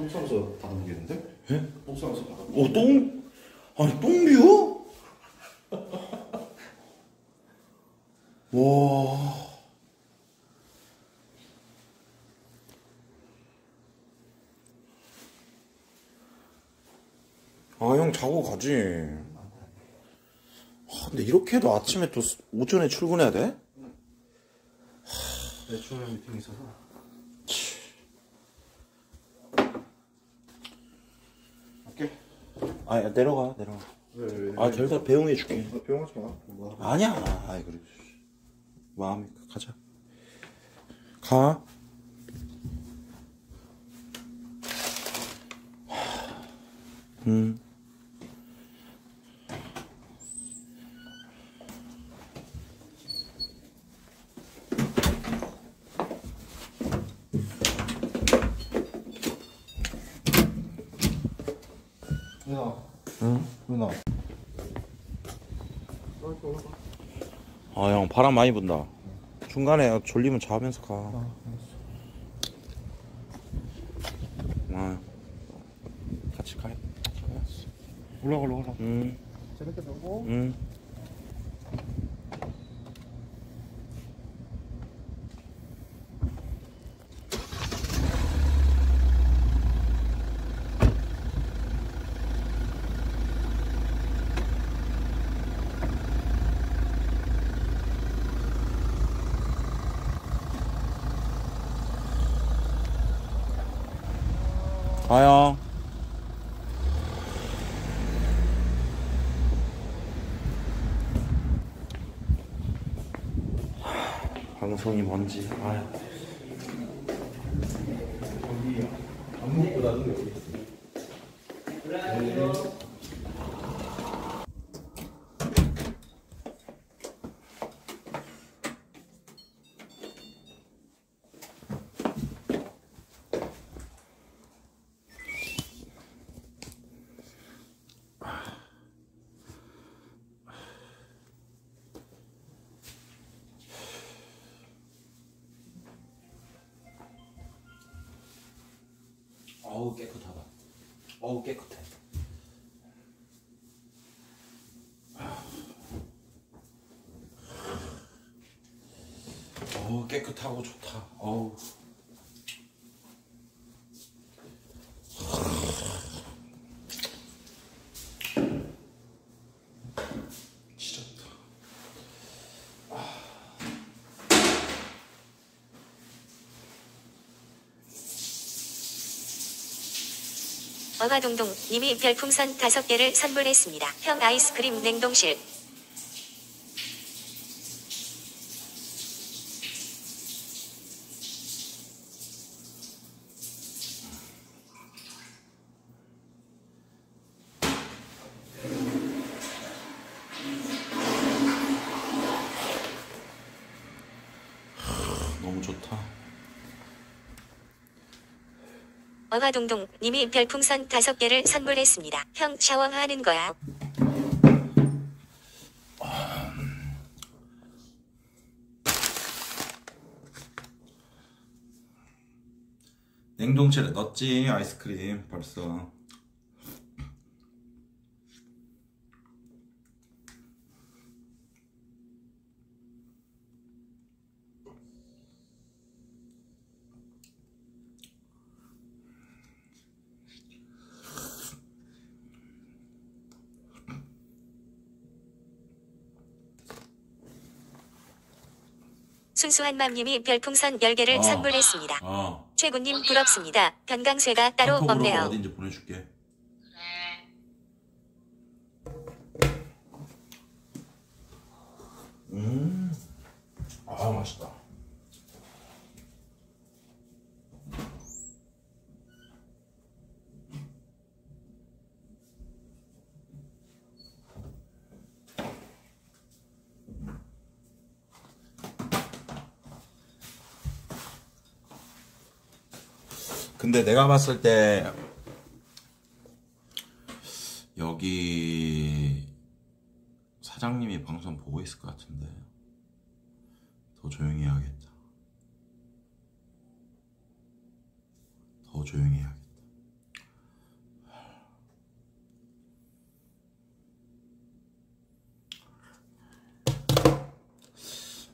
똥싸면서 받아먹겠는데? 예? 똥싸면서 받아. 어, 똥? 아니, 똥비요? 와. 아, 형 자고 가지. 아, 근데 이렇게 해도 아침에 또 스- 오전에 출근해야 돼? 내 주말 미팅 있어서. 갈게. 아, 야, 내려가, 내려가. 아, 절대 배웅해 줄게. 나 병하지 마. 뭐. 아니야. 아이, 그래. 마음이, 가자. 가. 음. 누나. 응? 누나. 아, 형, 바람 많이 분다. 중간에 졸리면 자면서 가. 아, 같이 가. 올라가, 올라가. 응, 재밌게 놀고. 응. 가요. 방송이 뭔지. 아유. 어우 깨끗하다. 어우 깨끗해. 어우 깨끗하고 좋다. 어우. 어바동동 님이 별풍선 5개를 선물했습니다. 형 아이스크림 냉동실. 너무 좋다. 어바동동 님이 별풍선 5개를 선물했습니다. 형 샤워하는 거야. 냉동실에 넣었지 아이스크림 벌써. 순수한 맘님이 별풍선 10개를 어. 선물했습니다. 어. 최군님 부럽습니다. 변강쇠가 따로 없네요. 어딘지 보내줄게. 근데 내가 봤을 때 여기 사장님이 방송 보고 있을 것 같은데 더 조용히 해야겠다. 더 조용히 해야겠다.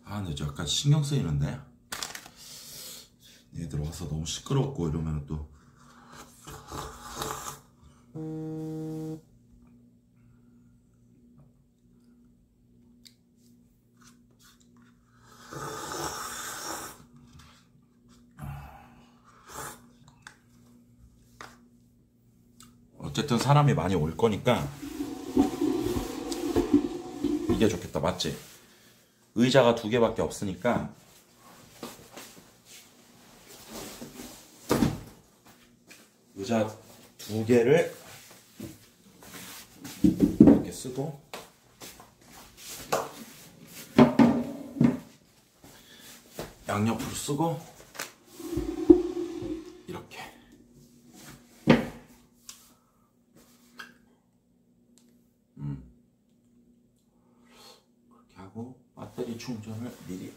아 근데 저 약간 신경 쓰이는데? 와서 너무 시끄럽고 이러면 또 어쨌든 사람이 많이 올 거니까 이게 좋겠다 맞지? 의자가 두 개밖에 없으니까 의자 두 개를 이렇게 쓰고 양옆으로 쓰고 이렇게 그렇게 하고 배터리 충전을 미리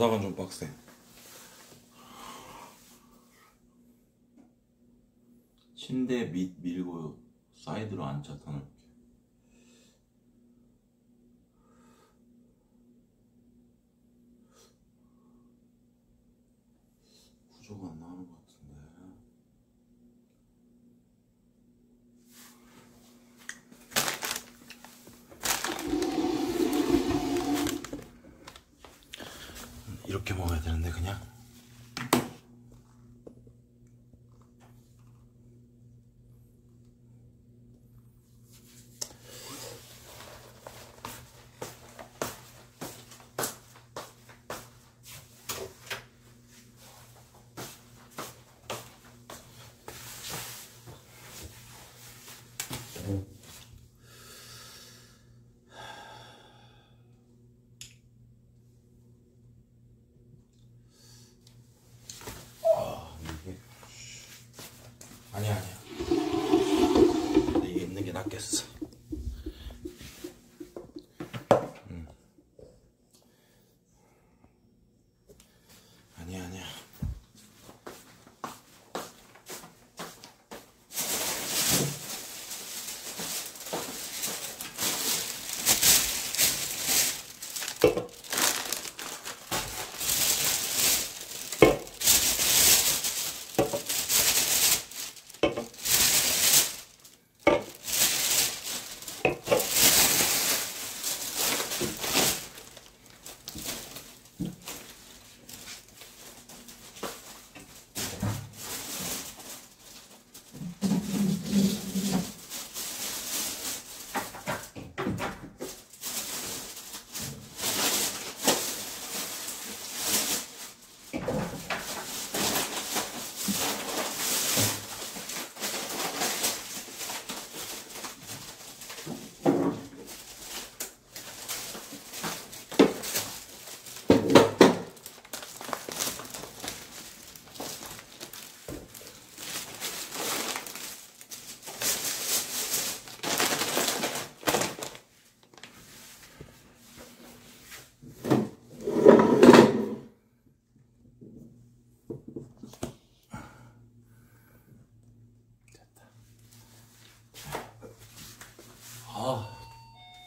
바닥은 좀 빡세. 침대 밑 밀고 사이드로 앉자 더넓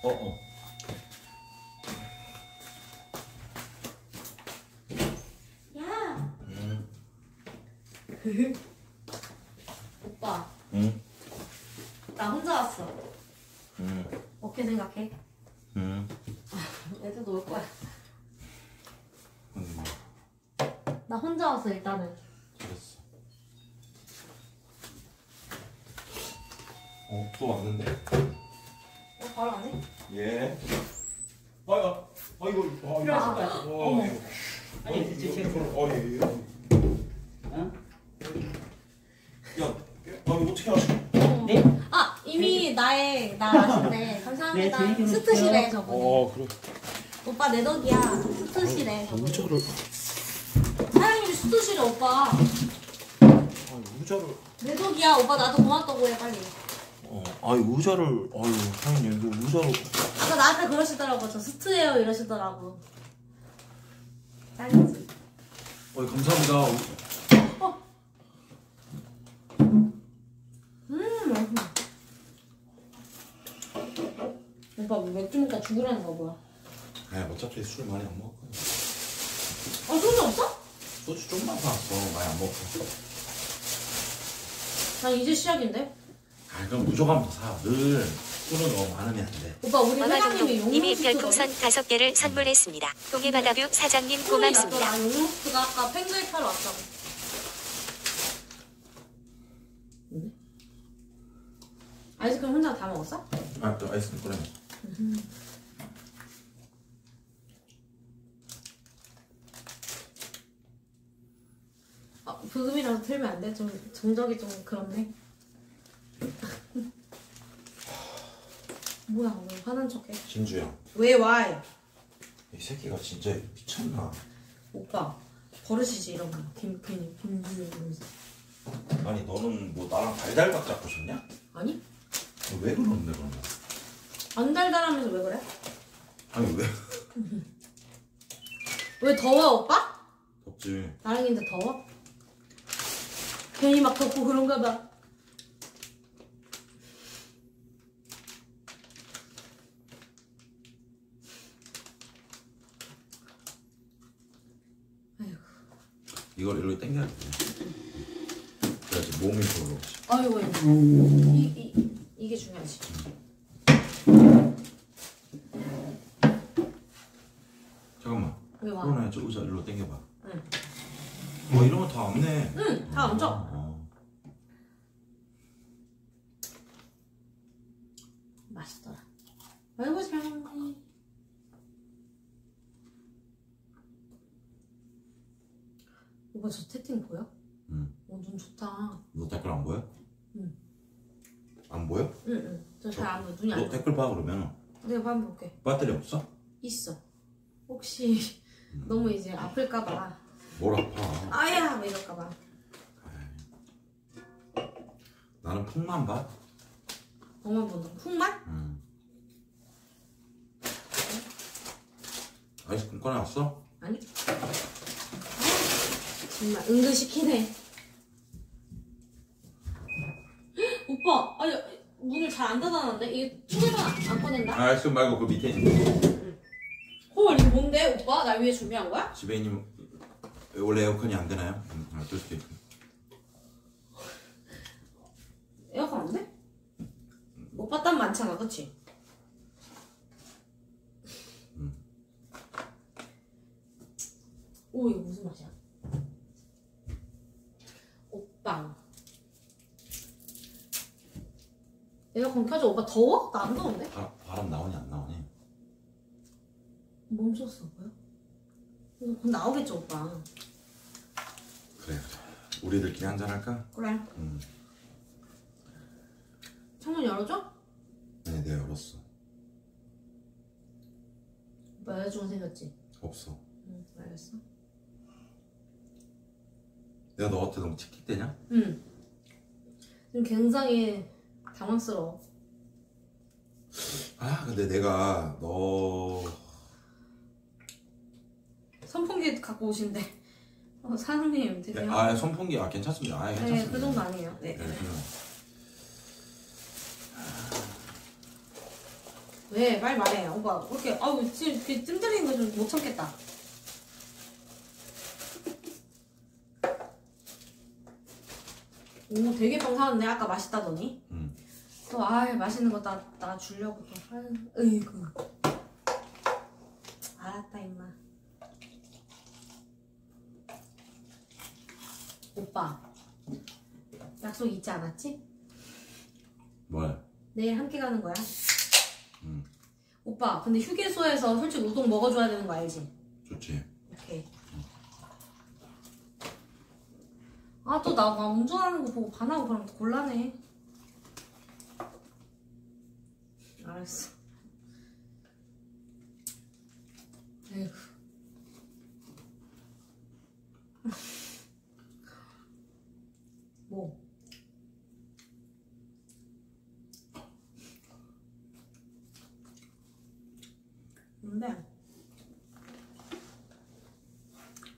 어 어 야! 음. 오빠, 응? 나 혼자 왔어. 응? 어떻게 생각해? 응? 애들도 올 거야. 응? 뭐나 혼자 왔어, 일단은. 잘했어 어또 왔는데 어, 바로 안 해? 예 아야 아이고 아 필요하실 거야. 어머 아니, 제- 제- 제- 어, 예, 예. 어? 야, 아 이거 어떻게 하시? 어. 네? 아, 이미 나의, 나 맛있네. 감사합니다. 네, 재밌게 스트시래 저번에. 어 그래 오빠 내 덕이야. 스트시래. 저번에. 의자를 사장님이 스트시래 오빠. 아니 의자를 내 덕이야. 오빠 나도 고맙다고 해 빨리. 어, 아니 의자를 아유 사장님 그 의자로 아까 나한테 그러시더라고. 저 스트예요 이러시더라고. 딸기지. 어 감사합니다 음 맛있어. 오빠 뭐 맥주 먹다 죽으라는 거 뭐야? 네 어차피 술 많이 안 먹고 아 소주 없어? 소주 좀만 사왔어 많이 안 먹고 난 이제 시작인데. 아 그럼 무조건 사늘 술은 너무 많으면 안 돼 오빠 우리 회장님이. 별풍선 5개를 선물했습니다. 동해바다뷰 사장님 고맙습니다. 용로스가 아까 하러 왔잖아. 뭔데? 아이스크림 혼자 다 먹었어? 아 또 아이스크림 꺼내 아, 부금이라서 틀면 안 돼? 좀 정적이 좀 그렇네. 뭐야, 왜 화난 척해? 진주야 왜 와? 이 새끼가 진짜 미쳤나 오빠 버릇이지 이런 거. 김 괜히 김준일 이러면서. 아니 너는 뭐 나랑 달달박 잡고 싶냐? 아니? 너왜 그러는데 그러면 안 달달하면서 왜 그래? 아니 왜 왜 더워 오빠? 덥지 나랑인데 더워? 괜히 막 덥고 그런가 봐. 이걸 일로 당겨야 돼 그래야지 몸이 돌아오지 아이고, 아이고. 이, 이, 이게 중요하지. 잠깐만 왜 와? 그러네 저 의자 일로 당겨봐 응. 뭐 이런 거 다 없네 응, 다 얹어. 어. 맛있더라. 아이고, 잘 먹네. 오빠 저 채팅 보여? 응. 어, 눈 좋다. 너 댓글 안 보여? 응. 안 보여? 응, 응. 저 잘 안 보여. 눈이 안너 좋아. 댓글 봐 그러면 내가 한번 볼게. 배터리 없어? 있어. 혹시 너무 이제 아플까봐. 뭘 아파 아야! 뭐 이럴까봐. 나는 풍만 봐 너만 본다. 훅만? 응. 아이스크림 꺼내왔어? 아니. 정말 은근 시키네. 오빠, 아니 문을 잘 안 닫아놨네. 이게 초대만 안 꺼낸다. 아, 아이스크림 말고 그 밑에 있는 헐, 이거 뭔데, 오빠? 나 위해 준비한 거야? 있는 원래 에어컨이 안 되나요? 음, 어쩔 수 있고 에어컨 안 돼? 오빠 땀 많잖아, 그치? 오, 이거 무슨 맛이야? 오빠. 에어컨 켜줘. 오빠 더워? 나 안 더운데? 바, 바람 나오니 안 나오니? 멈췄어, 뭐야? 곧 나오겠죠, 오빠. 그래 그래 우리들끼리 한잔 할까? 그래. 음. 창문 열어줘? 네 내가 열었어 오빠 여자친구 생겼지? 없어 응, 알겠어. 내가 너한테 너무 틱틱대냐? 응. 지금 굉장히 당황스러워. 아 근데 내가 너 선풍기 갖고 오신대. 어, 사장님 되게. 아 선풍기 아 괜찮습니다 아 네, 괜찮습니다 그 정도 아니에요. 네. 네, 왜? 말 말해. 오빠, 왜 이렇게, 아우, 지금 이렇게 뜸들이는 거 좀 못 참겠다. 오, 되게 빵 사왔네. 아까 맛있다더니. 음. 또, 아 맛있는 거 나, 나 주려고 또. 아유, 으이구. 알았다, 임마. 오빠. 약속 잊지 않았지? 뭘? 내일 함께 가는 거야. 음. 오빠, 근데 휴게소에서 솔직히 우동 먹어줘야 되는 거 알지? 좋지 오케이. 아, 또 나, 나 운전하는 거 보고 반하고 그러면 또 곤란해. 알았어. 에휴. 뭐? 뭔데?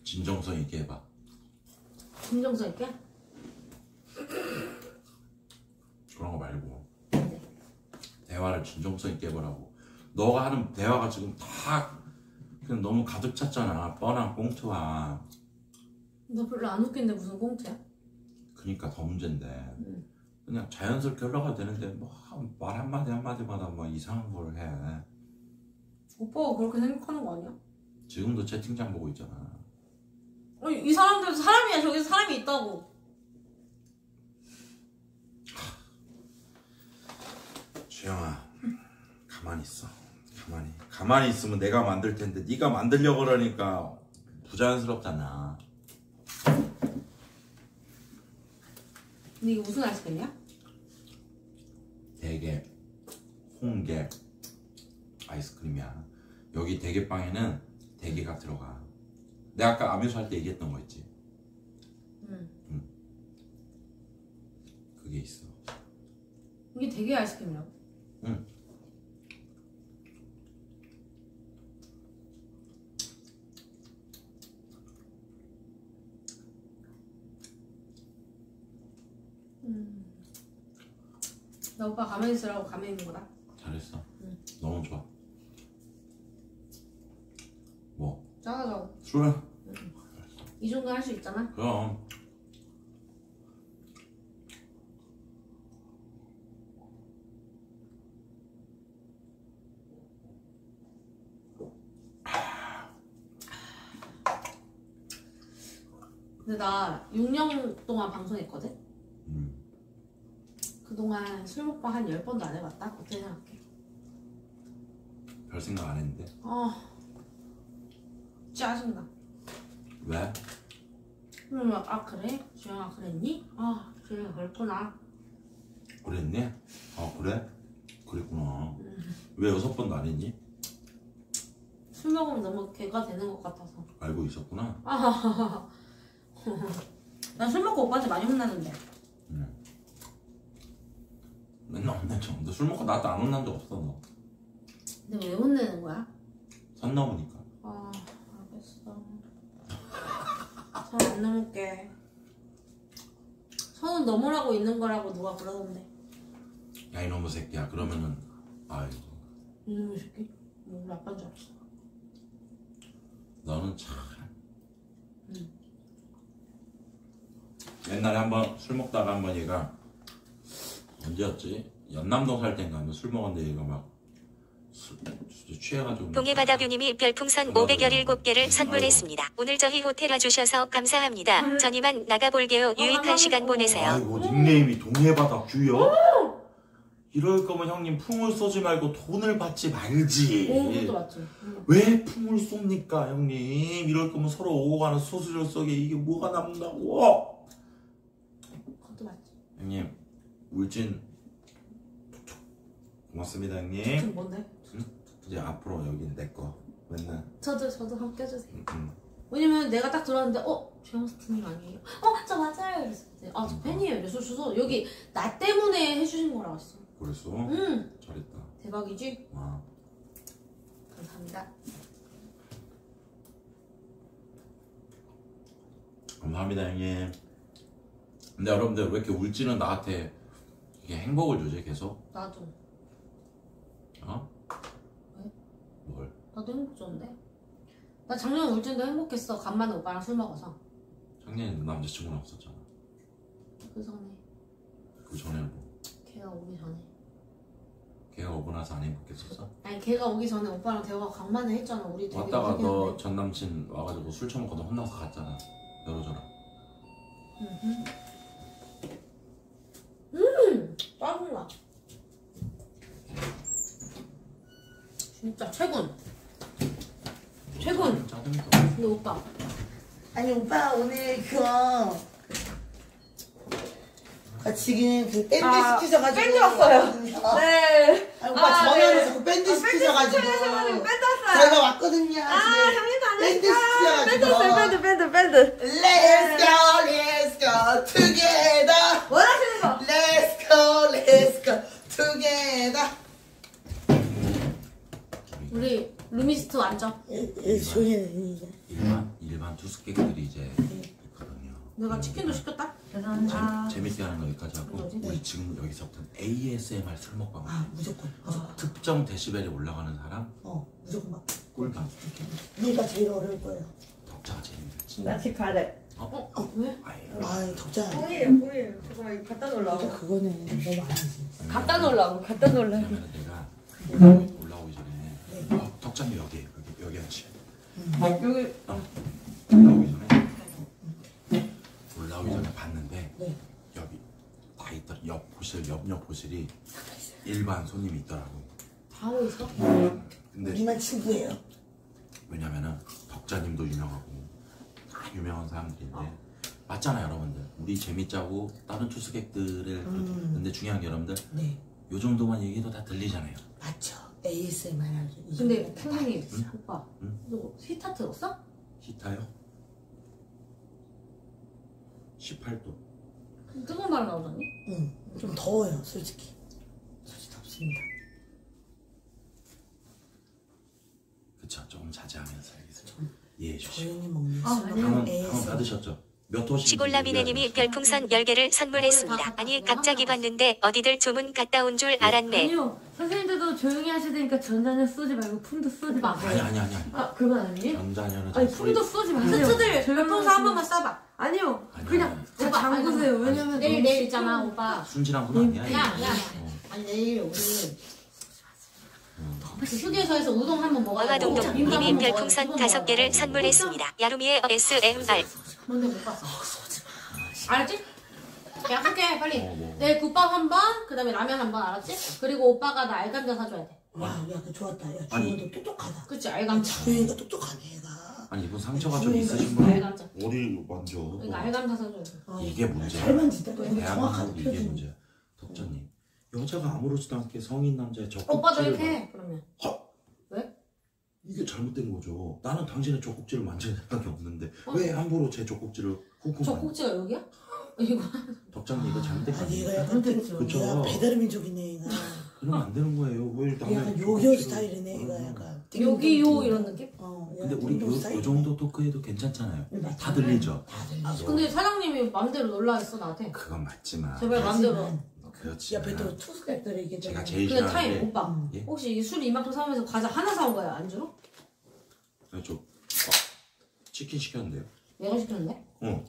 진정성 있게 해봐. 김정서 있게? 그런 거 말고 대화를 진정성 있게 해보라고. 너가 하는 대화가 지금 다 그냥 너무 가득 찼잖아. 뻔한 꽁트와. 너 별로 안 웃긴데 무슨 꽁트야? 그니까 더 문제인데. 음. 그냥 자연스럽게 흘러가도 되는데 뭐 말 한마디 한마디마다 뭐 이상한 걸 해. 오빠가 그렇게 생각하는 거 아니야? 지금도 채팅창 보고 있잖아. 아니 이 사람들도 사람이야 저기서 사람이 있다고 주영아, 가만히 있어. 가만히. 가만히 있으면 내가 만들 텐데 네가 만들려고 그러니까 부자연스럽잖아. 근데 이게 무슨 아이스크림이야? 대게, 홍게, 아이스크림이야. 여기 대게빵에는 대게가 들어가. 내가 아까 아미수 할때 얘기했던 거 있지? 응 그게 있어. 이게 되게 아이스크림이라고? 응. 나 오빠 가만히 있으라고 가만히 있는 거다 잘했어. 응. 너무 좋아. 뭐? 짜가자고 술? 이 정도 할 수 있잖아 그럼. 근데 나 6년 동안 방송했거든? 음. 그동안 술 먹방 한 10번도 안 해봤다? 어떻게 생각해? 별 생각 안 했는데. 아 짜증나 왜? 그러면 아 그래? 주영아 그랬니? 아 주영아 그랬구나 그랬니? 아 그래? 그랬구나. 왜 여섯 번도 안 했니? 술 먹으면 너무 개가 되는 것 같아서 알고 있었구나. 나술 먹고 오빠한테 많이 혼나는데 맨날 혼내죠. 너술 먹고 나한테 안 혼난 적 없어 너. 근데 왜 혼내는 거야? 선 넘으니까. 아 알겠어 선 안 넘을게 선은 넘으라고 있는 거라고 누가 그러던데 야 이놈의 새끼야. 그러면은 아이고 이놈의 새끼 뭐 우리 아빠인 줄 알았어 너는 참. 옛날에 한번 술 먹다가 한 번 얘가 언제였지? 연남동 살 땐가 한번 술 먹었는데 얘가 막 술, 진짜 취해가지고 동해바다뷰님이 별풍선 517개를 선물했습니다. 오늘 저희 호텔 와주셔서 감사합니다. 전 이만 나가볼게요. 유익한 시간 보내세요. 아이고 닉네임이 동해바다 뷰요? 이럴 거면 형님 풍을 쏘지 말고 돈을 받지 말지 오 그것도. 왜 풍을 쏩니까 형님 이럴 거면 서로 오고 가는 소수절 속에 이게 뭐가 남는다고 형님 울진. 고맙습니다 형님. 지금 뭔데? 이제 앞으로 여기 내거. 맨날. 저도 저도 함께 해주세요. 음, 음. 왜냐면 내가 딱 들어왔는데 어? 주영스트님 아니에요? 어? 저 맞아요. 이랬을 때아저 팬이에요. 이랬어. 주소 여기 나 때문에 해주신 거라고 했어. 그랬어? 응 잘했다. 대박이지? 와. 감사합니다. 감사합니다 형님 근데 여러분들 왜 이렇게 울지는 나한테 이게 행복을 주지 계속? 나도. 어? 왜? 뭘? 나도 행복 줬는데? 나 작년 울진도 행복했어. 간만에 오빠랑 술 먹어서. 작년에 남자친구는 없었잖아. 그 전에. 그 전에는 뭐 걔가 오기 전에. 걔가 오고 나서 안 행복했었어? 아니 걔가 오기 전에 오빠랑 대화 간만에 했잖아. 우리 되게 왔다가 너. 전 남친 와가지고 술 처먹고 너 혼나서 갔잖아. 여러 저러 짜증나. 진짜 최군. 최군. 근데 오빠. 아니 오빠 오늘 그거 아, 지금 그 밴드 아, 시키셔가지고. 밴드 왔어요. 네. 아, 오빠 아, 전화로 네. 자꾸 밴드 아, 시키셔가지고. 밴드 시켜가지고 밴드 왔어요. 저희가 왔거든요. 아. 형님도 안 밴드 하니까. 밴드. 왔어요, 밴드, 밴드, 밴드. Let's go, let's go together. 원하시는 거. Let's go, let's go together. 우리 루미스트 앉아. 예, 예, 조용히 해. 일반 일반 투숙객들이 이제 있거든요. 내가 치킨도 시켰다. 재, 재밌게 하는 거 여기까지 하고 뭐지? 우리 지금 여기서부터 ASMR 술 먹방 아, 무조건. 무조건. 특정 데시벨이 올라가는 사람 어, 무조건 막. 꿀밤 얘가 제일 어려울 거예요. 덕자가 제일 힘들지. 나집 가야 돼. 어? 어, 왜? 아예 아, 덕자. 꿀이에요. 잠깐만, 이거 갖다 놓으려고. 그거는 너무 아니지. 갖다 놓으려고, 갖다 놓으려고. 왜냐면 내가 올라오기 전에 어, 덕자님 여기 여기 여기 앉지. 여기, 어, 올라오기 전에 올라오기 전에 봤는데 네. 여기 다 있더라. 옆 보실 옆옆 보실이 일반 손님이 있더라고. 다 하고 있어? 근데 우리만 친구예요. 왜냐면은 덕자님도 유명하고 다 유명한 사람들인데 맞잖아요 여러분들 우리 재밌자고 다른 투숙객들을 음. 근데 중요한 게 여러분들 네. 요 정도만 얘기해도 다 들리잖아요 맞죠. ASMR 하죠. 이 근데. 선생님 오빠 응? 너 히타 들었어? 히타요? 18도 뜨거운 바람 나오잖니? 응. 좀 더워요, 솔직히. 솔직히 덥습니다. 그쵸 조금 자제하면서 알겠습니다 이해해 주시고 조용히 먹는 아, 먹는 형은 ASMR. 받으셨죠? 몇 호씩 시골라미네님이 별풍선 10개를 선물했습니다. 아니 갑자기 봤는데 어디들 주문 갔다 온 줄 알았네. 아니요. 선생님들도 조용히 하시다니까 전자녀 쏘지 말고 품도 쏘지 마. 아니 아니 아니 아니 아, 그건 아니에요? 전자녀는 아니, 품도 쏘지 마세요. 스트들 조용히 별풍선 한 번만 쏴봐. 아니요. 아니, 그냥 아니. 자, 오빠, 잠그세요. 왜냐면 내일 내일. 있잖아 오빠. 순진한 건 아니야 야, 이거. 야, 야. 어. 아니, 내일 우리 그 휴게소에서 우동 한번 먹어야 민박 님이 별풍선 먹어야 돼. 5개를 선물했습니다. 야루미의 SMR. 뭔데 못 봤어. 알았지? 약속해 빨리. 어, 뭐. 내일 국밥 한 번, 그다음에 라면 한 번 알았지? 그리고 오빠가 나 알감자 사줘야 돼. 와, 야, 그 좋았다. 야. 주원도 똑똑하다. 그치 알감자. 주원이가 똑똑하네, 얘가. 아니 이분 상처가 좀 있으신 분 알감자. 어디 만져 그러니까 알감자 사줘야 돼. 어, 이게 문제야 잘 만진다. 대한민국 이게 표준. 문제야 덕자님 여자가 아무렇지도 않게 성인 남자의 적극질을 오빠 도 이렇게 막- 해. 그러면. 이게 잘못된 거죠 나는 당신의 젖꼭지를 만질 생각이 없는데 어? 왜 함부로 제 젖꼭지를 쿵쿵 저만 꼭지가 여기야? 이거. 덕자님 이거 잘못된 거 아, 얘가 아니에요? 약간. 그쵸. 얘가 배달의 민족이네, 얘가. 그러면 안 되는 거예요 왜 남의 약간 요요 젖꼭지를- 스타일이네, 얘가 음. 약간. 여기 요 이런 느낌? 어, 얘가 근데 우리 요, 스타일. 요 정도 토크해도 괜찮잖아요 맞아. 다 들리죠? 다 들리죠. 근데 사장님이 마음대로 놀라 했어 나한테. 그건 맞지만 제발 마음대로. 하지만 그렇지 옆에 또 투숙객들이 있기 제가 때문에. 제일 근데 싫어하는 타임 게 오빠. 음. 예? 혹시 이술 이만큼 사오면서 과자 하나 사온 거야 안주로? 네, 저 어, 치킨 시켰는데요 내가 시켰는데? 어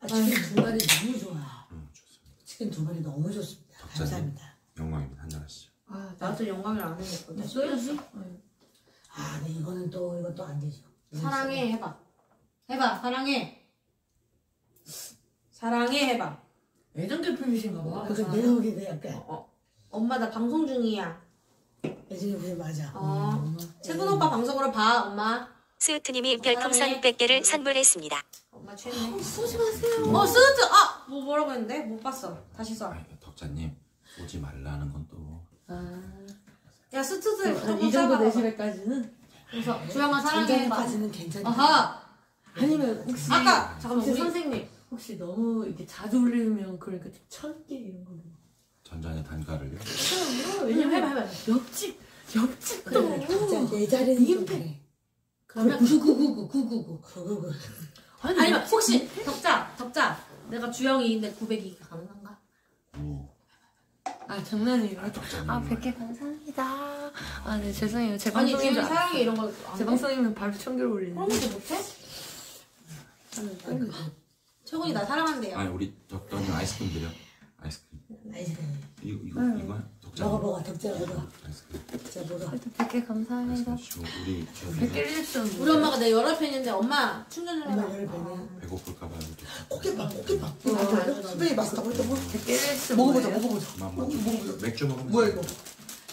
아, 치킨 두 마리 너무 좋아. 음, 좋습니다 치킨 두 마리 너무 좋습니다. 덕자님. 감사합니다. 영광입니다 한잔 하시죠 아 나도 영광을 안 해줬거든. 쏘였어? 아, 근데 이거는 또, 이것도 안 되죠. 사랑해 해봐. 해봐 사랑해. 사랑해 해봐. 애정 결핍이신가 봐. 그래서 내가 보기에는 약간, 어, 엄마 나 방송 중이야. 예전에 그게 맞아. 어. 음, 채군 오빠 방송으로 봐 엄마. 스우트님이 별풍선 100개를 선물했습니다. 엄마 최네. 쏘지 마세요. 어 스누트 아뭐 뭐라고 했는데 못 봤어. 다시 써. 아 이거 덕자님 쏘지 말라는 건또 야 스투드 조금 이 정도. 데시벨까지는? 그래서 주영아 사랑해 해봐. 전자까지는 괜찮아. 아하. 아니면 혹시 아까 잠깐만 혹시 우리 선생님 혹시 너무 이렇게 자주 울리면 그러니까 좀 천개 이런 거. 전자의 단가를요? 왜냐면 해봐 해봐. 옆집 옆집도. 그래, 진짜 내 자리는 좀 그래. 그러면 9999 999. 그거, 그 아니, 아니 면 혹시 덕자 덕자 내가 주영이인데 900이 가능한가? 오. 아 장난이에요? 아 100개 감사합니다. 아. 네 죄송해요. 제 아니 방송인 줄 사랑해 알았어요. 이런 거. 안제 돼? 방송이면 바로 천개를 올리는 그런 것도 못해? 최군이 나 사랑한대요. 아니 우리 덕자님 아이스크림 드려 아이스크림 아이스크림. 이거 이거 응. 이거야? 덕자님 먹어, 먹어. 덕자 먹어. 아이스크림 자, 먹어. 100개 감사합니다 아이스크림 우리 100개를 했어 우리 엄마가 내 열혈 팬인데 엄마 충전 좀 해봐. 열배네 배고플까 봐 이거 꽃게밥, 꽃게밥. 어, 수베이 맛있다고? 100개를 했어 먹어보자, 뭐예요? 먹어보자. 그만 먹어 맥주 먹으면 뭐야, 이거?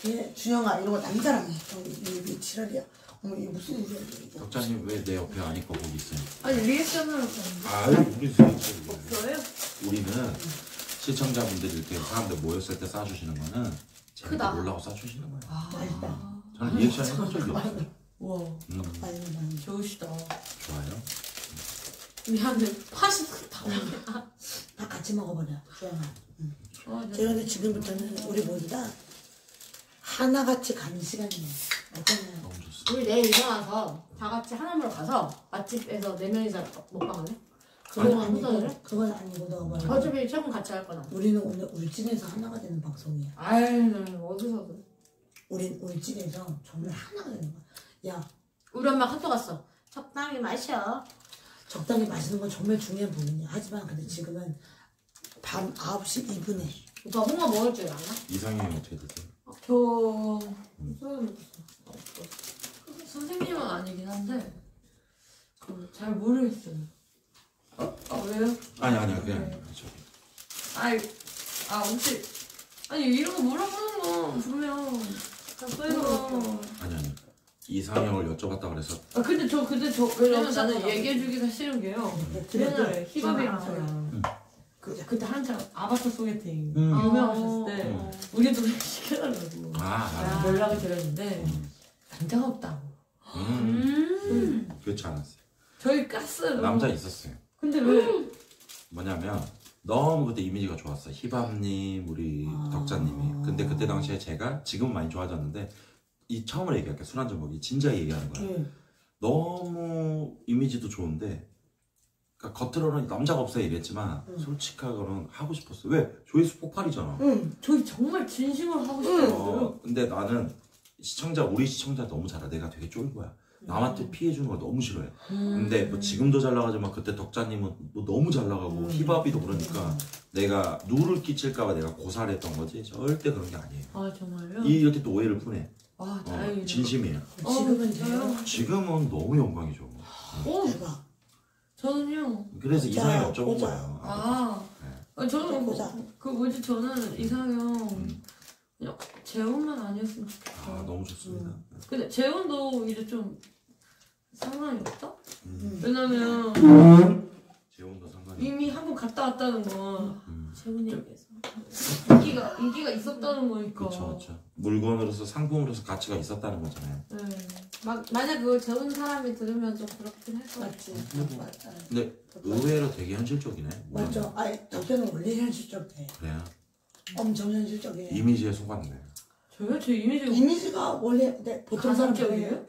얘, 주영아, 이런 거 남자랑 해. 어, 이, 이, 이 지랄이야. 어머 이게 무슨 일이야 이거. 덕자님 왜 내 옆에 안 있고 거기 있어요? 아니 리액션을 하는데 아유 우리 수 없어요? 우리는 시청자분들이 이렇게 사람들 모였을 때 싸주시는 거는 재밌게 크다. 놀라고 싸주시는 거예요. 맛있다. 저는 리액션 해본 적이 없어요. 와 음, 많이 많이. 좋으시다 좋아요. 미안해 팥이 다다 같이 먹어버려. 주영아. 아, 네. 제가 근데 지금부터는 우리 모두 다 하나같이 가는 시간이에요. 맞잖아요. 너무 좋습니다. 우리 내일 일어나서 다 같이 하나무로 가서 맛집에서 네 명이서 먹방하네? 그거만 후전을? 그건 아니고 너가 말해. 어차피 최근 같이 할 거나 우리는 오늘 울진에서 하나가 되는 방송이야. 나 어디서든 우린 울진에서 정말 하나가 되는 거야. 야, 우리 엄마 카톡 왔어 적당히 마셔 적당히 마시는 건 정말 중요한 부분이야. 하지만 근데 지금은 밤 9시 2분에 오빠 홍어 먹을 줄 알아? 이상형이 어떻게 되세요? 저 소금 먹었어 선생님은 아니긴 한데 그 잘 모르겠어요 어? 아 왜요? 아니 아니요 그냥 네. 저기 아이 아 혹시 아니 이런 거 물어보는 거 분명 그거 아니 아니 이상형을 여쭤봤다 그래서 아 근데 저 근데 저 왜냐면 나는. 얘기해주기가 싫은 게요 옛날에 힙합이랑 저랑 그자. 그때 한창 아바타 소개팅 음. 유명하셨을 때 음. 우리도 시켜달라고 아 알아. 연락을 드렸는데 남자가 없다고 음, 음 그렇지 않았어요. 저희 가스로 남자 있었어요. 근데 왜 뭐냐면 너무 그때 이미지가 좋았어. 희밤님, 우리 아. 덕자님이. 근데 그때 당시에 제가 지금 많이 좋아졌는데 이 처음으로 얘기할게 술 한잔 먹이 진짜 얘기하는 거야. 응. 너무 이미지도 좋은데 그러니까 겉으로는 남자가 없어요 이랬지만 응. 솔직하고는 하고 싶었어. 왜 조회수 폭발이잖아. 응. 저희 정말 진심으로 하고 싶었어요 어, 근데 나는 시청자 우리 시청자 너무 잘 알아. 내가 되게 쫄보야. 남한테 피해 주는 걸 너무 싫어해. 근데 뭐 지금도 잘 나가지만 그때 덕자님은 뭐 너무 잘 나가고 힙합이도 그러니까 내가 누를 끼칠까봐 내가 고사를 했던 거지 절대 그런 게 아니에요. 아 정말요? 이- 이렇게 또 오해를 푸네. 아 어, 다행이다 진심이에요. 어, 지금은 진짜요? 돼요? 지금은 너무 영광이죠. 어 대박. 저는요 그래서 이상형 여쭤본. 거예요. 아, 아 저는 뭐, 보자. 그 뭐지 저는 이상형 음. 그냥 재혼만 아니었으면 아 좋겠어. 너무 좋습니다. 근데 재혼도 이제 좀 상관이 없다? 음. 왜냐면 재혼도 상관이. 이미 한 번 갔다 왔다는 건 음. 얘기해서 인기가 인기가 있었다는 거니까. 그렇죠, 그렇죠. 물건으로서 상품으로서 가치가 있었다는 거잖아요. 네. 막 만약 그걸 재운 사람이 들으면 좀 그렇긴 할것 같아 맞지. 맞아. 근데 의외로 되게 현실적이네. 맞죠. 아니, 덕자는 원래 현실적이에요. 그래요. 엄청 현실적이에요. 이미지에 속았네. 저요? 제 이미지 이미지가 원래 근데 보통 사람들이 가상적이에요?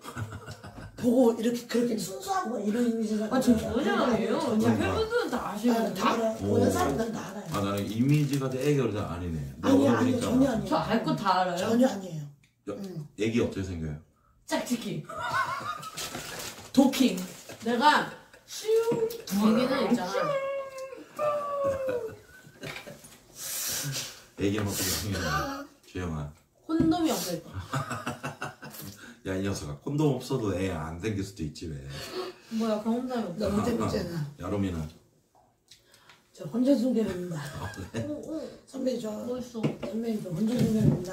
보고 이렇게 그렇게 순수하고 이런 이미지가 아, 저 전혀 아니에요. 제. 팬분들은 다 아, 아시거든요. 다. 보는 사람들은 다 알아요. 아 나는 이미지가 되게 그러다 아니네. 아니 아니 보니까 전혀 아니에요. 저알 거 다 알아요. 전혀 아니에요. 야. 응. 애기 어떻게 생겨요? 짝짓기. 도킹. 내가 얘기는 있잖아 어떻게 생겨요? 주영아. 콘돔이 없을 때 야이 녀석아 콘돔 없어도 애 안 생길 수도 있지 왜. 뭐야 경험담이 없어 나 문제 문제는 야롬이는 저 혼전 순결입니다. 아, 그래? 어, 선배 저 어, 뭐 있어 선배님 저 혼전 순결입니다.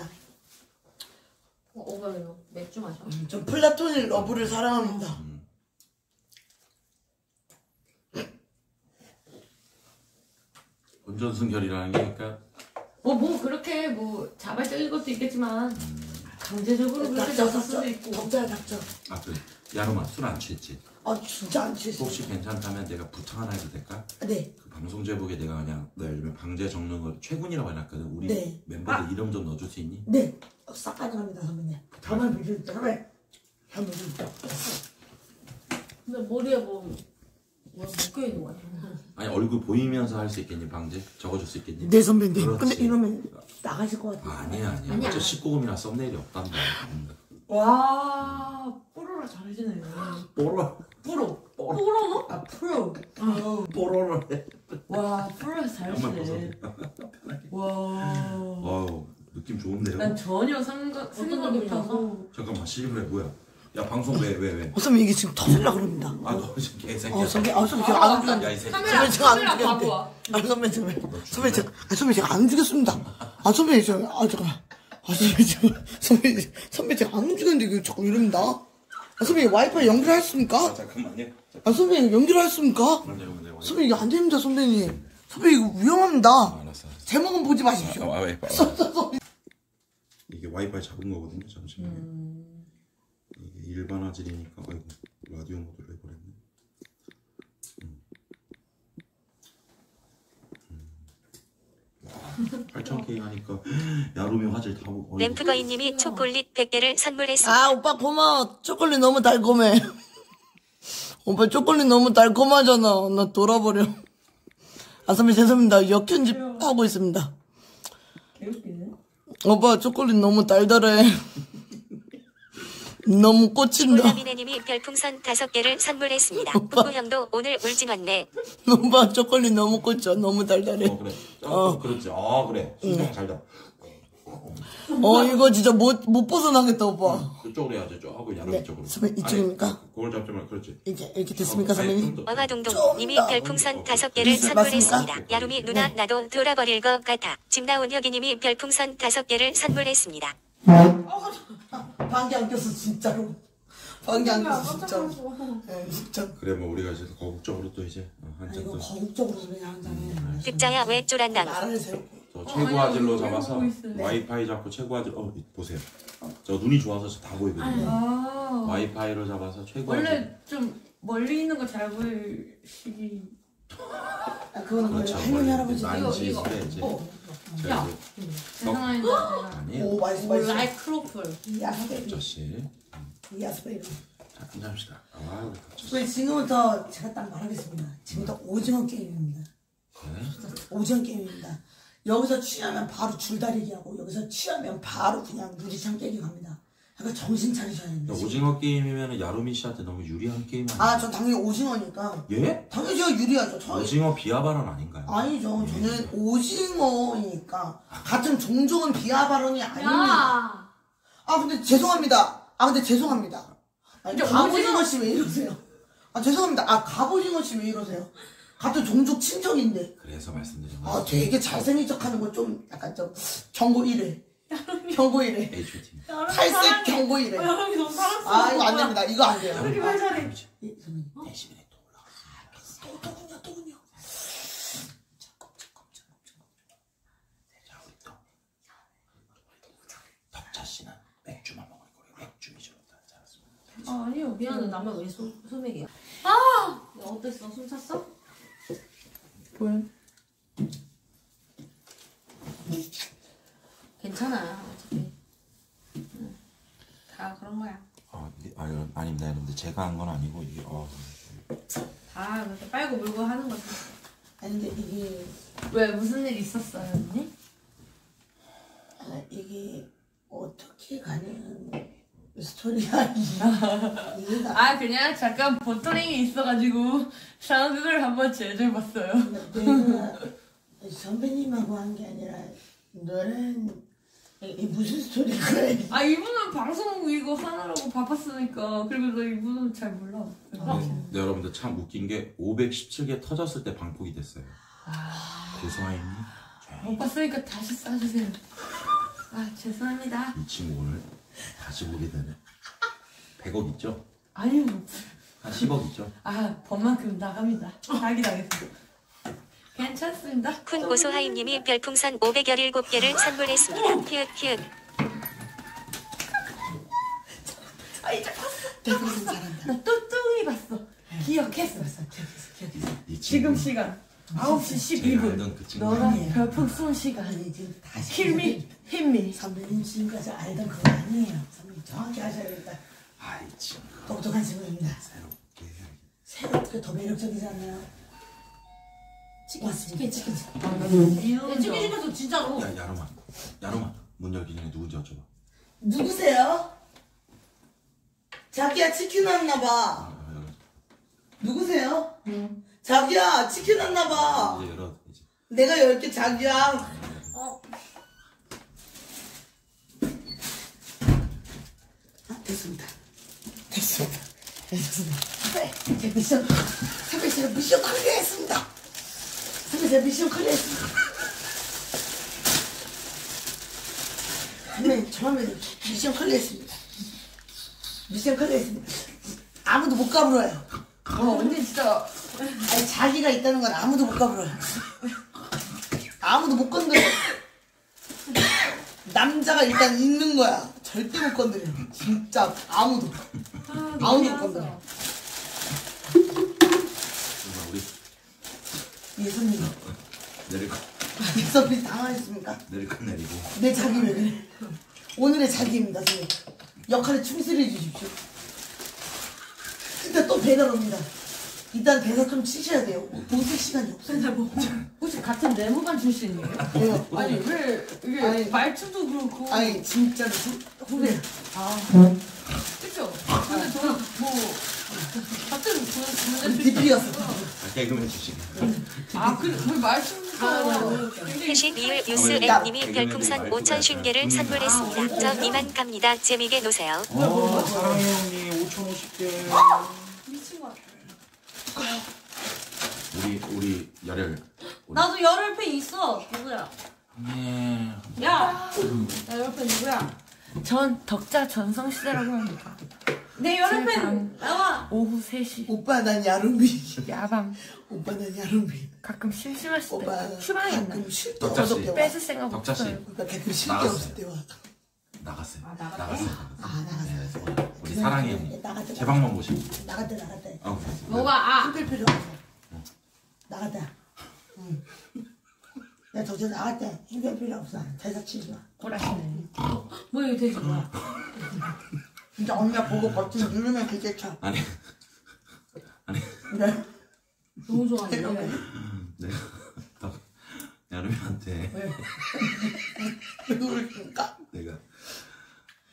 어, 오빠 이거 맥주 마셔 저 플라토닉 러브를 사랑합니다. 음. 혼전순결이라는 게 그러니까 뭐, 뭐, 그렇게 뭐, 자발적인 것도 있겠지만, 강제적으로 그렇게 닥쳐 수도 있고. 덕자 닥쳐. 아 그래. 야롬아 술안 취했지? 아 진짜 안 취했어. 혹시 괜찮다면 내가 부탁 하나 해도 될까? 네. 그 방송 제목에 내가 그냥 나 요즘에 방제 적는 거 최군이라고 해놨거든. 우리 네. 멤버들 이름 좀 넣어줄 수 있니? 네. 싹 가능합니다 선배님. 빌릴 때 선배. 한번 빌릴게요. 근데 머리에 뭐, 뭐 묶여 있는 거야 아니 얼굴 보이면서 할 수 있겠니 방제? 적어줄 수 있겠니? 네 선배님. 그렇지. 근데 이러면 나가실 것 같아요. 아니야 아니야. 아니야. 저 19금이나 썸네일이 없단다. 음. 와, 뽀로로 잘하시네요. 뽀로 프로. 뽀로로? 아, 프로. 뽀로로 해. 와, 벗어. 잘하시네. 와. 어우 느낌 좋은데요? 난 전혀 상관, 어떤 생각? 못하고. 잠깐만 실물에 뭐야? 야 방송 왜 왜 왜? 어, 선배 이게 지금 터질라 그럽니다. 아너 지금 개새끼야. 어 선배 아 선배 제가 안 움직였는데. 야이 새끼. 선배 제가 안 움직였는데. 아 선배 제가 선배 제가 아 선배 제가 안 움직였습니다. 아 선배 제가 아 잠깐. 아 선배 제가 선배 선배 제가 안 움직였는데 이거 자꾸 이럽니다. 아, 선배님 와이파이 연결하셨습니까? 아, 잠깐만요. 아, 선배님 연결하셨습니까? 네, 선배님 이거 안 됩니다, 선배님. 선배님 이거 위험합니다. 알았어. 알았어. 제목은 보지 마십시오. 아, 와이파이. 이게 와이파이 잡은 거거든요. 잠시만요. 이게 일반 화질이니까 아이고 라디오 모드로 해버렸네. 음. 8,000K 하니까 야로미 화질 다 보고. 램프거인님이 초콜릿 100개를 선물했습니다. 아, 오빠 고마워. 초콜릿 너무 달콤해. 오빠 초콜릿 너무 달콤하잖아. 나 돌아버려. 아, 선배님 죄송합니다. 역편집 하고 있습니다. 개웃기네. 오빠 초콜릿 너무 달달해. 너무 꽂힌다. 올라미네님이 별풍선 5개를 선물했습니다. 북구 형도 오늘 울진 않네. 오빠 초콜릿 너무 꽂혀. 너무 달달해. 어 그래. 어 그렇지. 아 그래. 순정 잘다. 어, 이거 진짜 못, 못 벗어나겠다, 오빠. 그쪽으로 해야지. 저 하고 야로미 네. 쪽으로. 선배님, 이쪽입니까? 그걸 잡지 말. 그렇지. 이렇게, 이렇게 됐습니까, 아니, 선배님? 와와동동님이 별풍선 5개를 맞습니까? 선물했습니다. 야루미 누나 네. 나도 돌아버릴 것 같아. 짐나온 혁이님이 별풍선 5개를 선물했습니다. 방귀 안 꼈어, 진짜로. 방귀 안 꼈어, 진짜로. 네, 진짜. 그래 뭐 우리가 이제 거국적으로 또 이제 어, 아, 한잔 이거 또. 거국적으로 그냥 한 잔에. 득자야 왜 쫄았나? 나라를 세우고. 저 최고 화질로 잡아서 있어요. 와이파이 잡고 최고 화질 어 보세요. 저 눈이 좋아서 저 다 보이거든요. 아. 와이파이로 잡아서 최고 화질. 원래 좀 멀리 있는 거 잘 보일 시기. 아, 그거는 그렇죠. 그렇죠. 할머니, 할아버지. 난시 이거, 그래 이제 어, 야. 이제 세상에. 아니에요. 오, 맛있어, 오, 맛있어. 라이 크로플. Yes baby. 저씨 yes baby. 자 한잔 합시다. 아 저희 지금부터 제가 딱 말하겠습니다. 지금부터 오징어 게임입니다. 네. 오징어 게임입니다. 여기서 취하면 바로 줄다리기 하고 여기서 취하면 바로 그냥 유리창 깨기 갑니다. 그러니까 정신 차리셔야 됩니다. 지금. 오징어 게임이면 야루미 씨한테 너무 유리한 게임 아니에요? 아, 저 당연히 오징어니까. 예? 당연히 제가 유리하죠. 저, 오징어 비하 발언 아닌가요? 아니죠. 저는 오징어이니까. 같은 종족은 비하 발언이 아닙니다. 야. 아, 근데 죄송합니다. 아, 근데 죄송합니다. 아니, 근데 갑오징어 오징어- 씨 왜 이러세요? 아, 죄송합니다. 아, 갑오징어 씨 왜 이러세요? 같은 종족 친척인데. 그래서 말씀드린 아, 거예요. 되게 잘생긴 척 하는 거 좀 약간 좀 경고 1회. 경고 1회. H.O.T. 탈색 경고 1회. 여러분이 너무 사랑스러워. 아, 이거 안 됩니다. 이거 안 돼요. 여러분이 왜 잘해? 예, 선배님. 대신에 또 올라가. 또, 또 군요, 또 군요. 자 우리 또 덕자 씨는 맥주만 먹을 거예요. 맥주 위주로 다 잘했습니다. 아, 아니요. 미안해 나만 왜 소, 소맥이야? 아! 어땠어? 숨 찼어? 뭐야? 괜찮아 어차피 다 그런 거야. 아, 이게, 아 이건 아닙니다. 근데 제가 한 건 아니고 이게 어. 다 그렇게 빨고 물고 하는 거지. 아니, 근데 이게, 왜 무슨 일 있었어요, 언니? 아, 이게 어떻게 가는 스토리야, 이게. 아 그냥 잠깐 보토링이 있어가지고 상극을 한번 제조해봤어요. 내가 선배님하고 한 게 아니라 너는 이 무슨 스토리가 아 이분은 방송 이거 하느라고 바빴으니까 그리고 너 이분은 잘 몰라. 네, 네, 여러분들 참 웃긴 게 517개 터졌을 때 방폭이 됐어요. 고소하니 못 봤으니까 다시 싸주세요. 아 죄송합니다. 이 친구 오늘 다시 보게 되네. 100억 있죠? 아니요. 한 10억 있죠? 아 법만큼 나갑니다. 사기 당했어. 괜찮습니다. 쿤 고소하임님이 별풍선 517개를 선물했습니다. 잘한다. 나 뚜뚱이 봤어. 기억했어. 기억했어, 기억했어. 이 지금 시간 9시 제가 12분. 알던 그 친구 너랑 아니에요. 별풍 쏜 시간. 아니, 지금 다시. 킬미, 힘미. 선배님 지금까지 알던 그거 아니에요. 선배님 정확히 하셔야겠다. 아이 친구 똑똑한 친구입니다. 새롭게 새롭게 더 매력적이잖아요. 치킨. 치킨 치킨 이놈 야 치킨 시켰어 진짜로 야 야로만 야로만 문 열기 전에 누군지 여쭤봐 누구세요? 자기야 치킨 왔나봐. 아, 열어. 누구세요? 자기야 치킨 왔나봐. 이제 열어 이제 내가 열게 자기야. 어 아, 됐습니다. 됐습니다. 됐습니다. 네, 제 미션, 제가 미션 클리어했습니다. 제가 미션 클리어했습니다. 선배 저하면 미션 클리어했습니다. 미션 클리어했습니다. 아무도 못 가불어요. 어 언니 진짜 아니 자기가 있다는 건 아무도 못 가불어요. 아무도 못 건드려. 남자가 일단 있는 거야. 절대 못 건드려. 진짜 아무도. 아무도 못 건드려. 예수님. 내릴 거 예수님 당황했습니까? 내릴 건 내리고 내 자기 왜 그래? 오늘의 자기입니다, 선생님. 역할에 충실해 주십시오. 일단 또 배달 옵니다. 일단 대사 좀 치셔야 돼요. 웃을 시간이 없어요. 뭐 혹시 같은 내무반 출신이에요? 왜요? 아니 왜 이게 아니. 말투도 그렇고 아니, 진짜로 후- 후배. 아 그쵸? 근데 저는 뭐 같은 출신 DP였어. 아, 개그맨 주시게 아 그래 왜 말투가 굉장히 해시 리을 유스 야. M님이 별풍선 5천 쉰개를 선물했습니다. 저 이만 갑니다. 재미게 노세요. 어, 사랑해 형님 5,050개. 미친 거 같아. 우리 우리 열혈 우리 나도 열혈 팬 있어. 누구야? 네. 야, 나 열혈 팬 누구야? 전 덕자 전성시대라고 합니다 내 열혈 제팬 방. 나와. 오후 3시 오빠 난 야루미. 야방 오빠 난 야루미. 가끔 오빠 때 휴방이 있나 가끔 쉴때 덕자 씨. 어저께 와. 뺏을 생각 덕자 씨. 없어요 오빠 가끔 쉴때 나갔어요. 없을 때 와. 나갔어요 아? 나갔어요 아 나갔어. 네, 우리 사랑해 형님 나갔다. 제 방만 보시고 나갔다 나갔다. 어. 뭐가 아? 힘들 필요 없어. 나갔다. 응. 야, 저저 나갔다. 힘들 필요 없어. 대사 치지 마. 꼴하시네 뭐야 이거 돼지 뭐야? 진짜 언니가 보고 버튼 누르면 그게 쳐. 아니 아니 그래? 너무 좋아하는데. 내가 딱 야름이한테 왜 그러십니까? 내가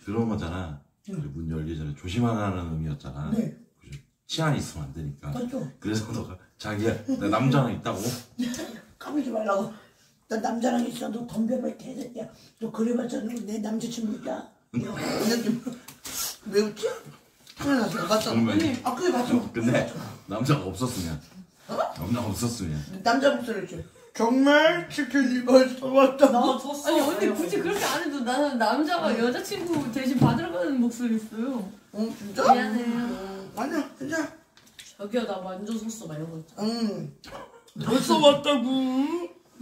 그런 거잖아 우리 문 열기 전에 조심하라는 의미였잖아 네. 그죠? 치안이 있으면 안 되니까 맞죠? 그래서 너가 자기야 내 남자는 있다고 까불지 말라고. 나 남자랑 있어. 너 덤벼봐, 개새끼야. 너 그래봤자 너내 남자친구야. 이거 느낌. 왜 웃지? 큰일 났어. 맞죠? 정말. 아, 그게? 어, 근데 남자가 없었으면 남자가 없었으면 남자 목소리 죠 정말 치킨이 벌써 왔다. 나 줬어. 아니 언니 굳이 그렇게 안 해도 나는 남자가 여자친구 대신 받으러 가는 목소리 있어요 응, 진짜? 미안해요 응, 아니야, 진짜. 저기요 나 완전 섰어 막 이런 거 있잖아. 응. 벌써 왔다고.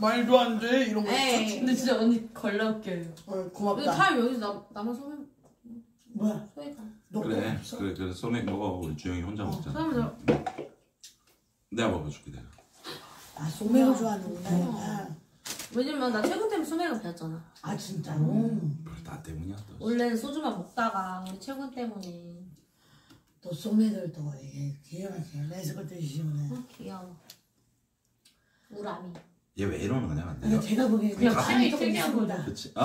말도 안 돼. 이런 거 에이. 근데 진짜 언니 걸러 웃겨요 어, 근데 고맙다. 다 여기서 나 나만 소매 뭐야? 소매가. 너 그래 없어? 그래 그래 소맥 먹어 우리 주영이 혼자 먹잖아 소매 나 내가 먹어줄게 내가 아, 소맥을 좋아하는구나. 얘가. 왜냐면 나 최근 때문에 소매가 배웠잖아. 아, 진짜로? 나 때문이야 또 원래는 소주만 먹다가 우리 최근 때문에. 또 소맥을도 이게 기가 막히게 레스코 드시면 어, 귀여워. 우람이. 얘 왜 이러는 거냐 근데 내가 제가 보기에는 그냥 취향이 조금 특이한. 거죠. 그치 아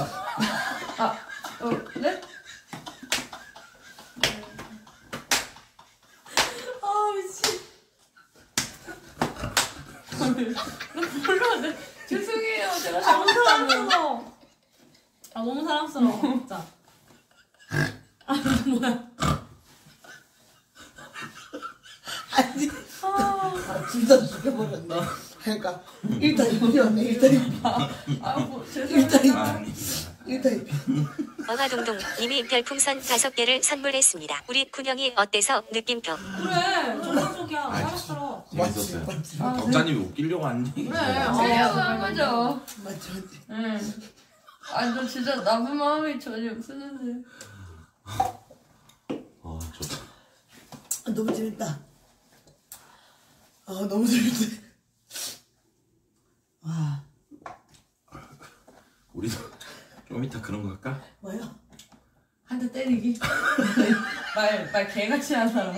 어 네? 아 미친. 몰라 네. 죄송해요 제가 너무 사랑스러워. 아 너무 사랑스러워 진짜. 아 뭐야? 아니, 아, 진짜 죽여버렸네. 그러니까, 일단 입이었네, 일단. 아뭐 일단 입이. 아니 일단. 어화동동 님이 별풍선 5개를 선물했습니다. 우리 군영이 어때서 느낌표. 그래 정상적이야 사랑스러워. 재밌었어요 맞지, 아, 덕자님이 웃기려고 하는 얘기 그래. 재미없어 한 거죠 맞지, 맞지. 응. 아니 너 진짜 나쁜 마음이 전혀 없었는데 아 좋다 아, 너무 재밌다. 아, 너무 재밌네. 와, 우리도 좀 이따 그런 거 할까? 뭐야? 한대 때리기? 말 말 개같이 한 사람.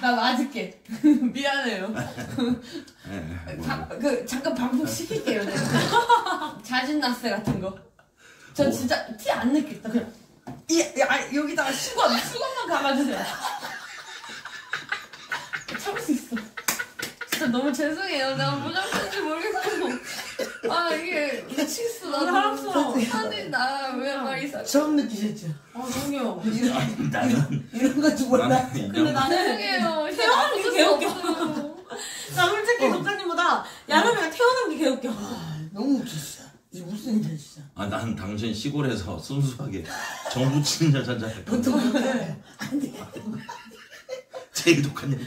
나 맞을게. 미안해요. 예, 예, 뭐, 가, 그 잠깐 반복 시킬게요 내가. 자진 납세 같은 거전 뭐? 진짜 티안 냈겠다 그냥 이, 야, 여기다가 수건 수건만 감아주세요. 참을 수 있어 진짜 너무 죄송해요 내가 무정신인지 모르겠고 아 이게 미치겠어 나도 사랑스러워. 아니 나왜 말 이상 처음 느끼셨죠? 아 너무 귀여워. 이런, 나는 이런 것도 몰라. 근데 나는 죄송해요 태어난 게 개웃겨. 나 솔직히 독자님보다 야름이가 태어난 게 개웃겨. 아, 너무 진짜. 이게 무슨 일이야, 진짜. 아 나는 당신 시골에서 순수하게 정 붙이는 여자인 줄 알았거든 보통 그래. 안 돼. 제일 독한 년.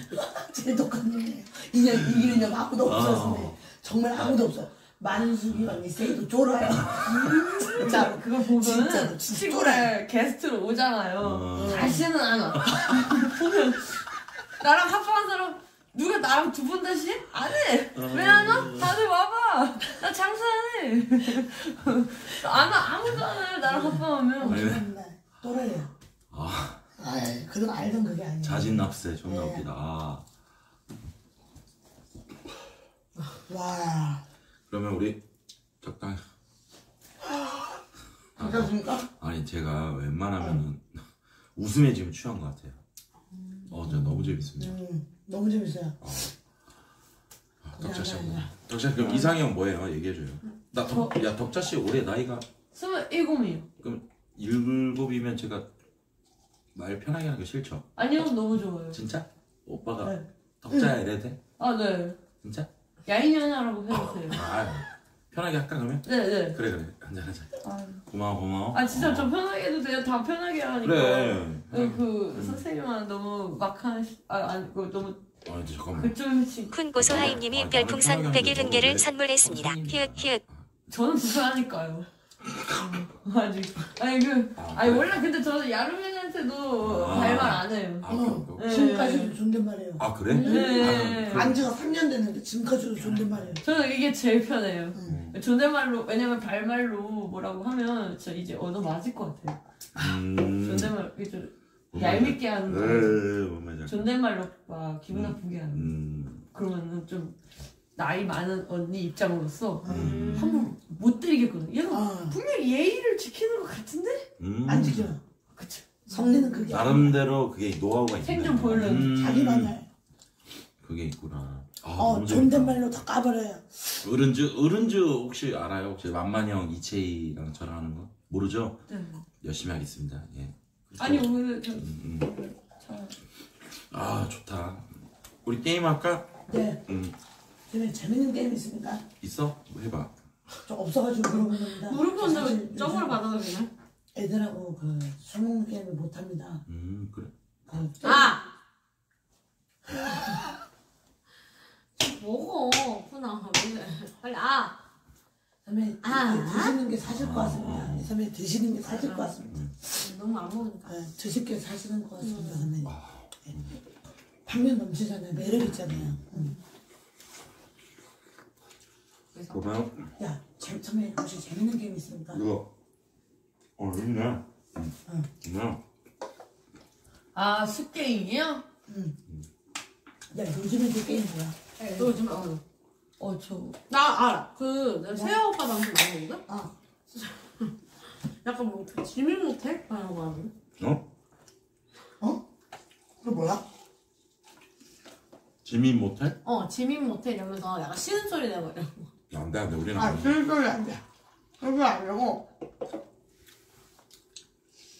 제일 독한 놈이에요. 이년 이기는 년 아무도 없었는데 어. 정말 아무도 없어. 만숙이 언니 세이도 쫄아요. 진짜 그거 보면은 진짜로, 진짜 시골에 게스트로 오잖아요. 어. 다시는 안 와. 보면 나랑 합방한 사람 누가 나랑 두 번 다시 해? 안 해. 왜 안 와? 다들 와봐. 나 장사 안 해. 안 와. 아무도 안 해. 나랑 합방하면. 쫄아요. 아 아, 그건 알던 그게 아니에요. 자진 납세 존나 네. 웃기다. 아, 와, 그러면 우리 적당히. 괜찮습니까? 아니 제가 웬만하면은 웃음에 지금 취한 것 같아요. 어, 저 너무 재밌습니다. 음, 너무 재밌어요. 아, 덕자 씨, 아니, 아니, 아니. 덕자 씨 그럼 이상형 뭐예요? 얘기해줘요. 나 덕, 야 덕자 씨 올해 나이가 스물일곱이요. 그럼 일곱이면 제가 말 편하게 하는 거 싫죠? 아니요, 너무 좋아요. 진짜? 오빠가 네. 덕자야 이래도 돼? 아, 네. 진짜? 야인연하라고 해주세요. 아 편하게 할까 그러면? 네, 네. 그래 그래 한잔 하자. 아, 고마워 고마워. 아 진짜 어. 저 편하게 해도 돼요. 다 편하게 하니까. 그래. 네, 그 선생님은 너무 막한 아 아니 그 너무 아 이제 잠깐만. 지쿤 고소하임님이 아, 별풍선 나는 100일 은 개를 왜- 선물했습니다. 선생님이- 히읗 히읗 저는 불편하니까요. 음, 아직 아니 그 아, 아니 그래? 원래 근데 저는 야 루민한테도 아. 발말 안 해요. 아, 어, 그래, 그래. 네. 지금까지도 존댓말해요. 아 그래? 네. 아, 안 지가 3년 됐는데 지금까지도 존댓말해요. 저는 이게 제일 편해요. 음. 존댓말로 왜냐면 발말로 뭐라고 하면 저 이제 언어 맞을 것 같아요. 음. 존댓말 이게 좀뭔 얄밉게 하는 거. 네. 존댓말로 막 기분 음. 나쁘게 하는. 거. 음. 그러면은 좀 나이 많은 언니 입장으로서 음. 한번 못 드리겠거든. 얘가 아, 분명히 예의를 지키는 것 같은데? 음. 안 지켜. 그쵸. 성내는 그게. 나름대로 그게 노하우가 있네. 생존 보일러는 자기 마냥 그게 있구나. 아, 어, 너무 재밌다. 존댓말로 다 까버려요. 어른즈 어른즈 혹시 알아요? 혹시 만만 형 이채희랑 저랑 하는 거 모르죠? 네. 열심히 하겠습니다. 예. 아니 오늘 좀 음, 음. 잘. 아 좋다. 우리 게임 할까? 네, 음 재밌는 게임 있습니까? 있어? 뭐 해봐. 저 없어가지고 물어보는 겁니다. 물어보는데 사실 왜 점을 요즘 받아서 그냥? 애들하고 그 수능 게임을 못 합니다. 음 그래. 그 아! 먹어, 훈아. 왜? 빨리 아! 선배 아. 드시는 게 사실 것 같습니다. 선배 드시는 게 사실 것 같습니다. 너무 안 먹으니까. 네, 드실 게 사실은 것 같습니다, 선배님. 아, 방면 넘치잖아요. 매력 있잖아요. 음. 그래서. 그러면 야, 재, 선배 혹시 재밌는 게임 있습니까? 이거 어 여기네. 응. 응. 그냥 아 숲게임이요? 야, 요즘에 그 게임 뭐야? 너 요즘에, 어. 어 저. 나 알아. 그, 내가 세아 오빠 방송 많이 보거든? 아, 약간 뭐, 지밀 못해? 라고 하는. 어? 어? 그 뭐야? 지민 모텔? 어, 지민 못해 이러면서 약간 쉬는 소리 내고 이래. 야, 안돼 안 돼 우리는 아, 안 돼. 실소리 안 돼. 그게 아니고,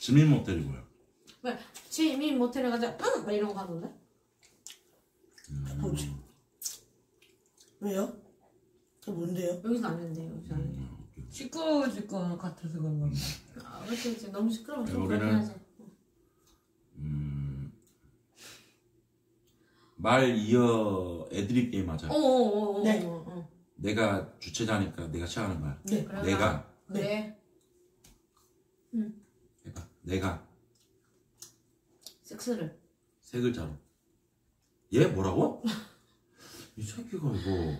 지민 모텔이 뭐야? 왜? 지민 못해 해가지고, 응! 막 이런 거 하던데? 뭐지? 왜요? 그 뭔데요? 여기서 안 된대, 여기서 안 돼. 시끄러워 질 것 같아서 그런 건가? 아, 그렇지, 그렇지. 너무 시끄러워. 좀 우리는- 그렇긴 하지. 음. 말 이어 애드립 게임 하자. 어어어어. 네. 어, 어. 내가 주체자니까 내가 시작하는 말. 네. 그래, 내가 그래. 해봐. 내가 섹스를. 세 글자로. 얘 뭐라고? 이 새끼가 이거.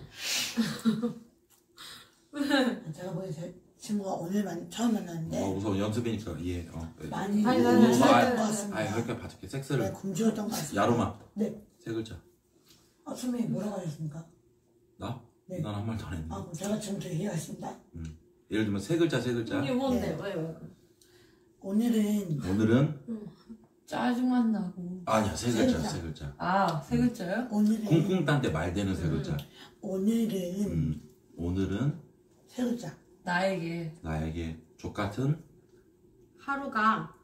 제가 보기엔 제 친구가 오늘 만 처음 만났는데, 어, 우선 연습이니까 이해. 어. 많이 아니, 아니, 아니, 굶주렸던 아니, 것 아. 그러니까 봐줄게. 네, 섹스를 굶주렸던 것 같습니다. 야로마 네. 세 글자. 아, 선배님 뭐라고 하셨습니까? 나? 네. 난 한 말도 안 했는데. 아, 그럼 제가 지금부터 얘기하겠습니다. 예를 들면 세 글자 세 글자. 이게 뭔데? 네. 왜, 왜? 오늘은 오늘은 짜증만 나고. 아니야 세세 글자. 세 글자. 아 세 글자요? 오늘은 쿵쿵 딴때말 되는 세 글자. 오늘은 음. 오늘은 세 글자. 나에게 나에게 족 같은 하루가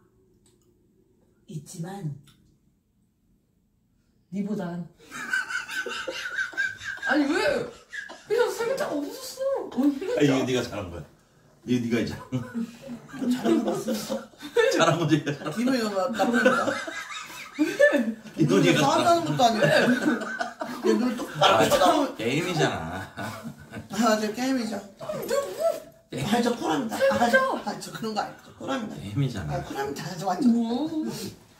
있지만 니보단. 아니 왜? 그냥 세 글자가 없었어. 언니 아 이거 네가 잘한 거야. 이거 네가 이제 또 잘한 거 맞습니까? 잘한 거지. 기분이 너무 나쁩니다. 이돈이가 싸웠다는 것도 아니고 내 눈을 똑바로 쳐다보면 게임이잖아. 아 저 게임이죠 아저 쿨합니다 아저 그런 거 아니죠 쿨합니다 아 게임이잖아. 쿨합니다 저 완전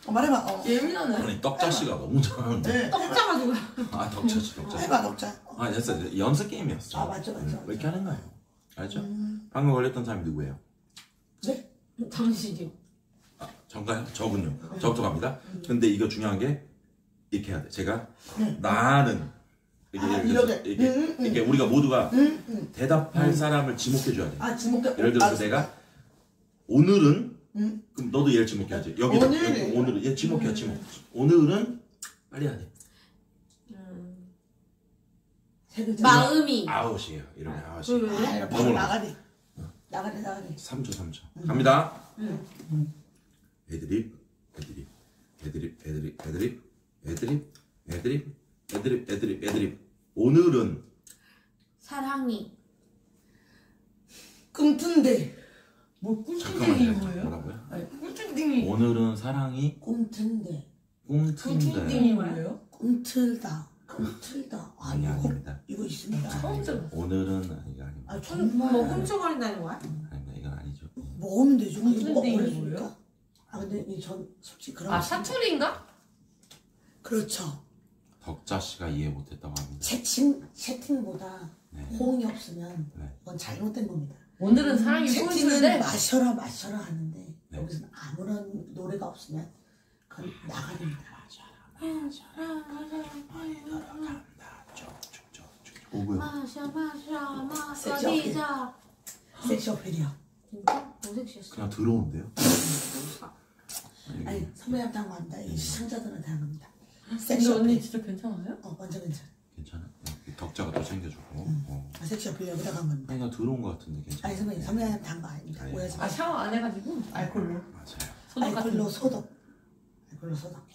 어, 말해봐 어. 예민하네. 아니 떡자씨가 너무 잘하는데. 네. 떡자가지고. 아 덕자씨 덕자씨. 해봐 녹자 아 됐어 연습 게임이었어. 아, 맞죠, 맞죠, 음, 이렇게 하는 거예요. 알죠? 음. 방금 걸렸던 사람이 누구예요? 네? 당신이요. 전가요? 저군요. 저부터 갑니다. 근데 이거 중요한 게 이렇게 해야 돼. 제가 네. 나는 이게 아, 이렇게. 이렇게, 음, 음. 이렇게 우리가 모두가 응, 응. 대답할 사람을 지목해 줘야 돼. 아 지목해 예를 들어서 내가 오늘은 응. 그럼 너도 얘를 지목해야지. 여기다 오늘은. 여기 오늘은 얘 지목해 지목. 오늘은 빨리 해야 돼. 마음이. 아웃이에요. 이러면 아웃이. 왜, 왜? 아 넘어가. 나가리 나가리 나가리 3초 3초. 갑니다. 응. 애드립 애드립 애드립 애드립 애드립 애드립 애드립 애드립 애드립 애드립 오늘은 사랑이. 꿈튼데 뭐 잠깐만요. 뭐예요? 뭐라고요? 아니 꿀팁이 오늘은 사랑이 꿈튼데 꿈틀인데 꿀팁이 뭐예요? 꿈틀다 꿈 틀다 아 아니 이거 아닙니다. 이거 있습니다 처음 들어. 오늘은 이거 아닙니다. 아 정말 뭐 훔쳐버린다는 거야? 아닙니다. 이건 아니죠. 먹으면 되죠 이거? 뭐예요? 아 근데 이 전 솔직히 그런 아. 사투리인가? 그렇죠 덕자 씨가 이해 못했다고 합니다. 채팅 채팅보다 네. 호응이 없으면 네. 그건 잘못된 겁니다 오늘은 사랑이 채팅은 마셔라 마셔라 하는데 네. 여기서는 아무런 노래가 없으면 그건 나가립니다 오 뭐야? 마셔 마셔 마셔 섹시 어필. 디자. 섹시 어필이요 진짜? 뭐 섹시했어? 그냥 들어온대요. 아니 선배한테 한 겁니다 이 시청자들한테 한 겁니다 근데 섹시 언니 어필 진짜 괜찮아요? 어 완전 괜찮아 괜찮아? 네, 덕자가 또 챙겨주고. 어. 아, 섹시 어필 여기다가 한 겁니다 아니 나 들어온 것 같은데 괜찮아. 아니 선배님 선배한테 한 거 아닙니다. 오해하지 아 마세요 샤워 안 해가지고 알콜로 맞아요. 소독 같은 알콜로 거. 소독 알콜로 소독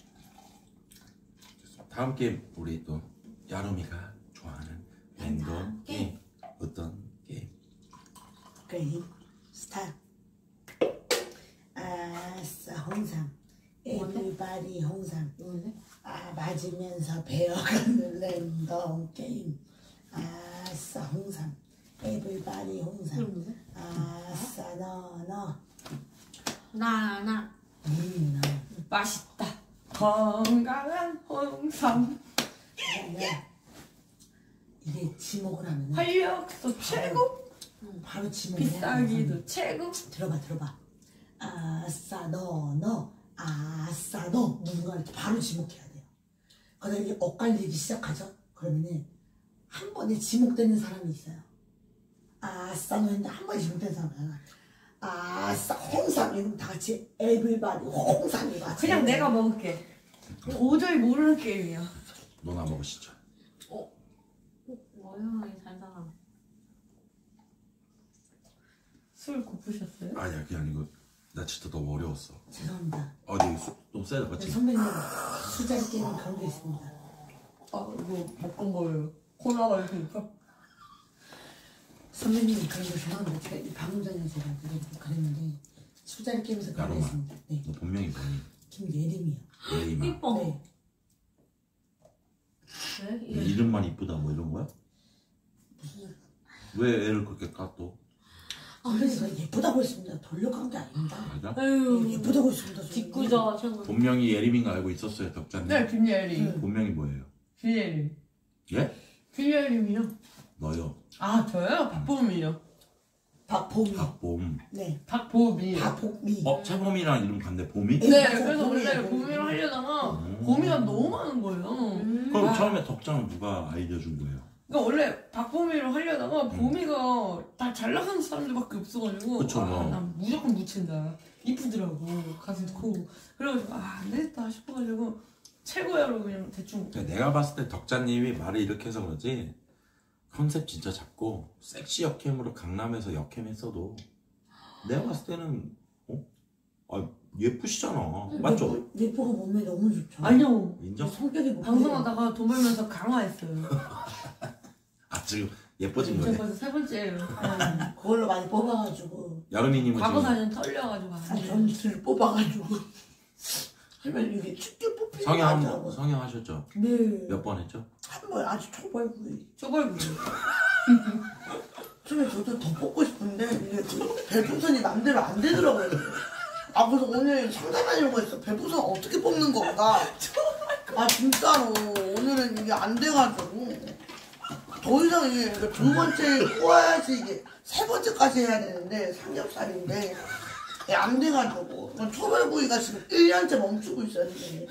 다음 게임 우리 또 야름이가 좋아하는 랜덤 게임. 어떤 게임? 게임 스타일 아싸 홍삼. Everybody 홍삼? 아 맞으면서 배워가는 랜덤 게임. 아싸 홍삼. Everybody 홍삼? 아싸 너너. 나, 나. 음, 너. 맛있다 건강한 홍삼. 그다음에 이게 지목을 하면 활력도 최고. 바로 지목을 해야 돼요. 비싸기도 최고. 들어봐 들어봐. 아싸 너너 아싸 너. 누군가 이렇게 바로 지목해야 돼요. 그러다 이게 엇갈리기 시작하죠. 그러면은 한 번에 지목되는 사람이 있어요. 아싸 너 했는데 한 번에 지목되는 사람이 하나 아싸 홍삼 이러면 다 같이 에브리바디 홍삼이가 그냥 내가 먹을게 도저히 모르는 게임이야 너나 먹으시죠. 뭐야, 이 달달한. 술 고프셨어요? 아니야 그냥 이거 나 진짜 너무 어려웠어. 죄송합니다 아 근데 수- 너무 세다 네, 맞지? 선배님 술자리 게임은 그런 게 있습니다 아 이거 먹던 거예요 콜라가 있으니까 선배님이 그런 거 좋아하는데 제가 이 방금 전에 제가 그거 그랬는데 술자리 게임에서 야로마. 있습니다 네 너 본명이 뭐니? 김예림이요 예이마. 이뻐. 네. 왜? 네, 이게 이름만 이쁘다 뭐 이런 거야? 왜 애를 그렇게 까 또? 아, 그래서 예쁘다고 했습니다. 돌려간 게 아닙니다. 맞아? 아유. 예쁘다고 했습니다. 저는. 뒷구저 최고. 본명이 예림인 거 알고 있었어요 덕자님? 네 김예림 네. 본명이 뭐예요? 김예림 예? 김예림이요? 너요. 아 저요? 박보미요 박봄이. 박봄. 네. 박보미 박봄이. 어? 차범이랑 이름 같네 봄이? 네. 네. 그래서 봄이에요, 원래 봄이. 보미를 하려다가 음. 보미가 너무 많은 거예요 음. 그럼 아. 처음에 덕자는 누가 아이디어 준 거예요? 그러니까 원래 박보미를 하려다가 보미가 다 잘 나가는 사람들밖에 없어가지고 그쵸, 아, 뭐. 난 무조건 묻힌다 이쁘더라고 가슴 크고 그래가지고 아 안되겠다 싶어가지고 최고야로 그냥 대충 그러니까 내가 봤을 때 덕자님이 말을 이렇게 해서 그러지 컨셉 진짜 잡고 섹시 역캠으로 강남에서 역캠했어도 내가 봤을 때는 어? 아 예쁘시잖아. 맞죠? 예쁘고 몸매 너무 좋죠. 아니요. 인정? 성격이 뭐 방송하다가 돈 벌면서 강화했어요. 아 지금 예뻐진 저 거네. 벌써 세 번째예요. 그걸로 많이 뽑아가지고. 야근이님은 과거 지금 사진 털려가지고. 점수를 뽑아가지고 할머니 이게 쉽게 뽑히는 거 성형 한 아니라고. 번, 성형 하셨죠? 네. 몇 번 했죠? 한 번 아주 초벌구이. 초벌구. 처음에 저도 더 뽑고 싶은데 이게 그 별풍선이 남대로 안 되더라고요. 아 그래서 오늘 상담하려고 했어. 별풍선 어떻게 뽑는 건가? 아 진짜로 오늘은 이게 안 돼가지고 더 이상 이게 이거 두 번째 뽑아야지 이게 세 번째까지 해야 되는데 삼겹살인데 안 돼가지고 초벌구이가 지금 1년째 멈추고 있었는데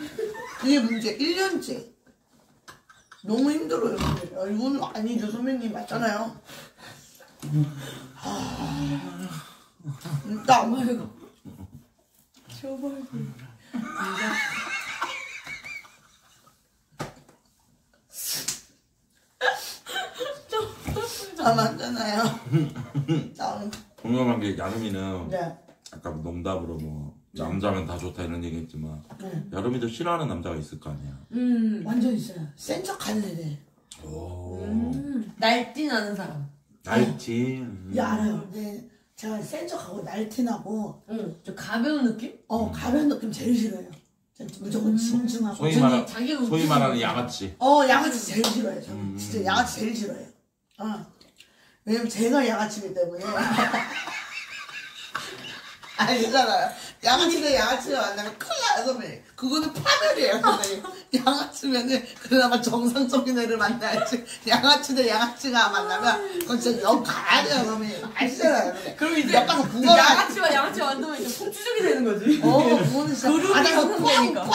그게 문제 1년째 너무 힘들어요. 아, 이거는 아니죠 선배님 맞잖아요. 일단 초벌구. 다 맞잖아요. 다음 공감한 게 야름이는 네. 아까 뭐 농담으로 뭐 남자면 다 좋다 이런 얘기 했지만 네. 야름이도 싫어하는 남자가 있을 거 아니야. 음. 완전 있어요. 센 척 하는 애들. 오. 음. 날뛰 나는 사람. 알지. 음. 야 알아요. 근데 제가 센 척하고 날티나고 응. 좀 가벼운 느낌? 어 가벼운 느낌 제일 싫어요. 전 무조건 진중하고. 소위 자기- 말하 자기가 소위 웃기는 말하는. 양아치. 어 양아치 제일 싫어요. 저는 음. 진짜 양아치 제일 싫어요. 어. 왜냐면 제가 양아치기 때문에. 아니잖아요. 양아치가 양아치가 만나면 큰일 나요, 선배님. 그거는 파멸이에요, 선배님. 양아치면은 그나마 정상적인 애를 만나야지. 양아치 대 양아치가 만나면 그건 진짜 역 가야 돼요, 선배님. 아시잖아요, 선배님. 그럼 이제 역 가서 구걸을 양아치와 양아치 만나면 이제 폭주족이 되는 거지. 어, 그거는 진짜 그룹이 형성되니까.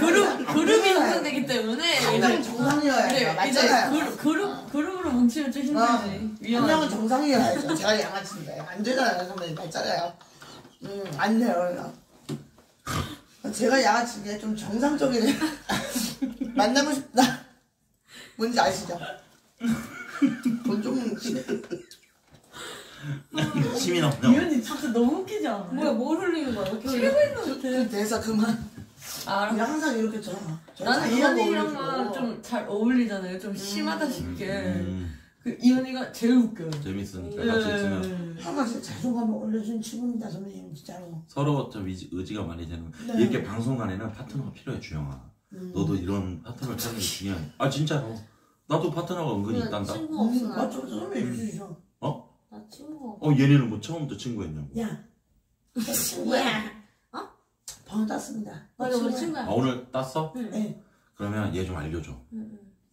그룹 그룹이 형성되기 때문에 한 명은 정상이어야. 이제 맞잖아요. 그룹 그룹 그룹으로 뭉치면 좀 어. 힘들지. 한 위험하지. 명은 정상이어야죠. 제가 양아치인데. 안 되잖아요, 선배님. 맞잖아요. 음, 안 돼요. 제가 양아치인데 좀 정상적인 애 만나고 싶다. 뭔지 아시죠? 돈좀 힘이 넘나. 이현이 진짜 너무 웃기지 않아? 뭐야 뭘 흘리는 거야? 이렇게 흘려? 그 대사 그만. 아, 그냥 항상 이렇게 저. 나는 이현이랑만 좀 잘 어울리잖아요. 좀 심하다 싶게. 음, 그 이현이가 제일 웃겨요. 재밌으니까 같이 있으면 예. 항상 진짜 자존감을 올려준 친구입니다, 선배님. 진짜로. 서로 좀 의지, 의지가 많이 되는. 네. 이렇게 방송간에는 파트너가 필요해 주영아. 음. 너도 이런 파트너를 찾는 게 중요해. 아 진짜로. 나도 파트너가 은근히 있단다. 친구 없어 음, 나. 맞죠, 선배님 주시죠. 나 친구 없어. 어 얘네는 뭐 처음부터 친구였냐고. 야, 내 친구야. 어? 번호 땄습니다. 맞아 우리 아 친구야. 오늘 땄어? 네. 그러면 얘 좀 알려줘.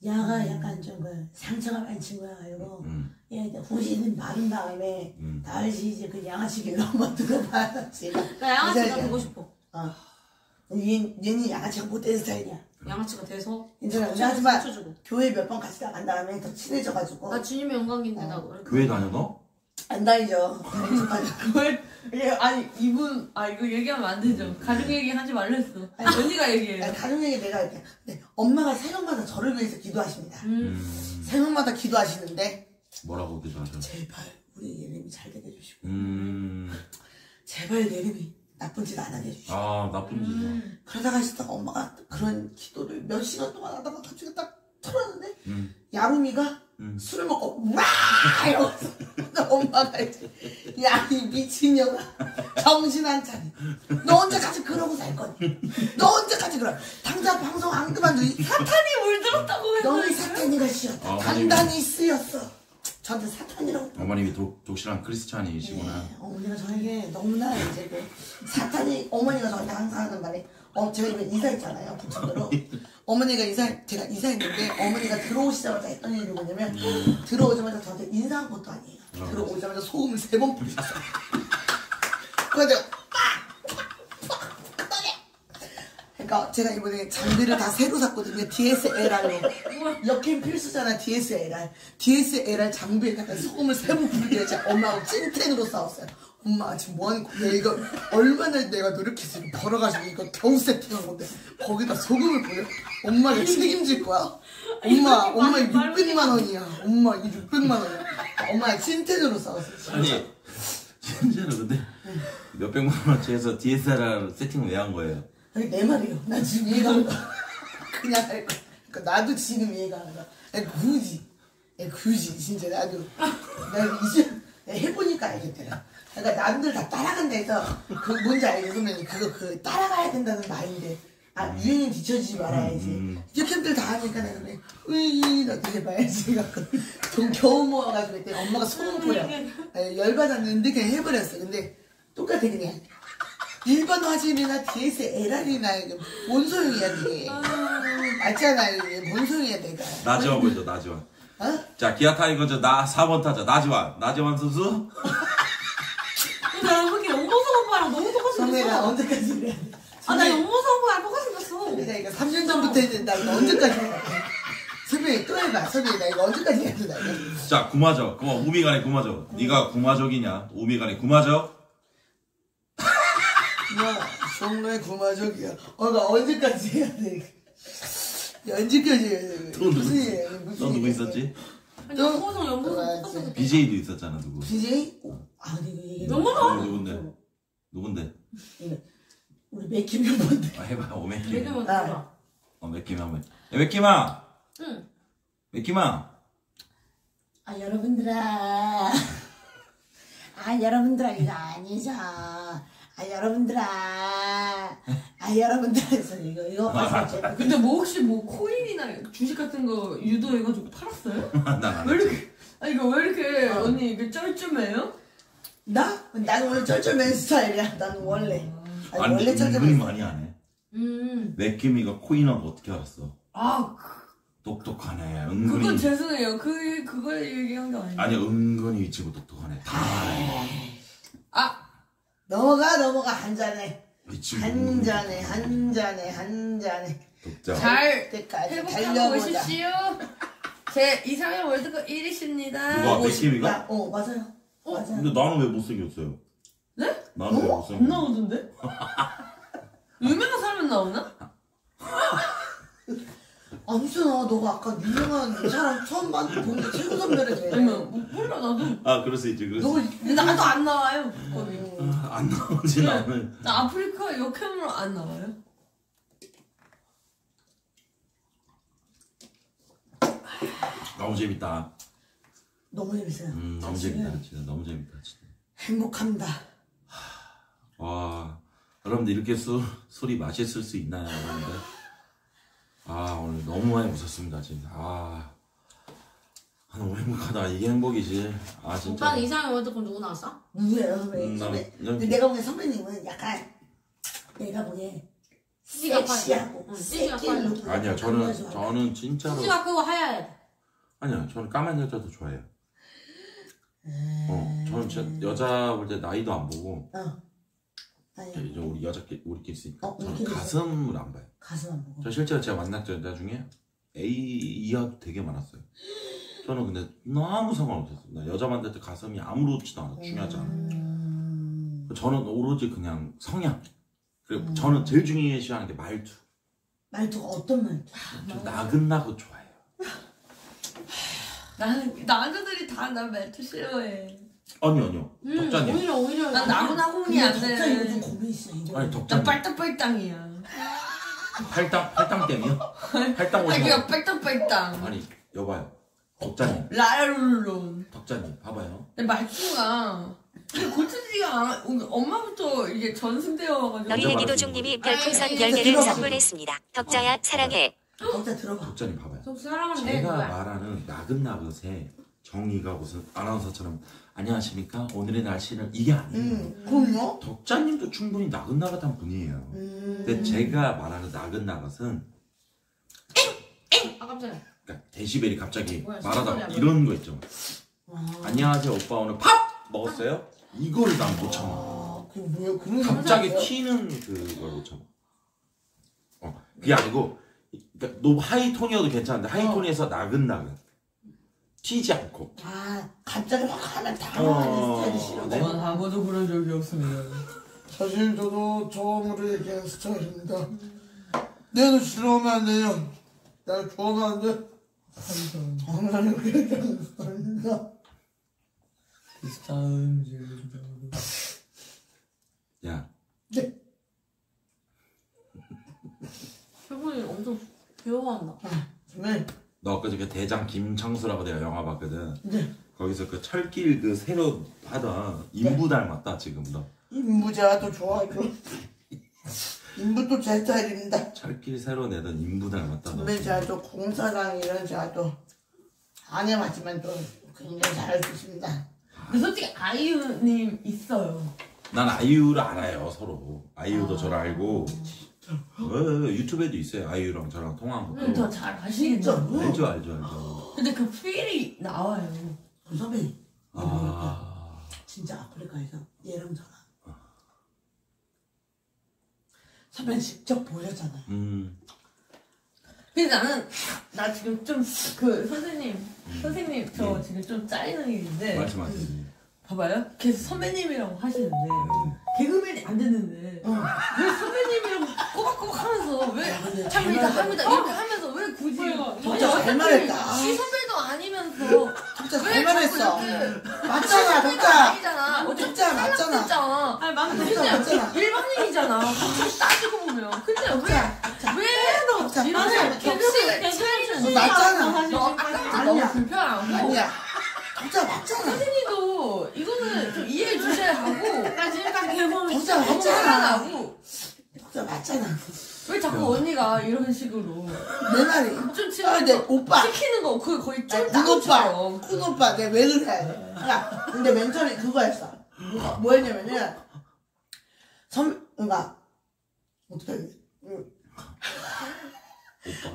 야가 약간 좀 그 상처가 많은 친구야 이거 음, 얘 이제 후시는 바른 다음에 음. 다시 이제 그 양아치기를 한번 들어봐야지 나 양아치가 보고 싶어. 어. 얘, 얘는 양아치가 못되는 스타일이야 양아치가 돼서 괜찮아 근데 하지만 쳐주고. 교회 몇 번 같이 나간 다음에 더 친해져가지고 나 주님의 영광인데 어. 나 그래. 교회 다녀 너? 안 다니죠 왜? 예, 아니 이분 아 이거 얘기하면 안 되죠. 가족 얘기 하지 말랬어. 언니가 얘기해. 아니, 가족 얘기 내가 이렇게 네, 엄마가 새벽마다 저를 위해서 기도하십니다. 음, 새벽마다 기도하시는데 뭐라고 기도하셔? 제발 우리 예림이 잘 되게 해주시고. 음, 제발 예림이 나쁜 짓 안 하게 해주시고. 아 나쁜 짓이야. 그러다가 있다가 엄마가 그런 기도를 몇 시간 동안 하다가 갑자기 딱 틀었는데 음, 야rum이가 음. 술을 먹고 와! 이러면서 엄마가 이제 야 이 미친년아. 정신 안 차려. 너 언제까지 그러고 살 거니? 너 언제까지 그러. 당장 방송 안 그만둬 이 사탄이 물들었다고 해서 너는 사탄이가 씌었다. 아, 단단히 쓰였어. 저한테 사탄이라고. 어머님이 독, 독실한 크리스찬이시구나. 네, 어머니가 저에게 너무나 이제 그 사탄이 어머니가 저한테 항상 하는 말이 어 제가 이번에 이사했잖아요 부천으로. 어머니가 이사 제가 이사했는데 어머니가 들어오시자마자 했던 일이 뭐냐면 들어오자마자 저한테 인사한 것도 아니에요. 어. 들어오자마자 소금을 세번 뿌리셨어요. 그래서 제가 그러니까 제가 이번에 장비를 다 새로 샀거든요. DSLR로. 역캠 필수잖아 DSLR DSLR 장비에다가 소금을 세번 뿌리게 제가 엄마하고 찐텐으로 싸웠어요 엄마 지금 뭐하는 거야 이거 얼마나 내가 노력해서 이거 벌어가지고 이거 겨우 세팅한 건데 거기다 소금을 뿌려 엄마가 책임질 거야 엄마 엄마 이 600만 원이야 엄마 이 600만 원이야 엄마 찐텐으로 싸웠어요 진짜. 아니 진짜로 근데 몇 백만 원어치에서 DSLR 세팅을 왜 한 거예요? 아니 내 말이에요. 나 지금 이해가 안 가. 그냥 할 거야. 그러니까 나도 지금 이해가 안 가. 아니 굳이. 아니, 굳이 진짜 나도. 나 이제 해보니까 알겠더라. 그러니까 남들 다 따라간다 해서 그 뭔지 선배님 그거 그 따라가야 된다는 마인드 아 유행에 뒤처지지 말아야지. 음. 이렇게들 다 하니까 내가 그래. 으이 나도 해봐야지. 갖고 돈 겨우 모아가지고 그때 엄마가 소금 뿌려. 아니, 열받았는데 그냥 해버렸어. 근데 똑같아 그냥. 일반 화질이나 DSLR이나 뭔 소용이야 그게. 맞잖아 이게 뭔 소용이야 내가. 나지완 보이죠 나지완 어? 자 기아 타이거즈 나 4번 타자 나지완 나지완 선수 오빠랑 너무 똑같이 선배가 생겼어. 언제까지 그래 아, 나 염보성 오빠랑 똑같이 생겼어. 선배가 이거 3년 전부터 했는데 나 이거 언제까지 해 선배 또 해봐 선배 나 이거 언제까지 해야 돼나 이거 자 구마적 그만 우미관의 구마적 네가 구마적이냐 우미관의 구마적 와 정말 구마적이야 어, 나 언제까지 해야 돼 언제까지 해야 돼 누구 무슨 있어? 일이야, 무슨 너 누구 일이야. 있었지? 아니, 연보성, 연보성. 똑같이 생겼어. BJ도 있었잖아 누구 BJ? 아 얘기 연보성? 누군데 누군데? 우리 맥힘 멤버인데. 아, 해봐. 오 맥킴 아. 들어. 어 맥킴 한번. 야 맥킴아! 응. 맥킴아! 아 여러분들아. 아 여러분들아 이거 아니죠. 아 여러분들아. 아 여러분들아. 이거 이거 봐서 제가 근데 뭐 혹시 뭐 코인이나 주식 같은 거 유도해가지고 팔았어요? 난안 왜 했지. 이렇게 아 이거 왜 이렇게 언니 이게 쩔쩔매요? 나? 나는 원래 쩔쩔맨 스타일이야. 나는 원래. 아니, 아니 원래 쩔쩔맨 많이 하네 음. 맥킴이가 코인한 거 어떻게 알았어? 아 똑똑하네. 그건 은근히. 죄송해요. 그 그걸 얘기한 게 아니에요. 아니 은근히 위치고 똑똑하네. 다 알아네 아. 넘어가 넘어가. 한 잔에. 위치고 한 잔에 한 잔에 한 잔에. 독자. 잘 회복하고 오십시오. 제 이상형 월드컵 1위십니다. 누가 맥킴이가? 어 맞아요 맞아요. 근데 나는 왜 못생겼어요? 네? 나는 왜안 못생겼어? 나오던데? 유명한 사람은 나오나? 아니잖아 너가 아까 유명한 사람 처음 봤- 본게 최고 선배라며 아니면 뭐 몰라 나도. 아 그럴 수 있지 그럴 수너 있지. 근데 나도 안 나와요 거기 아, 안 나오지 나는 나 아프리카 역캠으로 안 나와요. 너무 재밌다 너무 재밌어요 음 너무 재밌다 진짜 너무 재밌다 진짜 행복합니다 와 여러분들 이렇게 술, 술이 맛있을 수 있나요 여러분들 아 오늘 너무 많이 웃었습니다 진짜 아, 아 너무 행복하다 이게 행복이지 아 진짜 오빠는 이상형 월드컵 누구 나왔어? 누구예요 선배? 음, 나- 선배. 나- 근데 내가 보기엔 선배님은 약간 내가 보기엔 섹시하고 응, 섹시한 빠져. 룩을 아니야 저는 저는 진짜로 수지가 그거 하얘야 돼. 아니야 저는 까만 여자도 좋아해요 음. 어 저는 진짜 여자 볼 때 나이도 안 보고 어. 아니 이제 우리 여자끼리 우리끼리 있으니까 어, 저는 우리끼리 가슴을 안 봐요 가슴 안 보고 저 실제로 제가 만났던 여자 중에 A 이하도 되게 많았어요. 저는 근데 너무 상관없었어요. 나 여자 만날 때 가슴이 아무렇지도 않아 중요하지 않아. 음. 저는 오로지 그냥 성향. 그리고 저는 제일 중요시하는 게 말투. 말투가 어떤 말투? 좀 나긋나긋 좋아해요. 나는 남자들이 다나 말투 싫어해 아니요 아니요. 음, 덕자님. 오히려 오히려. 난 나무나공이 근데 덕자 이거 좀 안돼 고민 있어 이거 아니 난 덕자님. 빨딱빨땅이야 팔당 팔당 땜이요? 팔당 아니 오시면 그냥 빨딱빨땅 아니 여봐요. 덕자님. 라룰론 덕자님 봐봐요. 내 말투가 않아 엄마부터 이게 전승되어 와가지고 너희 애기도 중님이 거예요? 별풍선 아니, 10개를 들어봐. 선물했습니다. 덕자야 사랑해. 덕자 들어봐 덕자님 봐봐요. 저 사랑하는 내 제가 거야. 말하는 나긋나긋에 정의가 무슨 아나운서처럼 안녕하십니까 오늘의 날씨는 이게 아니에요. 음 그럼요 덕자님도 충분히 나긋나긋한 분이에요. 음. 근데 제가 말하는 나긋나긋은 아 깜짝이야. 그러니까 데시벨이 갑자기 뭐야, 말하다가 신소리야, 이런 거 있죠. 아, 안녕하세요 오빠 오늘 팝 먹었어요? 이거를 난 못 참아. 아 그게 뭐야 그런 갑자기? 튀는 그걸 못 참아. 어 그게 아니고 그러니까 높 하이 톤이어도 괜찮은데 하이톤에서 나긋나긋 튀지 않고. 아 갑자기 확 하면 당황하는 어, 스타일이 싫어 네. 전 아무도 그런 적이 없습니다. 사실 저도 처음으로 얘기한 스타일입니다. 내는 싫어하면 안 돼요. 날 좋아하면 안 돼? 장난이 그렇게 하는 스타일입니다. 비슷한 야 저분이 엄청 귀여워한다. 네너 그저께 대장 김창수라고 내가 영화 봤거든. 네. 거기서 그 철길 그 새로 하던 인부 닮았다 지금 너. 인부 제가 또 좋아하고 인부 또 제 스타일입니다. 철길 새로 내던 인부 닮았다 너. 선배 제가 또 이런 제가 또 안 해봤지만 또 굉장히 잘할 수 있습니다. 근데 솔직히 아이유님 있어요. 난 아이유를 알아요 서로. 아이유도 저를 알고. 어, 유튜브에도 있어요 아이유랑 저랑 통화한 것도. 더잘 아시겠죠? 진짜로? 알죠 알죠 알죠. 근데 그 필이 나와요. 그 선배 아. 진짜 아프리카에서 얘랑 저랑 선배 직접 보셨잖아요. 음. 근데 나는 나 지금 좀 그 선생님 선생님 저 예. 지금 좀 짜리는 일인데 말씀하세요. 봐봐요. 계속 선배님이라고 하시는데 개그맨이 안 됐는데 어. 왜 선배님이라고 하면서 왜 이렇게 말했다. 합니다 이렇게 하면서 왜 굳이 진짜 잘 말했다. 시 선배도 아니면서 진짜 왜잘 말했어. 자꾸 이렇게 맞잖아. 아니잖아. 어차피 진짜 맞잖아. 진짜 아니 맞잖아. 일반인이잖아. 따지고 보면. 근데 왜, 왜, 진짜 이런. 격식 차이는 맞잖아. 너 아까부터 아니야. 너무 불편하고. 아니야. 진짜 맞잖아. 선생님도 이거는 좀 이해해 주셔야 하고. 나 지금 너무 맞잖아. 진짜 맞잖아. 왜 자꾸 언니가 이런 식으로. 내 말이. 좀 치는 아, 근데 거, 오빠. 시키는 거 그거 거의 좀군 오빠. 군 오빠, 내가 왜 그래? 야, 근데 맨 처음에 그거였어. 뭐가- 뭐였냐면은, 선, 그니까, 어떻게 해야 되지? 응.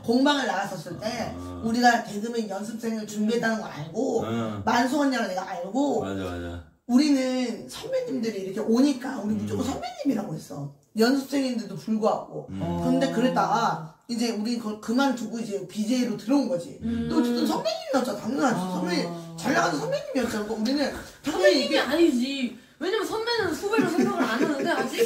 공방을 나갔었을 때, 아. 우리가 개그맨 연습생을 준비했다는 걸 알고, 응. 만수 언니랑 내가 알고, 맞아 맞아. 우리는 선배님들이 이렇게 오니까, 우리 무조건 선배님이라고 했어. 연습생인데도 불구하고. 음. 근데 그랬다가, 이제 우리 그, 그만두고 이제 BJ로 들어온 거지. 또 어쨌든 선배님이었잖아, 당연하지. 선배님, 잘 나가는 선배님이었잖아. 그러니까 우리는 당연히 선배님이 이게 아니지. 왜냐면 선배는 후배로 생각을 안 하는데 아직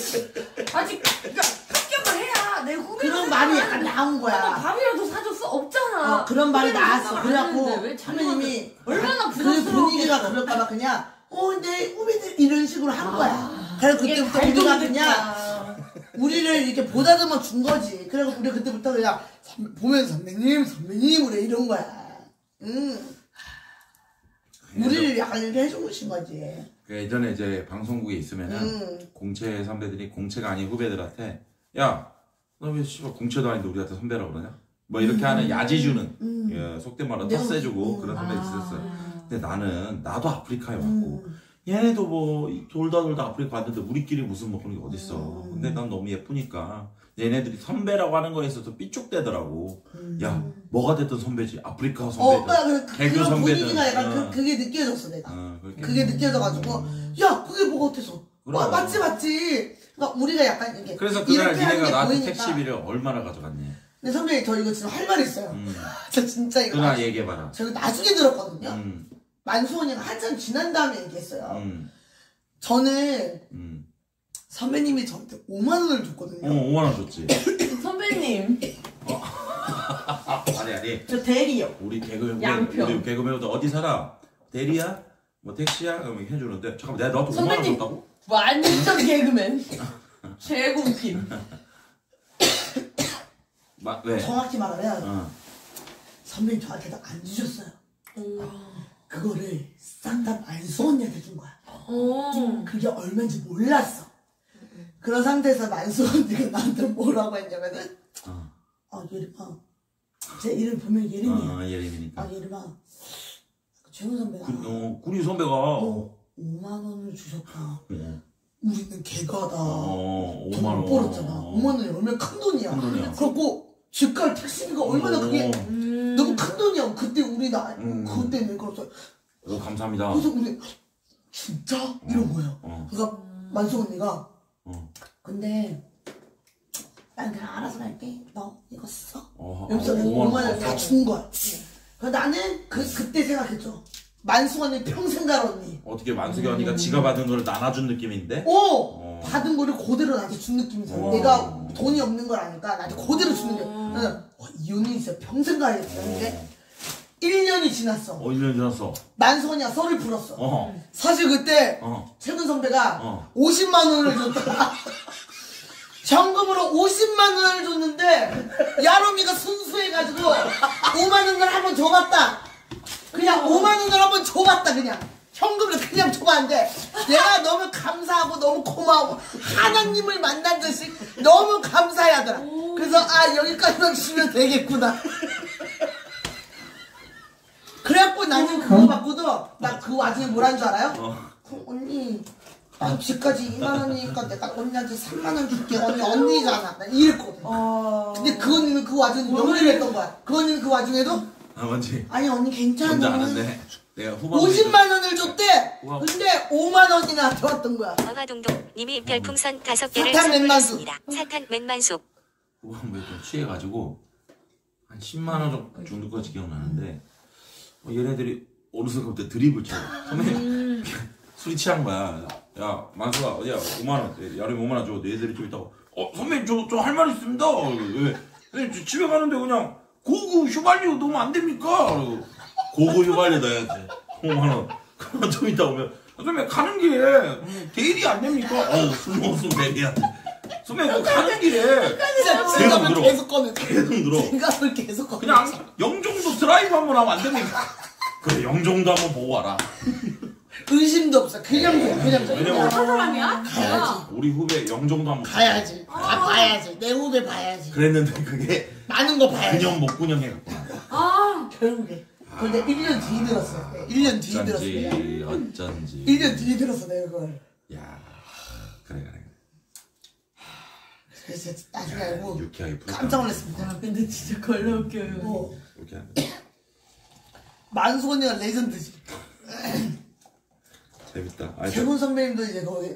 아직 그러니까 합격을 해야 내 후배 그런 말이 약간 나온 거야. 밥이라도 사줬어 없잖아. 어, 그런 말이 나왔어. 안 그래갖고 선배님이 얼마나 그 부담스러워. 분위기가 그럴까봐 그냥 어, 내 후배들 이런 식으로 한 거야. 그래서 이게 그때부터 우리가 그냥. 우리를 이렇게 보다듬어 준 거지. 그래서 우리가 그때부터 그냥 선- 보면 선배님, 선배님, 우리 이런 거야. 응. 우리를 약간 이렇게 해주신 거지. 그 예전에 이제 방송국에 있으면은 응. 공채 선배들이 공채가 아닌 후배들한테 야, 너 왜 씨발 공채도 아닌데 우리한테 선배라고 그러냐? 뭐 이렇게 하는 야지 주는 음. 예, 속된 말로 내가 텃세주고 음. 그런 선배 있었어요. 근데 나는 나도 아프리카에 왔고 음. 얘네도 뭐 돌다 돌다 아프리카 왔는데 우리끼리 무슨 뭐 그런 게 어딨어. 음. 근데 난 너무 예쁘니까 얘네들이 선배라고 하는 거에 있어서 삐쪽대더라고. 야, 뭐가 됐든 선배지. 아프리카 어, 선배든. 나 그, 그, 개그 그런. 분위기가 약간 어. 그, 그게 느껴졌어, 내가. 어. 그게 느껴져가지고, 야, 그게 뭐가 어때서? 와, 맞지, 맞지. 그러니까 우리가 약간 이게. 그래서 그날 이렇게 니네가 게 나한테 보이니까. 택시비를 얼마나 가져갔니? 근데 선배님, 저 이거 지금 할 말 있어요. 음. 저 진짜 이거. 그날 나, 얘기해봐라. 저 이거 나중에 들었거든요. 음, 만수원이가 한참 지난 다음에 얘기했어요. 음, 저는 음. 선배님이 저한테 5만 원을 어, 줬거든요. 5만 원 줬지. 선배님 아, 아니, 아니. 저 대리요. 우리 개그, 양평. 우리 개그 배우들 어디 살아? 대리야? 뭐 택시야? 그러면 해주는데, 잠깐만, 내가 너한테 5만원 선배님. 줬다고? 완전 개그맨. 최고 웃김. 마, 왜? 정확히 말하면, 어. 선배님 저한테도 안 주셨어요. 그거를 싹다 만수언니한테 준 거야. 어. 그게 얼마인지 몰랐어. 그런 상태에서 만수 언니가 나한테 뭐라고 했냐면은, 어. 아, 예림아. 제 이름 보면 예림이야. 어, 예림이니까. 아, 예림아. 최훈 선배가 구, 어, 구리 선배가. 어. 어, 5만 원을 주셨다. 어, 우리는 개가다. 어, 5만 원. 돈못 벌었잖아. 5만 원이 얼마나 큰 돈이야. 큰 돈이야. 그렇고 집갈 택시비가 얼마나 그게 어, 너무 큰 돈이야. 그때 우리 나 음. 그때 왜 그랬어. 어, 감사합니다. 그래서 우리 진짜 이런 거예요. 어, 그러니까 만수 언니가 어, 근데 난 그냥 알아서 갈게. 너 이거 써. 어, 여기서 어, 5만 원을 어, 다준 거야. 그래서 나는 그 그때 생각했죠. 만수 언니 평생 갈 언니. 어떻게 만숙이 언니가 지가 받은 걸 나눠준 느낌인데? 오! 어. 받은 거를 그대로 나한테 준 느낌이잖아. 어. 내가 돈이 없는 걸 아니까 나한테 그대로 주는 게. 나는 와, 이 언니 진짜 평생 가야겠다. 근데 1년이 지났어. 어, 1년 지났어. 만수언니가 썰을 풀었어. 어, 사실 그때 어, 최근 선배가 어. 50만 원을 줬다. 현금으로 50만 원을 줬는데 야롬이가 순수해가지고 5만 원을 한번 줘봤다. 그냥 5만 원을 한번 줘봤다 그냥. 현금을 그냥 줘봤는데 내가 너무 감사하고 너무 고마워. 하나님을 만난 듯이 너무 감사하더라. 그래서 아 여기까지만 주면 되겠구나. 그래갖고 나는 그거 받고도 나 그 와중에 뭐라는 줄 알아요? 어. 그 언니 나 집까지 2만 원이니까 내가 언니한테 3만 원 줄게. 언니 언니잖아. 나 이랬거든 어. 근데 그 언니는 그 와중에 연기를 했던 거야. 그 언니는 그 와중에도 아 뭔지 아니 언니 괜찮아 아는데 내가 후반 50만 원을 줬대 우와. 근데 5만 원이나 들었던 거야 어화동동 님이 별풍선 5개를 사탄 맨만수. 선물했습니다. 사탄 맨만수. 후반부에 좀 취해가지고 한 10만 원 정도까지 기억나는데 어, 얘네들이 어느 순간부터 드립을 쳐 선배님 술이 취한 거야 야 만수가 어디야 5만 원 야름이 5만 원 줘. 얘들이 좀 있다고 어 선배님 저저할 말 있습니다 왜? 저 집에 가는데 그냥 고급 휘발유 넣으면 안 됩니까? 그러고 고급 휘발유 넣어야지. 5만 원. 그만 좀 있다 오면 선배님 가는 길에 음, 대일이 안 됩니까? 어술 먹었으면 대리야 선배님 그거 가는 길에 진짜 계속 생각을 들어. 계속 꺼내. 계속 들어. 생각을 계속 꺼내. 그냥 영종도 드라이브 한번 하면 안 됩니까? 그래 영종도 한번 보고 와라. 의심도 없어. 그냥 줘 그냥 줘. 왜냐면 저 사람이야? 가야지. 우리 후배 영종도 한번 가야지. 다 봐야지. 내 후배 봐야지. 그랬는데 그게 많은 거 봐야지. 9년 못 9년 해갖고. 아, 결국에 근데 1년 뒤에 들었어 1년 뒤에 들었어 어쩐지 어쩐지. 1년 뒤에 들었어 내가 그걸. 야 그래 그래 그래서 나중에 알고 유쾌하게. 깜짝 놀랐습니다. 야 근데 진짜 걸려 웃겨요. 어, 이렇게 하면 만수 언니가 레전드지. 재밌다. 아니, 저- 재훈 선배님도 이제 거기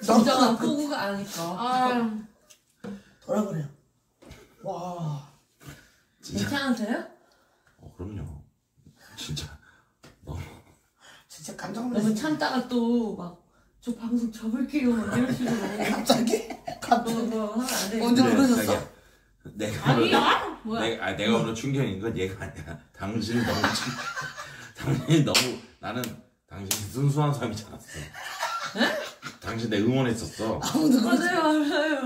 진정한 포구가 아니까. 아, 그래요 와 괜찮으세요? 어, 그럼요 진짜 너무 진짜 깜짝 너무 놀랐어 참다가 또 막 저 방송 접을게요 막 이런 식으로. 갑자기 갑자기 뭐 하면 안 돼. 언제 그러셨어? 자기야. 내가 아니야? 뭐야? 내가, 아, 내가 오늘 충격인 건 얘가 아니야. 당신이 너무 충- 당신이 너무 나는 당신이 순수한 사람이 지 않았어. 당신 내 응원했었어. 아무도 그러지 맞아요 알아요.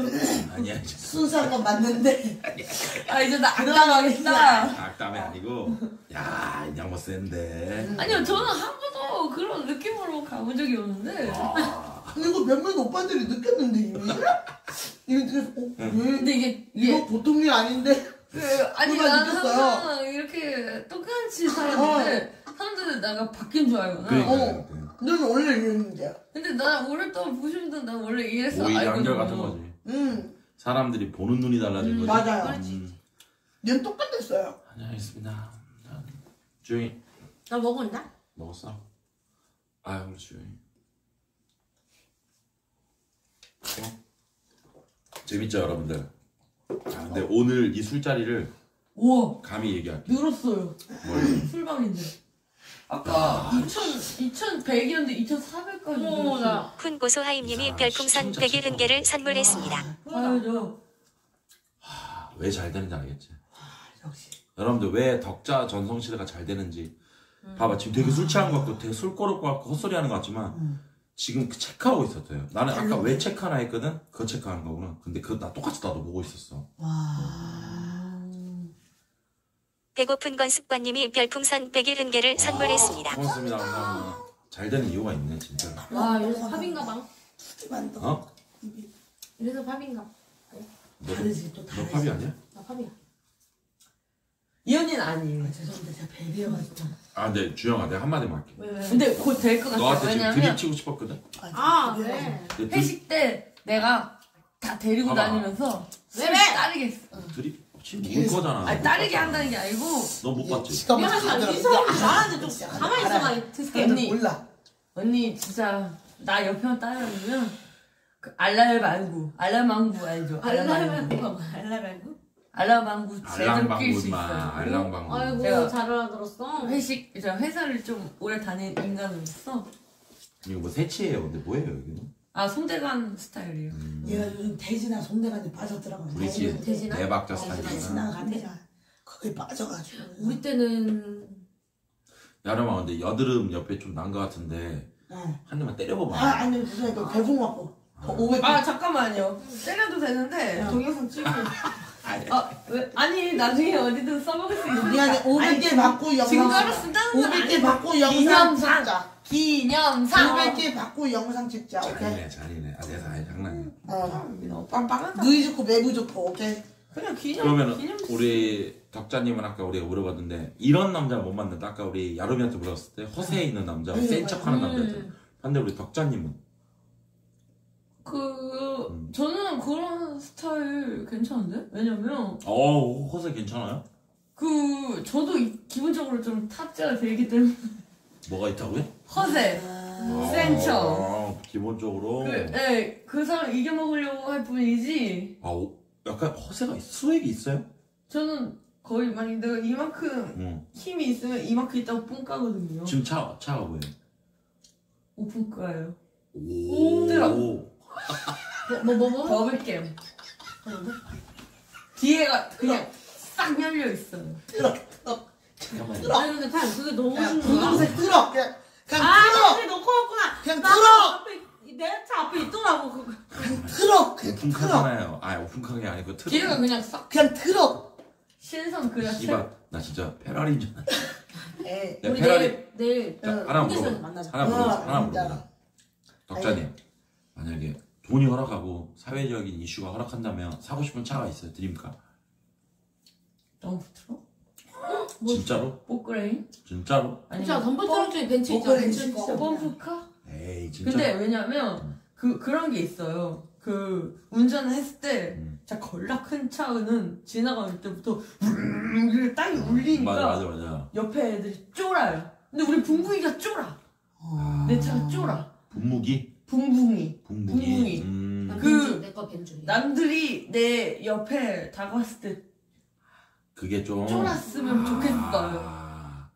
아니야 이제 순수한 건 맞는데 아 이제 나 악당하겠다. 악담이 아니고 야 인양반 센데. 아니요 저는 한 번도 그런 느낌으로 가본 적이 없는데. 그리고 몇몇 오빠들이 느꼈는데 이미 이거 그래서 어, 왜 근데 이게 이거 이게 보통 일 아닌데 그 아니 누가 나는 느꼈어요? 항상 이렇게 똑같이 살았는데 사람들이 나가 바뀐 줄 알구나. 그러니까. 어. 너는 원래 이랬는데 근데 나 오랫동안 보시면 난 원래 이래서 오히려 알거든요. 한결 같은 거지. 응 사람들이 보는 눈이 달라진 거지. 맞아요. 음, 얘는 똑같았어요 안녕하겠습니다. 주영이 나 먹었나? 먹었어? 아유 우리 주영이. 어? 재밌죠 여러분들. 아, 근데 오늘 이 술자리를 우와 감히 얘기할게. 늘었어요. 뭘? 술방인데. 아까 2,000, 2,100이었는데 2,400까지 어머. 나. 쿤 고소하임님이 아, 별풍선 시청자 101개를 선물했습니다. 봐야죠. 왜잘 되는지 알겠지? 역시 여러분들 왜 덕자 전성시대가 잘 되는지 봐봐 지금 되게 술 취한 것 같고 되게 술 꼬르고 같고 헛소리 하는 것 같지만 지금 그 체크하고 있었어요 나는 아까 왜 체크하나 했거든? 그거 체크하는 거구나 근데 그거 나 똑같이 나도 보고 있었어 와 배고픈 건 습관님이 별풍선 101개를 선물했습니다. 고맙습니다 감사합니다 잘 되는 이유가 있네 진짜 와, 이래서 팝인가 봐. 더 어? 이래서 팝인가 봐. 너, 다르지 또 너 다르지 팝이 아니야? 나 팝이야. 이 언니는 아니에요. 아, 죄송합니다 제가 베비여가지고 아 근데 주영아 내가 한마디만 할게 왜, 왜? 근데 곧 될 것 같아요. 너한테 지금 왜냐면 드립 치고 싶었거든? 아. 왜? 근데 드- 회식 때 내가 다 데리고 봐봐. 다니면서 왜, 술 왜? 따르게 했어. 드립 울 거잖아 아니 따르게 한다는 게 아니고 너 못 봤지? 지가 먼저 미안하지만 가더라고. 이 사람이 알아. 말하는데 좀 가만히. 있어봐. 듣게. 언니. 몰라 언니 진짜 나 옆에만 따라다니면 그 알랄망구 알랄 망구 알죠? 알랄망구 알라방구가 뭐야? 알라방구? 알랄 망구 제대로 낄 수 알랑방구만 있어요. 알랑방구 아이고, 제가- 잘 알아들었어. 회식 이제 회사를 좀 오래 다닌 인간으로서 이거 뭐 새치예요 근데 뭐예요 여기는? 아 손대간 스타일이에요. 얘가 요즘 대지나 손대간에 빠졌더라고 우리 집 돼지나? 대박자 대지나 스타일이구나 간대자 거기 빠져가지고 우리 때는 야름아 근데 여드름 옆에 좀난거 같은데 네. 한 대만 때려봐봐 아 아니 무슨 이거 배송 왔고 더 500. 아 잠깐만요. 때려도 되는데 동영상 찍고 아, 왜? 아니, 나중에 어디든 써먹을 수 있어. 미안해 500개 받고 영상 찍자. 쓴다는 건 500개 아니고. 받고 영상 기념상. 찍자 기념상. 500개 받고 영상 찍자 오케이 잔이네 잔이네. 아 내가 아예 장난이야. 어 너무 빵빵하다. 누이 좋고 매부 좋고 오케이 그냥 기념. 그러면 기념. 우리 덕자님은 아까 우리가 물어봤는데 이런 남자 못 만난다. 아까 우리 야름이한테 물어봤을 때 허세에 있는 남자, 음, 센 척하는 음. 남자들. 근데 우리 덕자님은 그 음. 저는 그런 스타일 괜찮은데? 왜냐면 어 허세 괜찮아요? 그 저도 이- 기본적으로 좀 타짜가 되기 때문에 뭐가 있다고요? 허세. 아, 센 척. 어, 기본적으로. 그, 예, 그 사람 이겨먹으려고 할 뿐이지. 아 오- 약간 허세가 있- 수액이 있어요? 저는 거의 만약 내가 이만큼 응. 힘이 있으면 이만큼 있다고 뿡 까거든요. 지금 차 차가 뭐예요? 오픈 까요. 오. 들어. 뭐 뭐 뭐? 더블캠. 뒤에가 그냥 싹 열려 있어요. 잠깐만요. 아니 근데 참 그게 너무 그냥 거야. 분홍색 틀어 그냥 그냥 아, 놓고 왔구나. 그냥 나 틀어 앞에 내 차 앞에 있더라고. 그거. 틀어 그냥 틀어 오픈카잖아요. 아 오픈카가 아니고 틀어. 뒤에가 그냥 싹 그냥 틀어 신선 그 자체. 씨발 나 진짜 페라리인 줄 알았어. 에내 우리 페라리 내일 내일 자, 어, 하나 물어봐. 만나자. 하나 물어봐. 어, 하나 진짜. 물어봐. 덕자님 만약에 돈이 허락하고 사회적인 이슈가 허락한다면 사고 싶은 차가 있어요? 드림카? 너무? 뭐- 진짜로? 뽀그레인? 진짜로? 진짜 덤프트럭 중에 벤츠 있잖아. 뭐 있어. 진짜. 펌프카? 에이 진짜. 근데 왜냐면 그 그런 게 있어요. 그 운전을 했을 때 음. 진짜 걸라 큰 차는 지나갈 때부터 우르르 땅이 울리니까 맞아 맞아 맞아. 옆에 애들이 쫄아요. 근데 우리 붕붕이가 쫄아. 어. 내 차가 쫄아. 분무기? 붕붕이. 붕붕이. 붕붕이. 음. 난 그- 벤츠 내거 벤츠. 남들이 내 옆에 다가왔을 때 그게 좀 쫄았으면 좋겠어요. 아.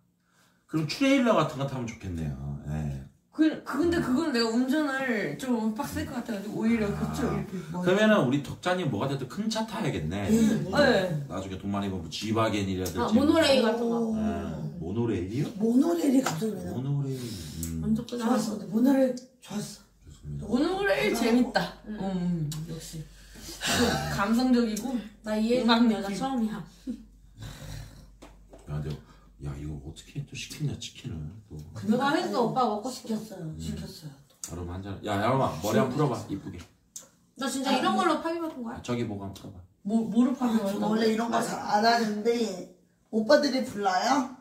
그럼 트레일러 같은 거 타면 좋겠네요. 예. 그, 그 근데 그건 내가 운전을 좀 빡셀 것 같아가지고 오히려 그쪽 이렇게 뭐. 그러면은 우리 덕자님 뭐가 돼도 큰 차 타야겠네. 음. 네. 나중에 돈 많이 벌면 지바겐이라든지. 아 모노레일 같은 거. 오. 예. 모노레일이요? 모노레일이 갑자기 왜 나와 모노레일. 음. 완전 끄다. 좋았어 근데 모노레일 좋았어 좋습니다. 오늘의 재밌다. 음. 음, 역시. 그 감성적이고 나 이해해 음악 주는 여자 느낌. 처음이야. 야, 내가, 야 이거 어떻게 또 시켰냐 치킨을 또. 누가 했어 오빠 먹고. 시켰어요 시켰어요 여러분 한 잔. 야 여러분 머리 한번 풀어봐 이쁘게. 나 진짜 이런 걸로 파비 받은 거야? 아, 저기 보고 한번 풀어봐. 뭐 뭐를 저는 파괴한다. 원래 이런 거 잘 안 하는데 오빠들이 불러요?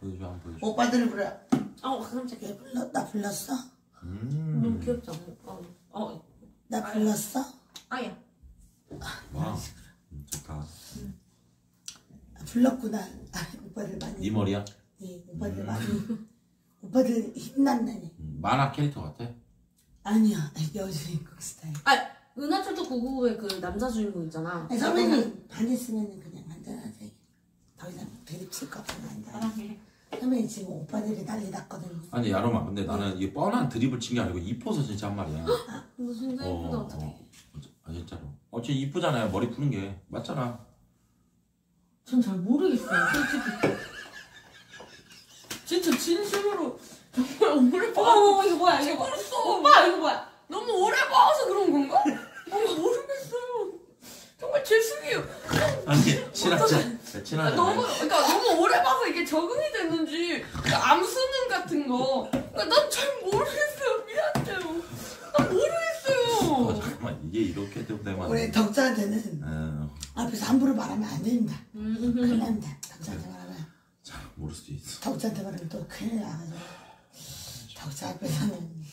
보여줘 한번 보여줘. 오빠들이 불러요 어 깜짝이야. 얘 불러? 나 불렀어? 너무 음. 귀엽지 않아? 어. 어. 나 불렀어? 아야. 와. 음, 좋다. 아, 불렀구나 아, 오빠들 많이 네 머리야? 예, 오빠들 많이 오빠들 힘난다니 음, 만화 캐릭터 같아. 아니야 여주인공 스타일 아 은하철도 999의 그 남자 주인공 있잖아. 아니, 선배님 반 있으면 그냥 한잔하세요 더 이상 드립칠 거 없으면 사랑해. 선배님 지금 오빠들이 난리 났거든요 아니 야로마 근데 나는 이게 뻔한 드립을 친 게 아니고 이뻐서 진짜 한 말이야. 너 진짜 예쁘다 어떡해. 아 진짜로. 어 진짜 이쁘잖아요 머리 푸는 게 맞잖아. 전 잘 모르겠어요, 솔직히. 진짜 진심으로 정말 오래 봐. 어 이거 뭐야 이거 뭐야? 모르겠어. 오빠 이거 뭐야? 너무 오래 봐서 그런 건가? 어, 모르겠어요. 정말 죄송해요. 아니 친하자. 친하자. 너무 그러니까 너무 오래 봐서 이게 적응이 됐는지 그러니까 암수능 같은 거. 그러니까 난 잘 모르겠어요. 미안해요. 난 어, 모르겠어요. 잠깐만 이게 이렇게 되면 우리 덕자한테는 어, 앞에서 함부로 말하면 안 됩니다 음. 큰일 납니다 덕자한테 말하면 잘 모를 수도 있어. 덕자한테 말하면 또 큰일 나가지고 덕자 앞에서는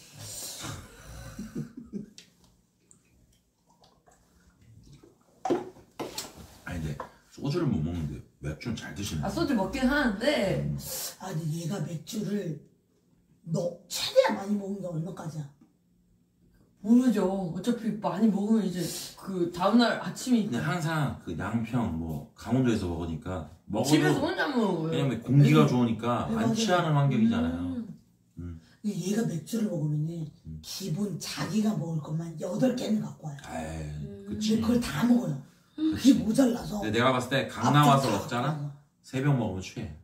아니 근데 소주를 못 먹는데 맥주는 잘 드시네. 아 소주 먹긴 하는데 아 근데 얘가 맥주를 너 최대한 많이 먹는 게 얼마까지야? 모르죠. 어차피 많이 먹으면 이제 그 다음날 아침이 근데 항상 그 양평 뭐 강원도에서 먹으니까 먹어도 집에서 혼자 먹어요. 왜냐면 공기가 좋으니까 네, 안 맞아요. 취하는 환경이잖아요. 음. 근데 얘가 맥주를 먹으면은 음. 기본 자기가 먹을 것만 8개는 갖고 와요 에이, 근데 그치. 그걸 다 먹어요 그게 그치. 모자라서 근데 내가 봤을 때 강남 와서 다 먹잖아. 병 먹으면 취해.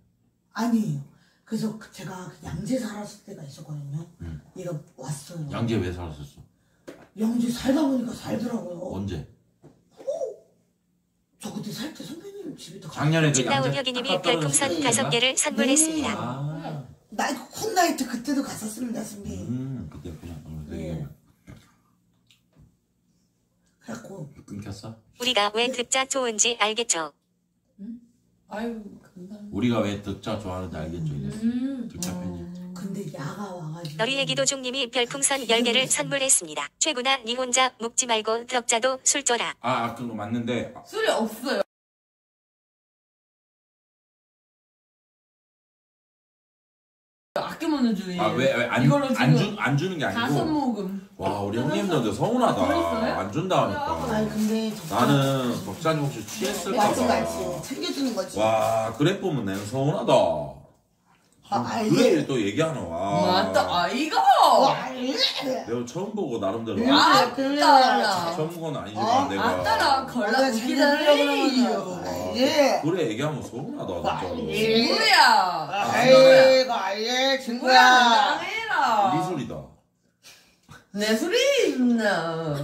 아니에요 그래서 그 제가 그 양재 살았을 때가 있었거든요 음. 얘가 왔어요 양재 왜 살았었어? 양재 살다 보니까 살더라고요 언제? 저 그때 살 때 선배님 집에 더 작년에 그 양재 혁이님이 아까 별풍선 다섯 거 개를 선물했습니다. 아, 나 이거 콘나이트 그때도 갔었습니다 선배님 음, 그때구나. 어, 네. 되게 그래갖고 끊겼어? 우리가 왜 듣자 좋은지 알겠죠? 아유 감사합니다. 우리가 왜 득자 좋아하는지 알겠죠? 이제. 음. 득자 팬이. 근데 야가 와가지고 너리 애기 도중님이 별풍선 10개를 선물했습니다. 최구나 니 혼자 묵지 말고 덕자도 술 줘라. 아, 아, 그거 맞는데 아, 술이 없어요. 아껴 먹는 중이에요. 아, 왜, 왜, 안, 이걸로 안, 지금 안 주는 게 다섯 아니고. 모금. 와, 우리 형님들도 서운하다. 그랬어요? 안 준다 하니까. 아니 근데 덕자 나는 덕자님 혹시 취했을까봐. 챙겨주는 거지 와, 그래 보면 내가 서운하다. 아, 알지. 그래 또 얘기하노. 와. 맞다 아이가. 알지 내가 처음 보고 나름대로. 그래, 아, 그래. 따라. 처음 본건 아니지만 어? 내가. 아 따라 걸라. 그러면 알지 그래 얘기하면 서운하다 진짜로. 뭐야? 아이고 뭐야? 친구야 당해라. 네 소리다. 내 소리 있나?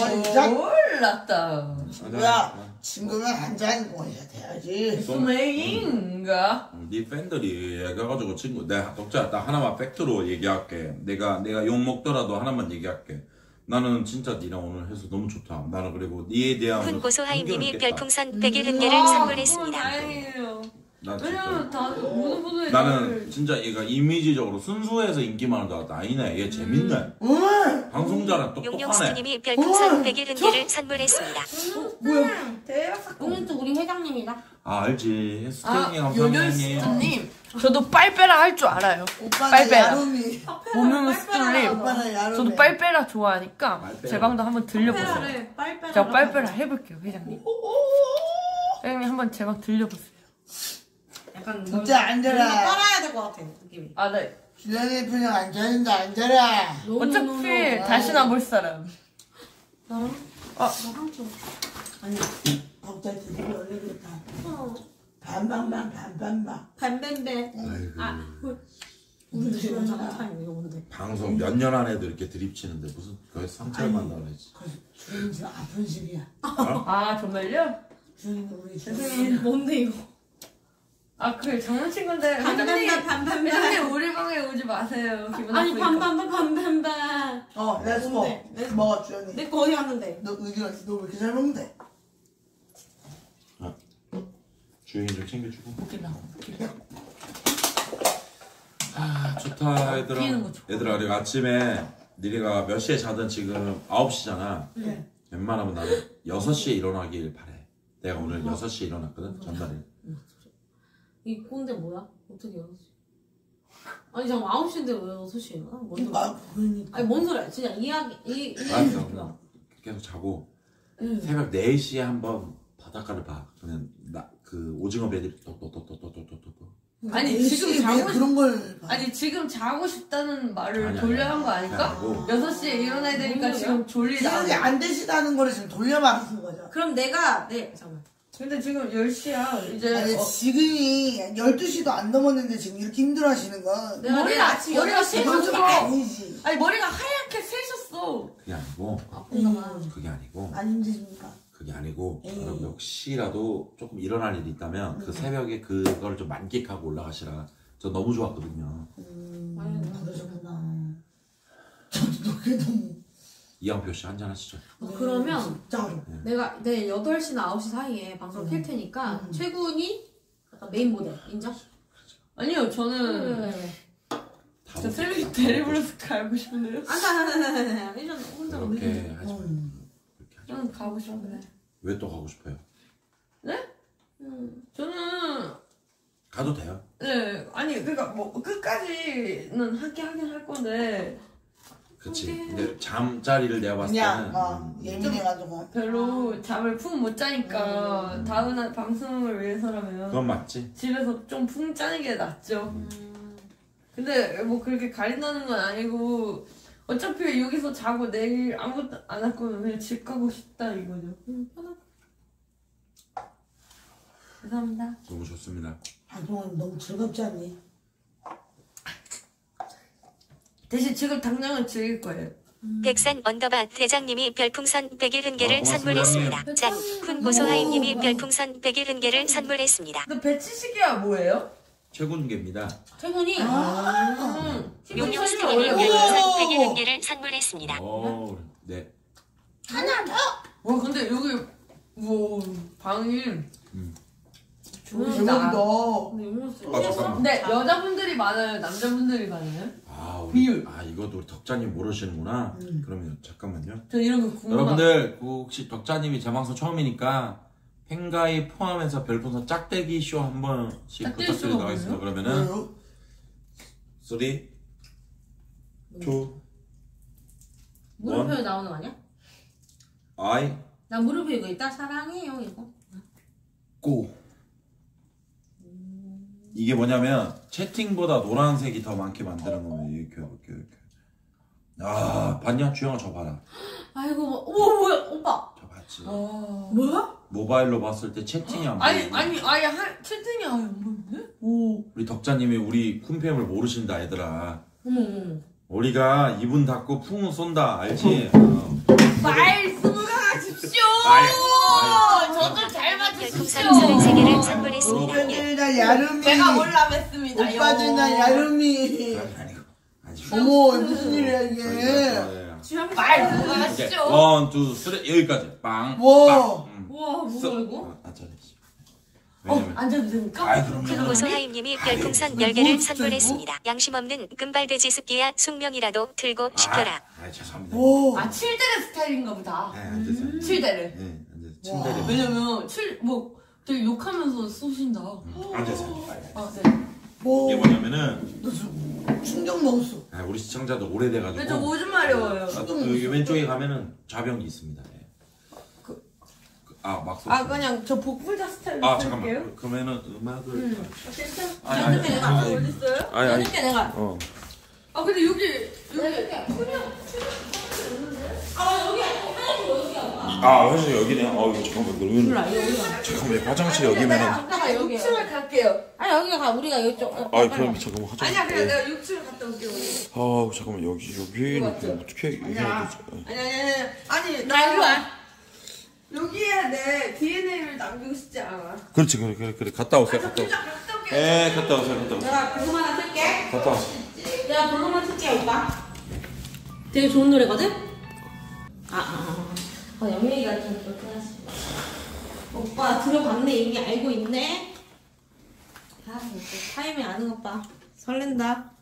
와 진짜 몰랐다. 친구야 친구면 한잔 모셔야 돼야지 소매인가? 네 팬들이 얘기해가지고 친구 내가 덕자 딱 하나만 팩트로 얘기할게 내가 내가 욕 먹더라도 하나만 얘기할게 나는 진짜 니랑 오늘 해서 너무 좋다 나는 그리고 니에 대한 훈 고소하임님이 편견을 깼다. 별풍선 100일 개를 와, 선물했습니다. 그건 다행이에요. 난 진짜 왜냐면 다 모든 분들이 나는 진짜 얘가 이미지적으로 순수해서 인기 많은 줄 알았다 아니네 얘 재밌네 응 방송자랑 똑똑하네 용용스님이 별풍선 100일 개를 선물했습니다. 뭐야 대박 사건. 오늘 또 우리 회장님이다. 아 알지 아, 스테이님 감사합니다 형님 요요스님. 저도 빨빼라 할 줄 알아요. 오빠는 빨빼라. 야롬이 보면 스툴님. 오빠는 야롬이 저도 빨빼라 좋아하니까 빨빼라. 제 방도 한번 들려보세요. 빨빨. 제가 빨빼라 해볼게요, 회장님. 회장님 한번 제 방 들려보세요. 약간 진짜 앉아라 빨아야 될 것 같아 느낌이. 아, 네. 주량의 표정 앉아있다 앉아라 어차피 다시는 안 볼 사람. 나랑 아. 나랑 좀. 아니 덕자 드립이 원래 그렇다 어. 반반반 반반반 반반반. 아이고 아, 우리 집에 잘못하는 이거 뭔데? 방송 몇 년 안에도 이렇게 드립치는데 무슨 거의 상처를 만나고 그러지 그 지금 아픈 시기야 아, 정말요? 주영이는 우리 죄송해요. 뭔데 이거? 아, 그 장난친 건데. 반반반 반반반. 우리 방에 오지 마세요. 기분 아니. 반반반 반반반. 어 let's go 뭔데? let's go. 먹어 주영이 내거 어디 갔는데? 너 의견 너왜 이렇게 잘 먹는데? 주인이 좀 챙겨주고 웃긴다. 아 좋다 얘들아. 얘들아 그리고 아침에 니네가 몇 시에 자든 지금 9시잖아 네. 웬만하면 나는 6시에 일어나길 바래 내가 오늘 6시에 일어났거든 전날에 이 꼰대 뭐야? 어떻게 열었지? 아니 잠깐 9시인데 왜 6시에 일어나? 뭔 소리야? 아 보이니까 아니 뭔 소리야? 진짜 이야기 이 이. 알았어 뭐야? 그럼 계속 자고 응. 새벽 4시에 한번 바닷가를 봐 그러면 나, 그 오징어 배들이 또또또또또또또 아니, 이 지금 자고 그런 걸 봐. 아니, 지금 자고 싶다는 말을 아니, 돌려 한 거 아닐까? 아니고. 6시에 일어나야 되니까 뭔 지금 졸리다. 기억이 안 되시다는 거를 지금 돌려막는 거죠 그럼 내가 네 잠깐. 근데 지금 10시야. 이제. 아니 어, 지금이 12시도 안 넘었는데 지금 이렇게 힘들어 하시는 건 내가 머리가- 아침 머리가 8시에 이건 좀 그거. 아니지 아니, 머리가 하얗게 새셨어. 그게 아니고 아픈가 봐. 그게 아니고 안 힘드십니까? 그게 아니고 에이. 그럼 혹시라도 조금 일어날 일이 있다면 그 새벽에 그걸 좀 만끽하고 올라가시라 저 너무 좋았거든요 음 그러셨구나 저도 그게 너무 이양표 씨 한잔 하시죠 어, 그러면 진짜로 내가 내일 8시나 9시 사이에 방송 켤 테니까 최군이 약간 메인 모델 인정? 아니요, 저는. 다저 새벽에 데리블러스 가고 싶은데요? 안돼 안돼 안돼 일단 혼자 하지 마 음. 하지 저는 가고 싶은데. 왜 또 가고 싶어요? 음, 저는 가도 돼요 네 아니 그러니까 뭐 끝까지는 함께 하긴 할 건데 그치 근데 잠자리를 내가 봤을 때는 그냥 어, 음, 예민해가지고 별로 잠을 푹 못 자니까 다음 날 방송을 위해서라면 그건 맞지 집에서 좀푹 자는 게 낫죠. 근데 뭐 그렇게 가린다는 건 아니고 어차피 여기서 자고 내일 아무것도 안 할 거면 그냥 집 가고 싶다 이거죠. 음, 편하게. 죄송합니다. 너무 좋습니다 방송은 너무 즐겁지 않니? 대신 지금 당장은 즐길 거예요. 백산 언더바 대장님이 별풍선 101개를 아, 고맙습니다, 선물했습니다. 짠! 쿤 고소하임님이 별풍선 101개를 선물했습니다. 근데 돼지 새끼야 뭐예요? 최군계입니다. 최군이 음. 용용스님이 원래 별풍선 오! 100일 흔개를 선물했습니다. 어, 네. 하나 더. 와 근데 여기 뭐 방이. 근데 용용스 아, 잠깐만. 근데 여자분들이 많아요 남자분들이 많아요? 아, 우리, 비율. 아 이것도 우리 덕자님 모르시는구나. 음. 그러면 잠깐만요. 저 이런 거 궁금하 여러분들 그 혹시 덕자님이 제 방송 처음이니까 팬가입 포함해서 별풍선 짝대기 쇼 한 번씩 짝대기 부탁드리도록 쇼가 하겠습니다. 그러면은 뭐요? 3, 2, 무릎표 나오는 거 아니야? I, 나 무릎표 이거 있다 사랑해요 이거. 고. 이게 뭐냐면 채팅보다 노란색이 더 많게 만드는 거예요. 이렇게 이렇게 이렇게. 아 봤냐? 주영아 저 봐라. 아이고 뭐, 오 뭐야 오빠. 저 봤지. 아... 뭐야? 모바일로 봤을 때 채팅이 안 아니 보이고. 아니 아예 한 채팅이 아예 안 보이는데? 오 우리 덕자님이 우리 쿤팸을 모르신다 얘들아. 어머 어머. 우리가 이분 닫고 풍 쏜다 알지? 음. 어. 아이, 저도 잘 별풍선 맞으십시오 33개를 선물했습니다. 오빠들 나 야름이. 제가 올라왔습니다 오빠들 나 야름이. 아니, 아니고. 아니. 어머 무슨 일이야 이게. 네. 말씀을 이제 하십시오 one, two, three 여기까지 빵. 와. 빵. 음. 뭐야 이거? 어, 아. 어 앉아도 됩니까? 큰 고소하임님이 별풍선 10개를 선물했습니다. 양심 없는 금발돼지 새끼야 숙명이라도 틀고 시켜라. 아, 아 죄송합니다. 오. 아 츤데레 스타일인가 보다 네, 앉으세요. 츤데레 네, 앉으세요. 츤데레. 왜냐면 7뭐 되게 욕하면서 쏘신다 음, 앉으세요. 빨리. 아 네. 뭐. 이게 뭐냐면은 너 지금 충격 먹었어. 아, 우리 시청자도 오래돼가지고. 근데 저 오줌 마려워요 아, 여기 왼쪽에 가면은 좌변기 있습니다. 예. 그, 아, 막 아 그냥 저 복불자 스타일로 아, 쓸게요 잠깐만. 그러면은 음악을. 음. 아니, 아니, 내가 아니, 아니. 어딨어요? 아니, 아니. 이렇게 내가. 어. 아 근데 여기 여기 아, 화장실 여기네. 어, 이거 잠깐만. 그러면. 잠깐만, 화장실 여기면은. 잠깐만 여기. 6층을 갈게요 아니 여기가 가 우리가 이쪽. 어, 아, 그럼 잠깐만 화장실. 아니야 그냥 내가 6층을 갔다 올게요 아, 잠깐만 여기 여기 맞죠? 어떻게 아니야 아니 아니 아니 아니 나 일로 와. 여기에 내 DNA를 남기고 싶지 않아 그렇지, 그래, 그래, 그래. 갔다 오세요, 갔다 오세요. 갔다 올게요 예, 갔다 오세요, 갔다 오세요. 내가 블룸 하나 틀게. 갔다 오세요. 내가 하나 틀게 오빠. 되게 좋은 노래거든? 아, 아, 아. 어, 영민이가 좀 그렇게 하시 오빠 들어봤네 이미 알고 있네. 아, 타이밍 아는 오빠. 설렌다.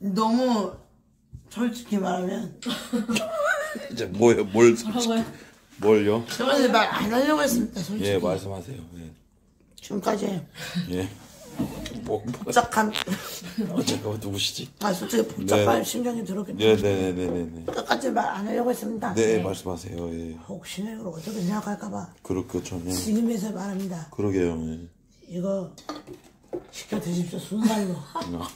너무 솔직히 말하면 이제 뭐요, 뭘, 뭐라고요? 뭘요? 저번에 말 안 하려고 했습니다. 솔직히. 예, 말씀하세요. 예, 지금까지 예. 뭐, 뭐, 복잡한 어, 잠깐만 누구시지? 아 솔직히 복잡한 네. 심정이 들었기 네, 때문에 네, 네, 네, 네. 끝까지 말 안 하려고 했습니다. 네, 말씀하세요. 예. 혹시나 이걸 어떻게 생각할까봐 그렇죠, 예. 지금에서 말합니다. 그러게요. 예. 이거 시켜 드십시오 순살로 아,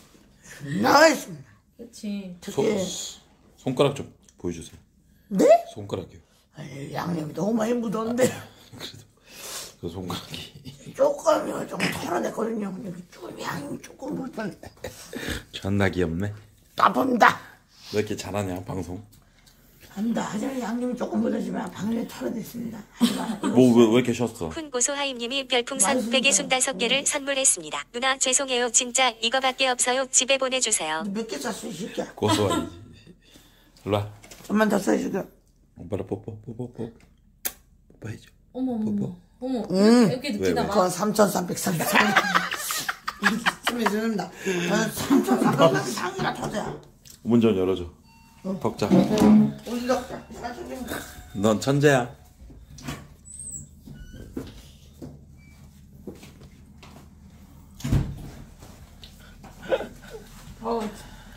나가겠습니다. 그치. 특히 손가락 좀 보여주세요. 네? 손가락이요. 아니, 양념이 너무 많이 묻었는데 그래도 그 손가락이 조금이요 좀 털어냈거든요. 근데 조금 양이 조금 묻었네. 존나 귀엽네. 나쁩니다. 왜 이렇게 잘하냐 방송? 합니다. 하지만 양념이 조금 묻었지만 방금에 털어냈습니다. 하지만 이거 뭐왜 이렇게 쉬었어? 쿤 고소하임님이 별풍선 맛있는 100에 거야. 25개를 선물했습니다. 누나 죄송해요. 진짜 이거밖에 없어요. 집에 보내주세요. 몇개 쌌어 이 새끼야. 고소하지. 일로 와. 좀만 더 써주세요. 오빠라 뽀뽀 뽀뽀 뽀. 뽀뽀해줘. 어머, 어머, 어머. 음. 이렇게 왜, 느끼나 왜? 봐. 그건 3,333. 이쯤에 주는다. 3,333이라 터져야. 문 좀 열어줘. 덕자. 어디다? 나중에. 넌 천재야.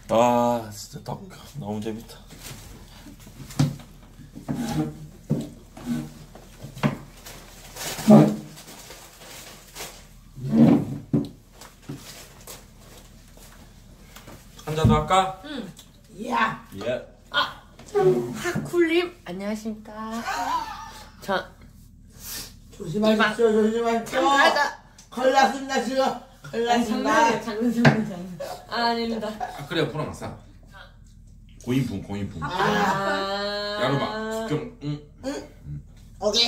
아 진짜 덕 너무 재밌다. 한잔 더 할까? 야, 예. 하쿨님 안녕하십니까 저 조심하십시오, 조심하십시오. 걸렸습니다, 지금. 걸렸습니다. 장난 장난 장난 장난 아, 아닙니다 아 그래 풀어놨어. 고인품 고인품. 아. 야르마 좀 응. 오케이.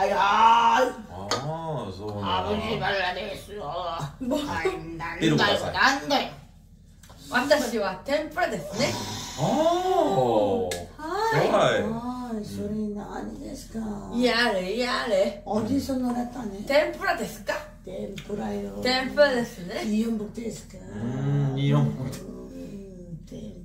はいはい。ああ、そうなんだ。藤原ですよ。はう、なんだよ、なんだよ。私は天ぷらですね。ああ。はい。はい。それ何ですか？やれやれ。おじさんの方ね。天ぷらですか？天ぷらよ。天ぷらですね。日本語ですか？日本語。天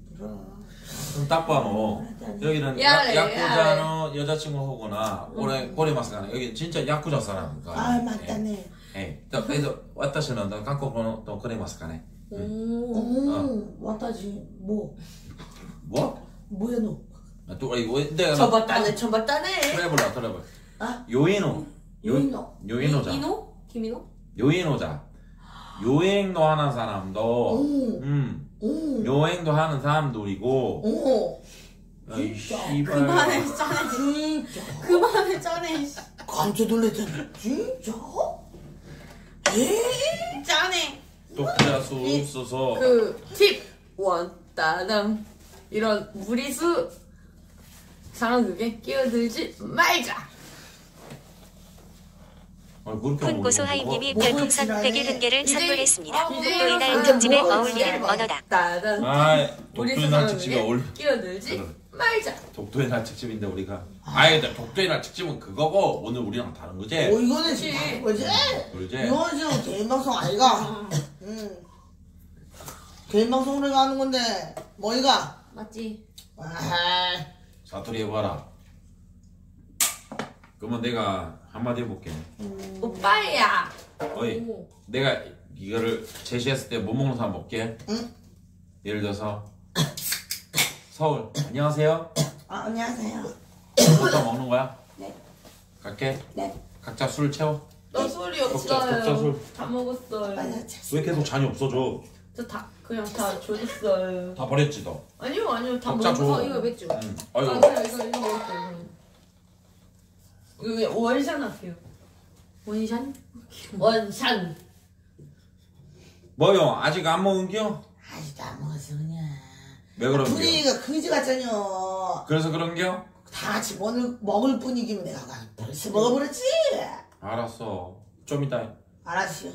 いよ。 음, 템프라. 딱 봐, 너. 여기는 야, 야, 야, 야쿠자의 여자친구하고나 오래 고래마스가네. 여기 진짜 야쿠자 사람이니까. 아, 맞다네. 예. 예. 그래서 왔다시는 한국어 또 고래마스가네. 음, 왔다지. 뭐? 뭐? 뭐야 너? 아, 또 이거 내가 쳐봤다네 쳐봤다네. 트래블러 트래블. 아? 요인호. 요인호. 요인호자. 이노? 김이노? 요인호자. 요행도 하는 사람도 오, 음. 오, 여행도 하는 사람들이고 오. 아이 씨발 그만해 짜네 진짜? 그만해 짜네 씨. 깜짝 놀랐잖아. 진짜? 에? 짜네 독자 수 없어서 그팁 원 따당 이런 무리수 상황극에 끼어들지 말자. 아, 그렇게 쿤 고소하임님이 뭐, 별풍선 뭐 100일 흥계를 이제- 선물했습니다. 아, 또 이날 특집에 뭐, 어울리는 뭐. 언어다. 아 독도의 날 특집에 어울 상황극에 끼어들지 그래. 말자. 독도의 날 특집인데 우리가 아예 독도의 날 특집은 그거고 오늘 우리랑 다른 거지 어, 이거는. 지금 다른 거지? 그러지 이건 지금 개인 방송 아이가? 응. 개인 방송으로 가는 건데, 뭐이가? 맞지? 아, 사투리 해봐라 그러면 내가 한마디 해볼게 오빠야. 어이 내가 이거를 제시했을 때 못 먹는 사람 먹게 응? 예를 들어서 서울 안녕하세요 아, 안녕하세요. 혼자 먹는 거야? 네. 갈게 네. 각자 술 채워 너 술이 없어요. 술. 다 먹었어요. 맞아, 참. 왜 계속 잔이 없어져 저 다 그냥 다 줘줬어요. 다 버렸지 너 아니요 아니요 다 줘. 먹었어. 이거 맥주 응. 아 아이고 그냥 이거 이거 먹었어요. 이거 원샷 할게요. 원샷? 원샷. 뭐요 아직 안 먹은겨? 아직도 안 먹었어, 그냥. 왜 그런겨? 분위기가 그지 같잖여. 그래서 그런겨? 다 같이 먹을, 먹을 분위기면 내가 벌써 먹어버렸지? 알았어 좀 이따 해. 알았어.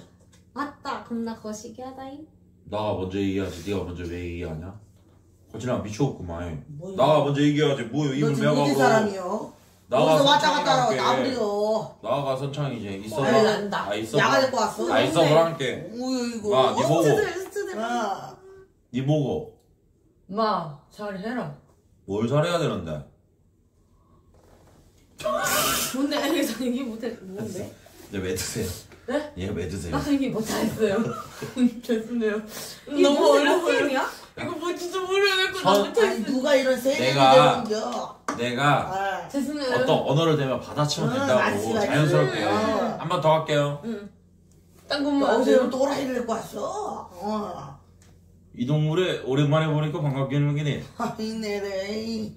맞다 그럼 나 거시기 하다잉 나가 먼저 얘기하지 네가 먼저 왜 얘기하냐? 거칠아 미쳐갖구만? 나가 먼저 얘기하지 뭐요 너 입을 지금 어디 메가고 사람이요? 어디서 왔다 갔다 하고 함께. 나부려. 나가 선창이 이제 있어 말 난다. 아 있어 야가 데리고 왔어? 아 있어 그랑께 우유, 이거. 아니 보고 아, 니 보고 마 잘해라. 뭘 잘해야 되는데 뭔데 이게 이게 못해 뭔데? 이제 왜 드세요? 네? 얘왜 드세요? 아 이게 못하겠어요. 죄송해요. 너무 어려워요. 이거 뭐 진짜 모르겠고 선- 나 아니. 누가 이런 세계를 내가- 배운겨? 내가 아, 죄송해요. 어떤 언어를 대면 받아치면 응, 된다고 맞지. 자연스럽게 응. 한 번 더 할게요 딴 것만 어디서 하세요. 또라이를 데리고 왔어? 어. 이 동물에 오랜만에 보니까 반갑게 느끼네 아이네래.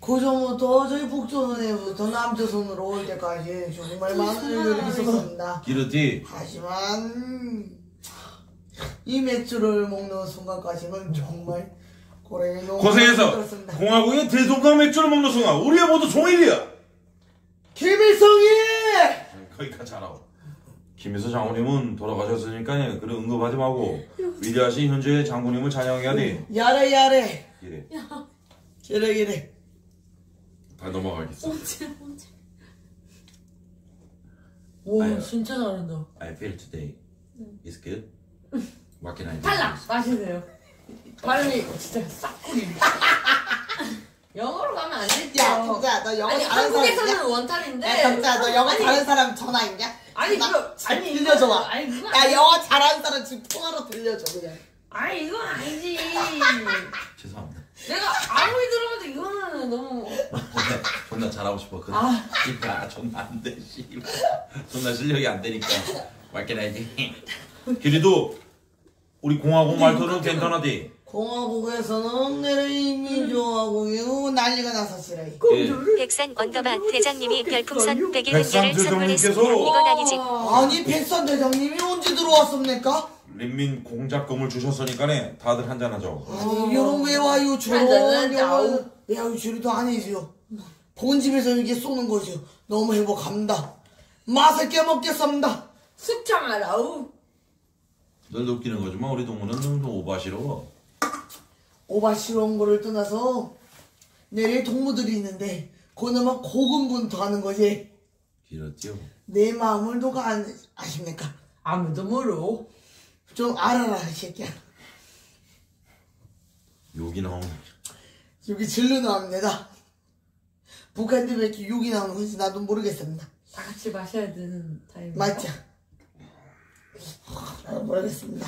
고전부터 저희 북조선에부터 남조선으로 올 때까지 정말 많은 일들이 있었습니다. 기르티 하지만 이 맥주를 먹는 순간까지는 정말 고생해서. 공화국의 대동강 맥주를 먹는 순간 우리의 모두 종일이야. 김일성이! 거기까지 하라고. 김희수 장군님은 돌아가셨으니까 그래 언급하지 말고 위대하신 현재의 장군님을 찬양해야 돼. 야래 야래. 이래. 기래 기래. 다 넘어가겠어 언제 언제 와 아유. 진짜 잘한다. I feel today is good What can I do? 탈락 마시세요. 발음이 진짜 싹구리. 영어로 가면 안 되죠. 야 덕자 너 영어 아니 잘하는 사람 있냐? 한국에서는 원탈인데. 야 덕자 너 영어 아니, 잘하는 사람 전화 있냐? 아니 나- 그거 아니 이거- 들려줘봐. 아니 그거 야 아니- 영어 잘하는 사람 지금 통화로 들려줘 그냥 아니 이건 아니지. 죄송합니다 내가 아무리 들어봐도 이거는 너무 존나, 존나 잘하고 싶어. 그 아. 씨발 존나 안 돼. 씨발. 존나 실력이 안 되니까 맞게 해야지. 그래도 우리 공화국 말투는 괜찮아디. 공화국에서는 이미 좋아하고요 난리가 났었지래 예. 백산 언더바 대장님이 별풍선 101개를 백산 선물했습니다. 이건 아니지. 아니 백산 대장님이 언제 들어왔습니까? 린민 공작금을 주셨으니까네 다들 한잔 하죠. 아니 여러분 왜 와요 저런 한잔은 여러분 왜 와요 저리도 아니죠 본집에서 이게 쏘는 거죠 너무 행복합니다 맛있게 먹겠습니다 숙청하라 우 널 웃기는 거지만 우리 동무는 너무 오바시러. 오바시러운 거를 떠나서 내래 동무들이 있는데 그놈은 고군분투 하는 거지 길었지요. 내 마음을 누가 안 아십니까? 아무도 모르 좀 알아라 이 새끼야 욕이 나오네. 여기 질러 나옵니다 북한들 왜 이렇게 욕이 나오는 건지 나도 모르겠습니다 다 같이 마셔야 되는 타임 맞죠? 나도 모르겠습니다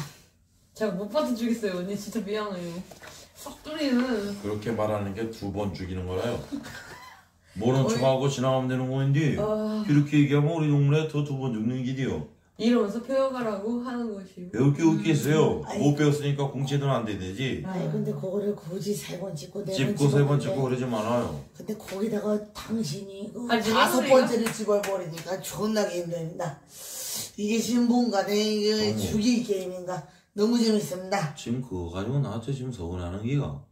제가 못 받아주겠어요 언니 진짜 미안해요 싹두리는 그렇게 말하는 게 두 번 죽이는 거라요. 모른 척하고 지나가면 되는 거인데 아. 이렇게 얘기하면 우리 동물에 더두 번 죽는 길이요. 이러면서 배워가라고 하는 것이고 배울 게 없겠어요. 아이. 못 배웠으니까 공채도 안 되지. 아니 근데 그거를 굳이 세 번 찍고 네 번 찍고 세 번 찍고 그러지 말아요. 근데 거기다가 당신이 그 아니, 다섯? 번째를 집어버리니까 존나게 힘듭니다. 이게 신분간에 이게 어머. 죽이 게임인가 너무 재밌습니다. 지금 그거 가지고 나한테 지금 서운해하는 기가.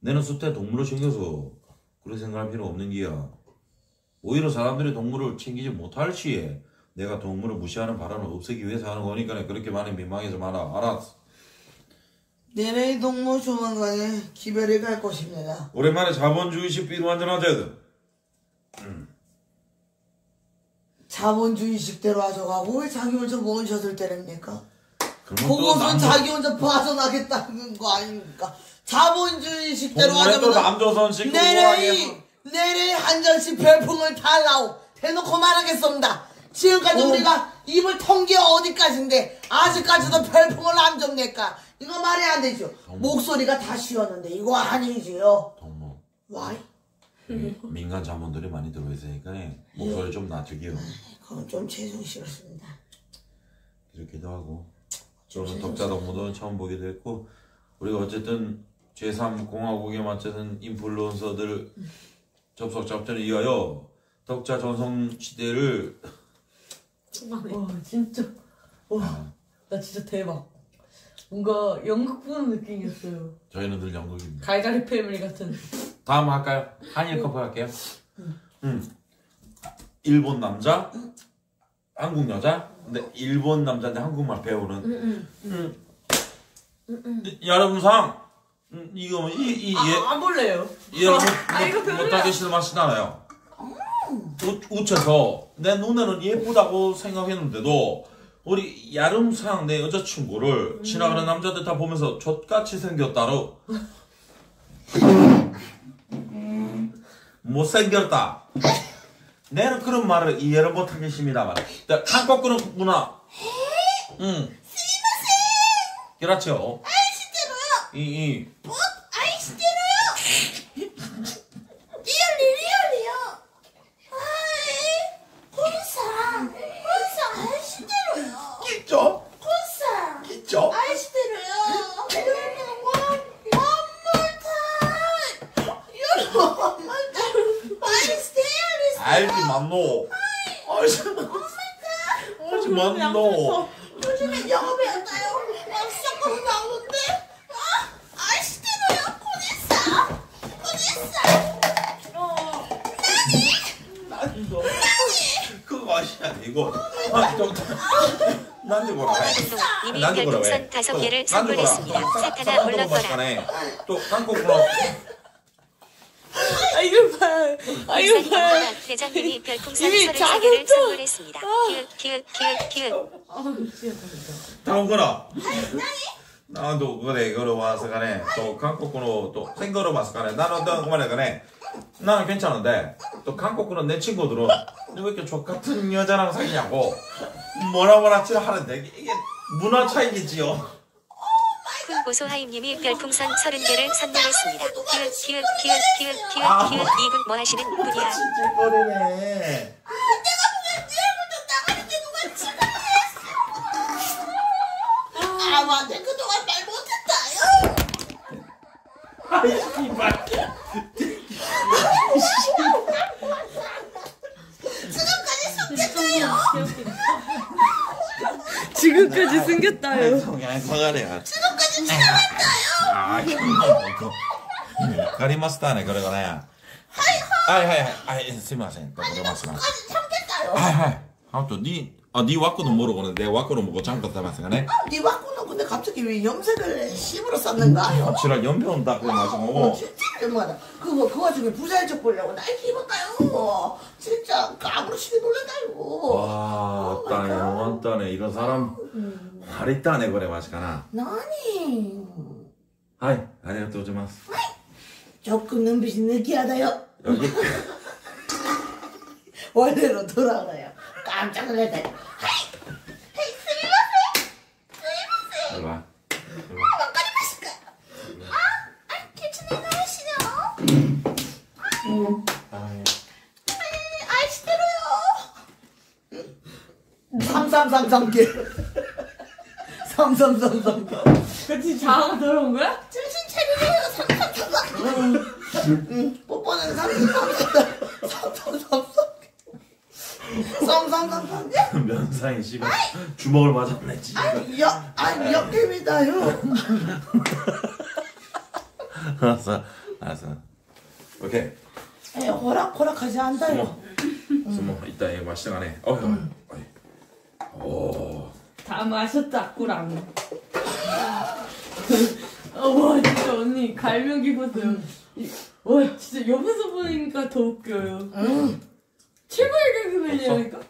내는 숲에 동물을 챙겨서 그렇게 생각할 필요 없는 기야. 오히려 사람들이 동물을 챙기지 못할 시에 내가 동물을 무시하는 바람을 없애기 위해서 하는 거니까 그렇게 많이 민망해서 말아. 알았어. 내내 동무 조만간에 기별에 갈 것입니다. 오랜만에 자본주의식 비로 한잔 하자. 자본주의 식대로 하셔가고 왜 자기 혼자 때립니까? 그러면 또 그것은 자기 혼자 빠져나겠다는 거 아닙니까? 자본주의 식대로 동물에 또 하자면 내래 내래 한 잔씩 별풍을 달라오 대놓고 말하겠습니다 지금까지 어. 우리가 입을 턴게 어디까지인데 아직까지도 별풍을 안 줍니까 이거 말이 안 되죠 어머. 목소리가 다 쉬었는데 이거 아니지요 동무 와이 이 민간 자본들이 많이 들어있으니까 목소리 좀 낮추기요. 그건 좀 죄송스럽습니다. 이렇기도 하고. 저는 덕자 동무도 처음 보기도 했고 우리가 어쨌든 제3공화국에 맞춰선 인플루언서들 접속 작전을 위하여 덕자 전성 시대를 와 진짜. 와 나 진짜 대박. 뭔가 연극 보는 느낌이었어요. 저희는 늘 영국입니다. 갈갈이 패밀리 같은. 다음 할까요? 한일 커플 할게요. 음. 일본 남자, 한국 여자. 근데 일본 남자인데 한국말 배우는. 음. 여러분상 음, 이거 이이 아, 안 볼래요 여러분 못-. 못하게 싫어하시나요? 우- 우쳐서 내 눈에는 예쁘다고 생각했는데도 우리 야름상 내 여자친구를 지나가는 남자들 다 보면서 젖같이 생겼다로 못생겼다 내는 그런 말을 이해를 못하 겠습니다만. 한국그는 문화 응. 그렇죠. 이, 이 있죠? 있죠? 알지 만노. 알지 알지 만노. 요즘에 영업이 안 나요. 시작하고 나오는데. 아 아이씨 때려요 코니사 코니사 그 맛이 아니고 난지 뭐라 해 난지 뭐라 해 다섯 개를 선물했습니다. 사타나 올라거라. 또 한국으로 아 이거 봐. 아 백산 봐. 대장님이 별풍선 이미 33개를 작은 선물했습니다. 아 미치겠다 진짜. 다음 거라 나도 그래 그러 와서 가네 또 한국으로 또 생거로 와서 가네 나는 너 그만해 가네 나는 괜찮은데 또 한국으로 내 친구들은 너왜 이렇게 족 같은 여자랑 사귀냐고 뭐라 뭐라 치라 하는데 이게 문화 차이겠지요 쿤 고소하임님이 별풍선 30개를 선물했습니다. 키읔 키읔 키읔 키읔 키읔 키읔 이분 뭐 하시는 분이야? 찔찔거리네. 아 맞아 그동안 말 못했다 아이 씨발. 지금까지 숨겼다요. 사과래야. にったよわかりましたね、これがね。はいはい。はいはいはい。すみません。どこでますはいはい。 あと、니, 아, 니 와꾸는 모르고 내 와꾸는 먹고 잠깐 담았으니까 네. 네 왔구나 근데 갑자기 왜 염색을 씹으로 썼는가요? 지랄 연병 딱 그래 어, 마시고. 진짜 얼마나 그거 그 와중에 부자의 척 보려고 나이키 입었다요 진짜 그 아무렇지게 놀란다요 와, 왔다네, 왔다네. 이런 사람. 할 있다네, 그래, 마시가나. 나니 하이, 아리가또 고자이마스. 조금 눈빛이 느끼하다요 여기. 원래로 돌아가요 깜짝 와. 삼삼삼삼개. 삼삼삼삼개. 같이 자아가 들어온 거야? 정신 차리래요. 삼삼삼삼. 응 뽀뽀는 삼삼삼삼. 삼삼삼삼 삼삼삼삼개 면상이 씨발 주먹을 맞았네, 진짜. 역, 아니 역겜이다요 알았어, 알았어. 오케이. 에 호락 호락하지 않다요 스모, 이따 이거 마시다가네. 어, 어, 어. 오. 다 마셨다 꾸랑. 어, 와 진짜 언니 갈명 깊었어요. 이- 와 진짜 옆에서 보니까 더 웃겨요. 최고의 개그맨이라니까.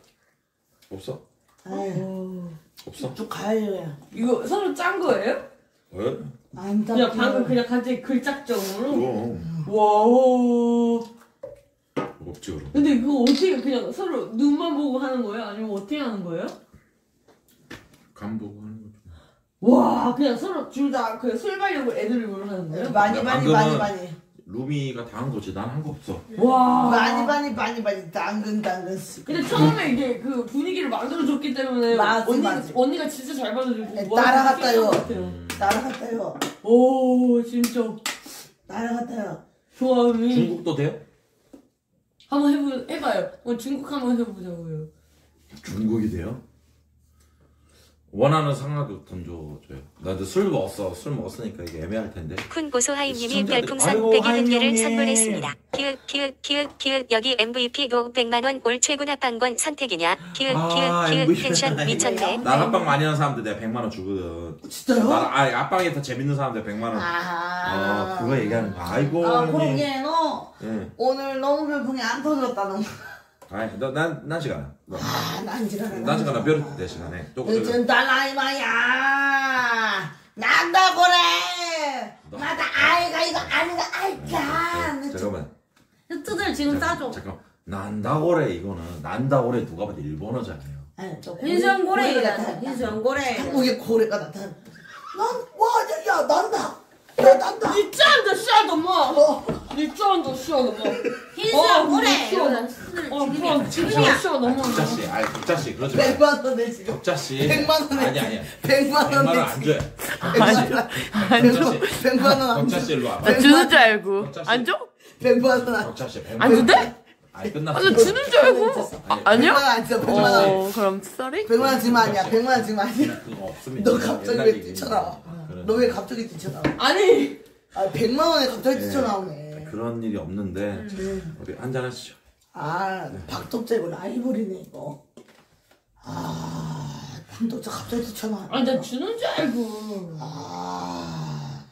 없어? 아유 없어? 쭉 가요 이거 서로 짠 거예요? 왜? 안 그냥 방금 그냥 갑자기 글작정으로. 그럼. 와. 없지, 그럼. 근데 그거 어떻게 그냥 서로 눈만 보고 하는 거예요? 아니면 어떻게 하는 거예요? 간 보고 하는 거죠. 와 그냥 서로 둘 다 그냥 술 가려고 애드립을 하는 거예요? 많이 야, 많이 방금은- 많이 많이 루미가 다한 거지. 난 한 거 없어. 와. 많이 많이 많이 많이 당근 당근 씨 근데 처음에 이게 그 분위기를 만들어줬기 때문에 맞아, 언니, 맞아. 언니가 진짜 잘 받아주고 네, 와, 따라갔다요. 음. 날아갔다요 오 진짜 날아갔다요 좋아요. 중국도 돼요? 한번 해보 해봐요. 어, 중국 한번 해보자고요. 중국이 돼요? 원하는 상하도 던져줘요. 나도 술 먹었어. 술 먹었으니까 이게 애매할 텐데. 쿤 고소하임님이 별풍선 아이고, 101개를 하임님님. 선물했습니다. 키읔 키읔 키읔 키읔 여기 MVP도 100만 원 올 최군 합방권 선택이냐? 키읔 아, 키읔 MVP. 텐션 미쳤네. 난 합방 많이 하는 사람들 내가 100만 원 주거든. 진짜요? 나 아, 합방에 더 재밌는 사람들 100만 원. 아 어, 그거 얘기하는 거. 아이고. 아 형님. 그러게 너 예. 오늘 너무 별풍이 안 터졌다 너 아이, 너, 난, 난 시간아. 너. 아, 난지라네. 난 시간아, 벼를 때 시간에. 또, 그, 늦은 딸아이마야 난다 그래 너. 나다 아이가 이거 아니가 아이가 잠깐만. 히트들 지금 싸줘. 잠깐. 난다 고래, 이거는. 난다 고래 누가 봐도 일본어잖아요. 아니, 저 흰수염 고래 고래가 같아. 나타나. 흰수염 고래. 한국의 고래가 나타나 난와 야 난다 야 난다 你站着笑的吗？你站着笑的吗？ 흰수염 고래. 어, 이거는 어, 지금이야. 그럼 지금이야.笑的吗？ 덕자씨, 아이, 덕자씨, 그러지 마. 100만 원에 지금 덕자씨. 100만 원에 아니, 아니야. 100만 100만 원에 원안 줘요. 100만 원 100만 원안 덕자씨 일로 와. 나 주는 줄 알고 덕자씨. 안 줘? 100만 원안 덕자씨, 100만 안 준대? 아니, 끝났어. 아, 나 주는 줄 알고 아, 아니야? 100만 원안 줘 100만 원 어 그럼 쏘리? 100만 원 지금 아니야 100만 원 지금 아니야 그거 없습니다. 너 갑자기 옛날 왜 얘기니까. 뛰쳐나와 그런- 너 왜 갑자기 뛰쳐나와 아니 아 100만 원에 갑자기 네. 뛰쳐나오네 그런 일이 없는데 음. 우리 한잔 하시죠. 아 박덕자 이거 라이벌이네 이거 아 박덕자 갑자기 뛰쳐나와 아니 나 주는 줄 알고 아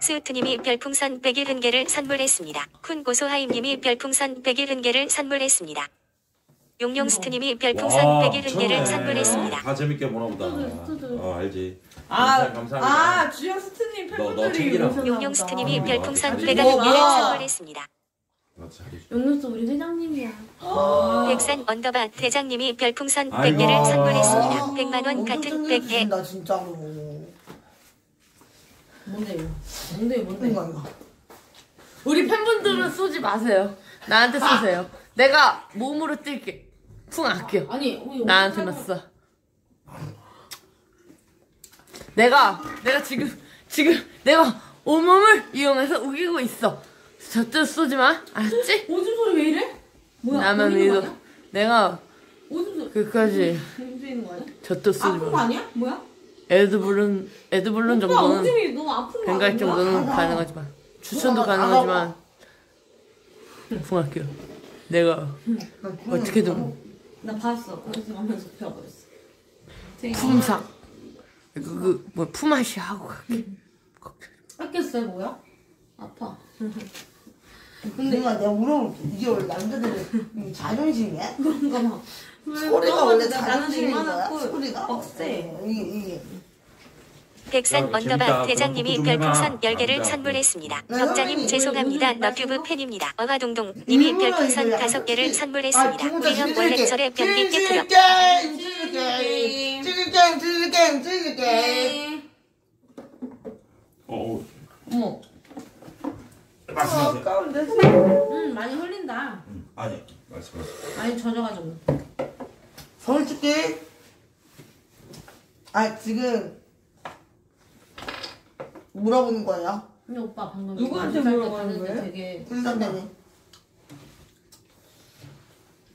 스우트님이 별풍선 101개를 선물했습니다. 쿤 고소하임님이 별풍선 101개를 선물했습니다. 용용스트님이 별풍선 와, 101개를 미쳤네. 선물했습니다. 다 재밌게 보나 보다. 스튜드. 어 알지. 아, 감사합니다. 아 주영 스트님 팬분들이 용용스트님이 보다. 별풍선 어, 101개를 와. 선물했습니다. 어, 잘해줘. 용용스 우리 회장님이야. 아, 백산 언더바 대장님이 별풍선 아이고. 100개를 선물했습니다. 아, 100만 원 같은 엄청 100개. 챙겨주신다 진짜로. 뭔데 이거? 뭔데 뭔데? 우리 팬분들은 쏘지 마세요. 나한테 쏘세요. 내가 몸으로 뛸게. 풍 아껴. 아니 나한테만 써. 내가 내가 지금 지금 내가 온몸을 이용해서 우기고 있어. 저뜻 쏘지 마. 알았지? 오줌 소리 왜 이래? 뭐야? 나만 믿어. 내가 오줌 소리 그까지? 저뜻 쏘지 아픈 거 마. 아니야? 뭐야? 에드블룬 에드블룬 정도는 오줌이 너무 아픈 거 아니야? 정도는 가능하지만 추천도 아가, 가능하지만 풍 아껴. 내가 어떻게든 나 봤어. 하면서 배워버렸어. 되게 품삭 그뭐 품앗이 하고 갈게. 뺏겼어요 뭐야? 아파. 근데 내가 내가 물어볼게. 이게 원래 남자들의 음, 자존심이야? 그런가 봐. 소리가 원래 나는 자존심인 거야? 이만하고 소리가? 억세. 어, 이게 이게. 백산 야, 언더바. 대장님이 별풍선 해봐. 10개를 남자. 선물했습니다. 네, 덕자님 선생님, 죄송합니다. 너튜브 요즘 팬입니다. 어화동동 님이 일부러 별풍선 이거 5개를 약간 선물했습니다. 아, 우리 형 원래 철에 변기 깨트려. 어, 어머 말씀하세요. 아까운데 응 많이 흘린다. 음, 아니, 말씀하세요. 많이 젖어가지고. 솔직히 아 지금 물어보는 거예요? 근데 오빠 방금 누구한테 물어보는 거예요? 되게 그 선배님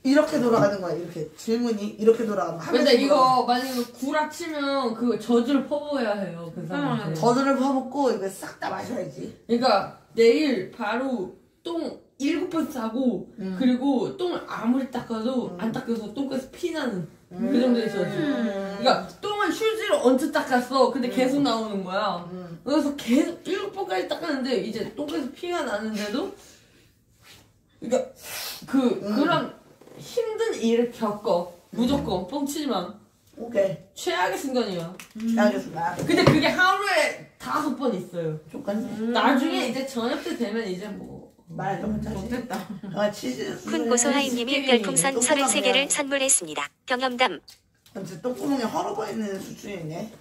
이렇게 돌아가는 거야 이렇게. 질문이 이렇게 돌아가면 근데 이거 만약에 구라 치면 그 저주를 퍼부어야 해요 그 사람한테. 저주를 퍼붓고 이거 싹 다 마셔야지. 그러니까 내일 바로 똥 일곱 번 싸고 그리고 똥을 아무리 닦아도 안 닦여서 똥까지 피 나는 그 정도의 저주 그러니까 똥을 휴지로 언뜻 닦았어. 근데 계속 나오는 거야. 그래서 계속 일곱 번까지 닦았는데 이제 똥까지 피가 나는데도 그러니까 그 그런 힘든 일을 겪어. 무조건. 뻥치지 마 오케이. 최악의 순간이야. 알겠습니다. 근데 그게 하루에 다섯 번 있어요. 족간 나중에 이제 저녁 때 되면 이제 뭐 말 너무 못됐다. 아 치즈 쿤 고소하임님이 별풍선 33개를 선물했습니다. 경험담. 진짜 똥구멍에 헐어버리는 수준이네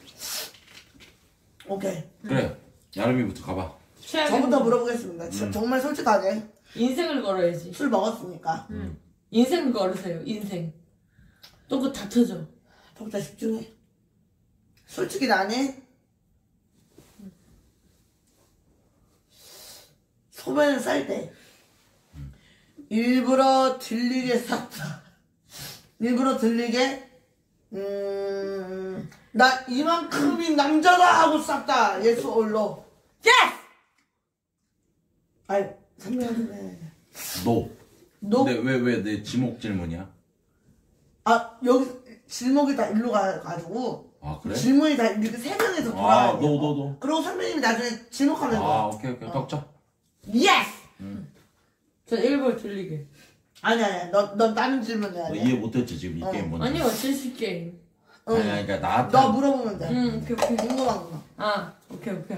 오케이 그래, 야름이부터 가봐. 저부터 물어보겠습니다 저- 정말 솔직하게 인생을 걸어야지. 술 먹었으니까 인생을 걸으세요. 인생. 똥꼬 다 터져. 덕자 집중해 솔직히 나는 소변을 쌀때 일부러 들리게 쌌다 일부러 들리게 음 나 이만큼이 남자다 하고 쌌다 yes or no yes! 아이 선배한테 너. 너 근데 왜, 왜 내 지목 질문이야? 아 여기 질문이 다 일로 가가지고 아, 그래? 질문이 다 이렇게 세 명에서 아, 돌아가야 너, 돼. 너, 너. 그리고 선배님이 나중에 지목하면 돼. 아, 오케이, 오케이. 덕자. Yes. 저 일부러 들리게. 아니 아니 너 너 다른 질문 해야 너 돼. 이해 못했지, 지금 이 어. 게임 뭔지. 아니요, 진실 게임. 응. 아니, 아니, 그러니까 나한테. 너 물어보면 돼. 응, 오케이, 오케이. 궁금한 거. 아, 오케이, 오케이.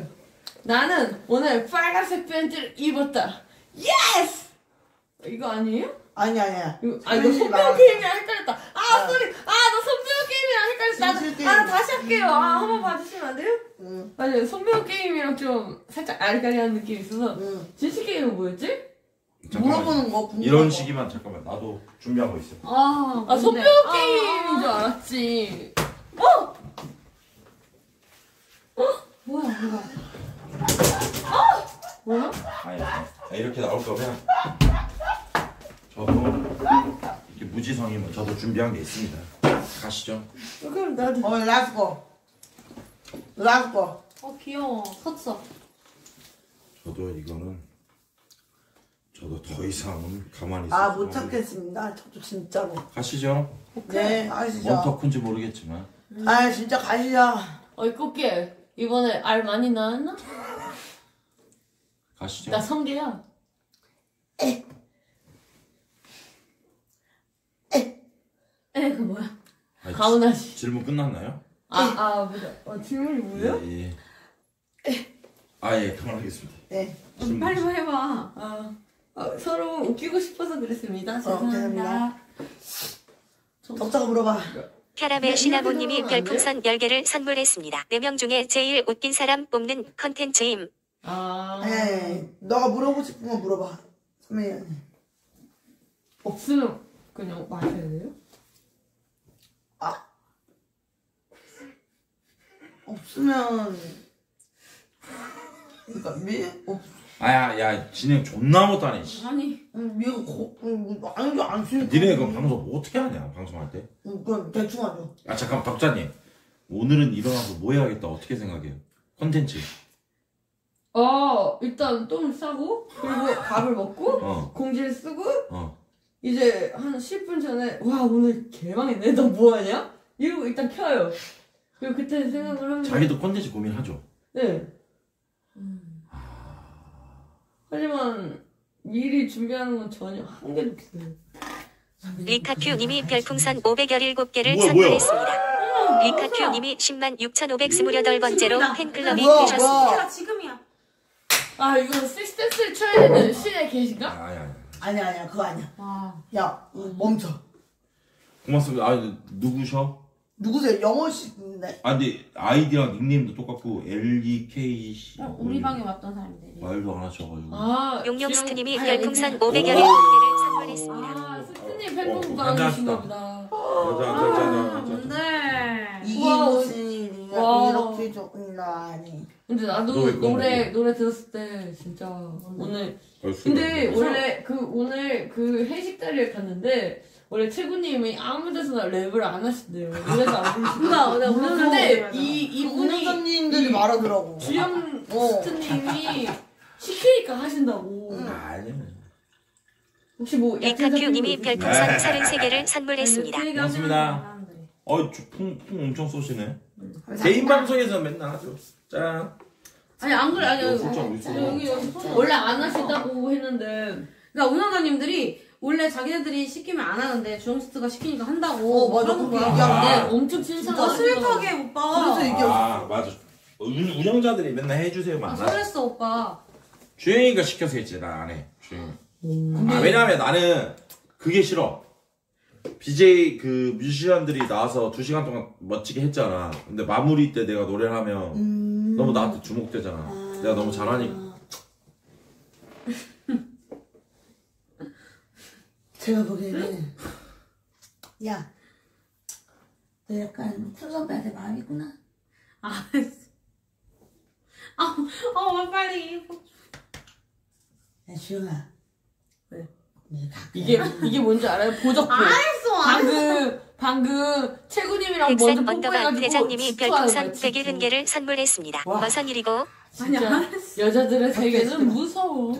나는 오늘 빨간색 팬티를 입었다. Yes! 이거 아니에요? 아니 아니야. 이거, 아, 이거 선배님이 손병호 게임이랑 헷갈렸다. 아, 아. Sorry. 아, 나 손병호 게임이랑 헷갈렸다. 아, 나 다시 할게요. 아, 한 번 봐주시면 안 돼요? 거. 응. 아니, 손병호 게임이랑 좀 살짝 아리까리한 느낌이 있어서. 응. 진실 게임은 뭐였지? 잠깐만. 물어보는 거 궁금한 이런 거. 식이만 잠깐만 나도 준비한 거 있어. 아, 아, 손배우 아, 게임인 줄 알았지. 뭐야 뭐야. 뭐야? 아니, 아니 이렇게 나올 거면 저도 이렇게 무지성이면 저도 준비한 게 있습니다. 가시죠. 그럼 나도. 어 라스코. 라스코. 어 귀여워. 섰어. 저도 이거는 저도 더 이상은 가만히 있을 아못 찾겠습니다. 저도 진짜로. 없- 가시죠. 네뭔 가시죠. 덕후인지 모르겠지만 아 진짜 가시죠. 어이, 꽃게. 이번에 알 많이 나왔나? 가시죠. 나 성게야. 에, 그 뭐야? 아니, 가훈아 씨. 질문 끝났나요? 아, 아, 뭐야. 어, 질문이 뭐예요? 예, 예. 아 예 그만하겠습니다. 네. 질문 빨리 좀 해봐. 아, 어, 서로 웃기고 싶어서 그랬습니다. 어, 죄송합니다. 죄송합니다. 덕자가 물어봐. 캐러멜 시나몬님이 별풍선 10개를 선물했습니다. 4명 중에 제일 웃긴 사람 뽑는 컨텐츠임. 아. 에이, 너가 물어보고 싶은 거 물어봐. 선배님. 없으면 그냥 마셔야 돼요? 없으면. 그러니까 미, 없, 아야 야 진행 존나 못하네 씨. 아니. 음, 미가 고, 음, 안경 안 쓰니까. 니네 그 방송 뭐 어떻게 하냐 방송할 때? 음, 그럼 대충 하죠. 아 잠깐 덕자님 오늘은 일어나서 뭐 해야겠다 어떻게 생각해요? 컨텐츠 어, 일단 똥을 싸고, 그리고 밥을 먹고, 어 공지를 쓰고, 어. 이제 한 10분 전에, 와, 오늘 개망했네? 너 뭐하냐? 이러고 일단 켜요. 그리고 그때 생각을 하면. 자기도 컨텐츠 고민하죠 네. 하지만, 미리 준비하는 건 전혀 한 개도 없어요. 리카큐님이 별풍선 517개를 뭐야, 선물했습니다. 리카큐님이 10만 6,528번째로 팬클럽이 뭐야, 되셨습니다. 뭐야. 지금이야. 아, 이건 식스댄스를 쳐야 되는 신에 계신가? 아야 아니야, 아니야, 그거 아니야. 아. 야, 음, 멈춰. 고맙습니다 아 누구셔? 누구세요? 영어 씨인데. 아 근데 아이디랑 닉네임도 똑같고 L E K C 어, 우리 방에 왔던 사람들이. 말도 안 하셔가지고 아, 용용 스트님이 아니, 별풍선 아니, 517개를 선물했습니다. 아, 스트님 어, 팬분가 아니신가. 보다. 이게 우와, 무슨 일이야? 와. 이렇게 좋구나니. 근데 나도 노래? 노래 들었을 때 진짜 오늘 어, 술 근데. 원래 그 오늘 그 회식 자리에 갔는데 원래 최구님이 아무 데서나 랩을 안 하신대요. 노래도 안 부르시고. 나, 나 오늘 근데. 이 이분이 운전자님들이 이 말하더라고. 주영 어. 스트님이 시키니까 하신다고. 아니야 혹시 뭐 리카큐님이 네. 별풍선 33개를 선물했습니다. 고맙습니다. 어이 풍, 풍 엄청 쏘시네 개인 방송에서 맨날 하죠 짠 아니 안 그래 아니 이거 아니 술좀 있어 여기 여기 원래 안 하신다고 했는데 그러니까 운영자님들이 원래 자기네들이 시키면 안 하는데 주영스트가 시키니까 한다고 어, 맞아. 그런 그렇게 거야. 얘기하는데. 네, 엄청 진짜 친절하시더라고요. 스윗하게 오빠 그래서 이게 아 맞아 운, 운영자들이 맨날 해주세요만 아, 안 하죠 설렜어 오빠 주영이가 시켜서 했지 나 안해 주영이 음. 아 왜냐면 나는 그게 싫어 BJ 그 뮤지션들이 나와서 두 시간 동안 멋지게 했잖아 근데 마무리 때 내가 노래를 하면 음. 너무 나한테 주목되잖아 내가 너무 잘하니까 제가 보기에는 야, 너 약간 쿨 선배한테 마음 있구나. 아, 아, 어, 왜 빨리 야, 주영아. 왜? 네, 가끔 이게 이게 뭔지 알아요? 보적부. 알았어 방금 방금 최구님이랑 먼저 백산 언더바 뽀뽀해가지고 대장님이 거야, 별풍선 질투. 171개를 선물했습니다. 와. 어선 일이고 아니 진짜 알았어 여자들의 세계는 무서워.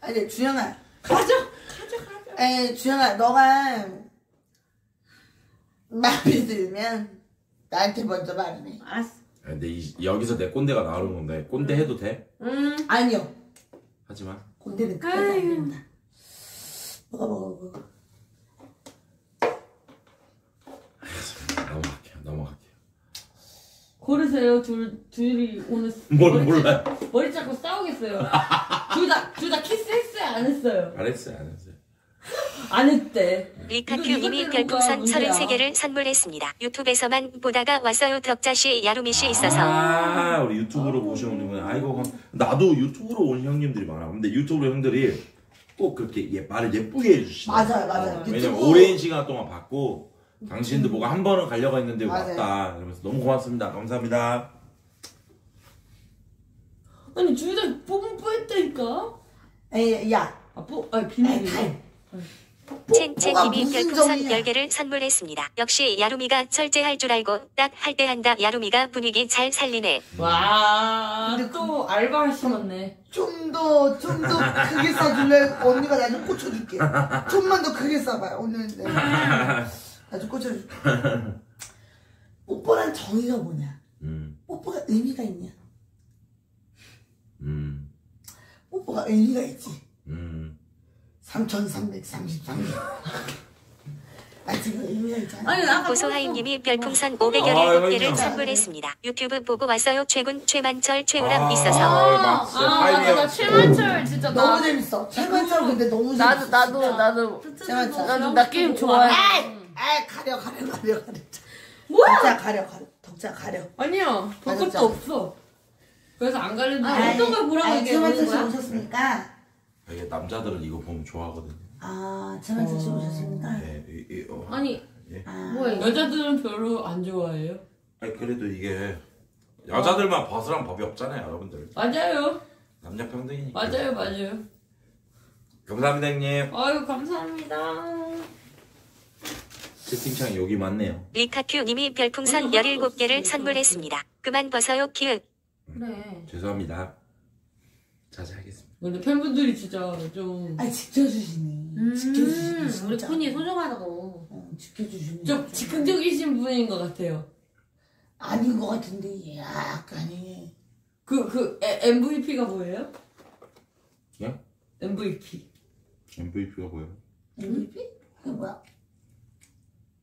아니, 주영아. 가져. 에, 주영아, 너가 마음에 들면 나한테 먼저 말해. 알았어 근데 이, 여기서 내 꼰대가 나오는 건데 꼰대 해도 돼? 음 아니요. 하지만 곤대는 끝까지 안. 된다. 먹어, 먹어, 먹어. 넘어갈게요 넘어갈게요 고르세요. 둘 둘이 오늘 뭘 머리 몰라요 머리 잡고 싸우겠어요. 둘 다 둘 다 키스했어요? 안 했어요? 안 했어요 안 했어요 안 했대. 리카큐님이 이거 별풍선 문제야. 33개를 선물했습니다. 유튜브에서만 보다가 왔어요. 덕자씨 야루미씨 있어서 아 우리 유튜브로 보시는 분은 아이고 감- 나도 유튜브로 온 형님들이 많아 근데 유튜브로 형들이 꼭 그렇게 예, 말을 예쁘게 해주시다 맞아요, 맞아요. 왜냐면 유튜브- 오랜 시간 동안 봤고 당신도 뭐가 한 번은 가려고 했는데 맞아요. 왔다 그러면서 너무 고맙습니다 감사합니다 아니 둘다 뽀뽀했다니까. 에이, 야. 아 뽀, 비밀이에요. 타임. 무슨 별풍선 정이야. 10개를 선물했습니다. 역시 야루미가 철제할 줄 알고 딱 할 때 한다. 야루미가 분위기 잘 살리네. 와, 근데 또 알바 하시겠네. 좀 더, 좀 더 크게 싸줄래? 언니가 나 좀 꽂혀줄게. 좀만 더 크게 싸봐요. 오늘 내가 나좀 꽂혀줄게. 뽀뽀란 정의가 뭐냐? 음, 뽀뽀가 의미가 있냐? 음, 뽀뽀가 의미가 있지. 음. 3,333년. 아, 지금 의미가 고소하임님이 별풍선 아, 517개를 이거 선물했습니다. 유튜브 보고 왔어요. 최군, 최만철, 최우람 아, 있어서. 아, 파이비어. 나 최만철 진짜 너무 나 재밌어. 최만철 근데 너무 재밌어. 나도 나도 진짜. 나도 최만철. 나도 나 게임 좋아해. 아 가려 가려 가려 가려. 뭐야? 덕자 가려 가려. 덕자 가려. 아니야 볼? 것도 없어 그래서 안 아, 어떤 걸 보라고 아이, 얘기하는 최만철 씨 거야? 오셨습니까? 이게 남자들은 이거 보면 좋아하거든요. 아 최만철 씨 오셨습니까? 예, 이, 이, 어. 아니 아, 뭐야 이거? 여자들은 별로 안 좋아해요 아니 그래도 이게 여자들만 벗으란 법이 없잖아요, 여러분들. 맞아요 남녀 평등이니까. 맞아요 맞아요 감사합니다, 형님. 아유 감사합니다 채팅창 여기 맞네요. 리카큐님이 별풍선 17개를 선물했습니다. 그만 벗어요 키읔. 그래. 죄송합니다. 자제하겠습니다. 근데 팬분들이 진짜 좀 아니 지켜주시니. 음, 지켜주시니 우리 진짜. 폰이 소중하다고. 어, 지켜주시니. 좀 즉흥적이신 분인 것 같아요. 아닌 것 같은데 약간이. 그, 그, 에, MVP가 뭐예요? 예? MVP. MVP가 뭐예요? MVP? 그게 뭐야?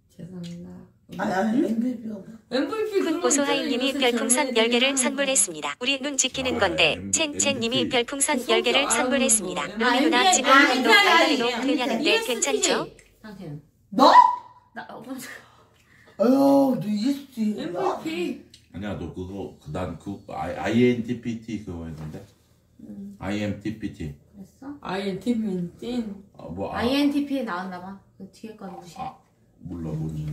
죄송합니다. 아, 아? MVP 고소하이님이. 별풍선 요새 10개를 젊은이들이 선물했습니다. 우리 눈 지키는 아, 건데 첸첸님이. 별풍선 그 10개를 성격 선물했습니다. 루미 누나 지금 아, 아니에요. 되냐는데 괜찮죠? 당신. 너? 나 어, 깜짝- 어휴, 너 ESG. MVP. 아니야, 너 그거 난그 INTPT 그거 했는데. INTPT. 그랬어? INTP는 띵. 아, 뭐 아, INTP에 나왔나 봐. 그 뒤에 거 무시해. 몰라 뭔지.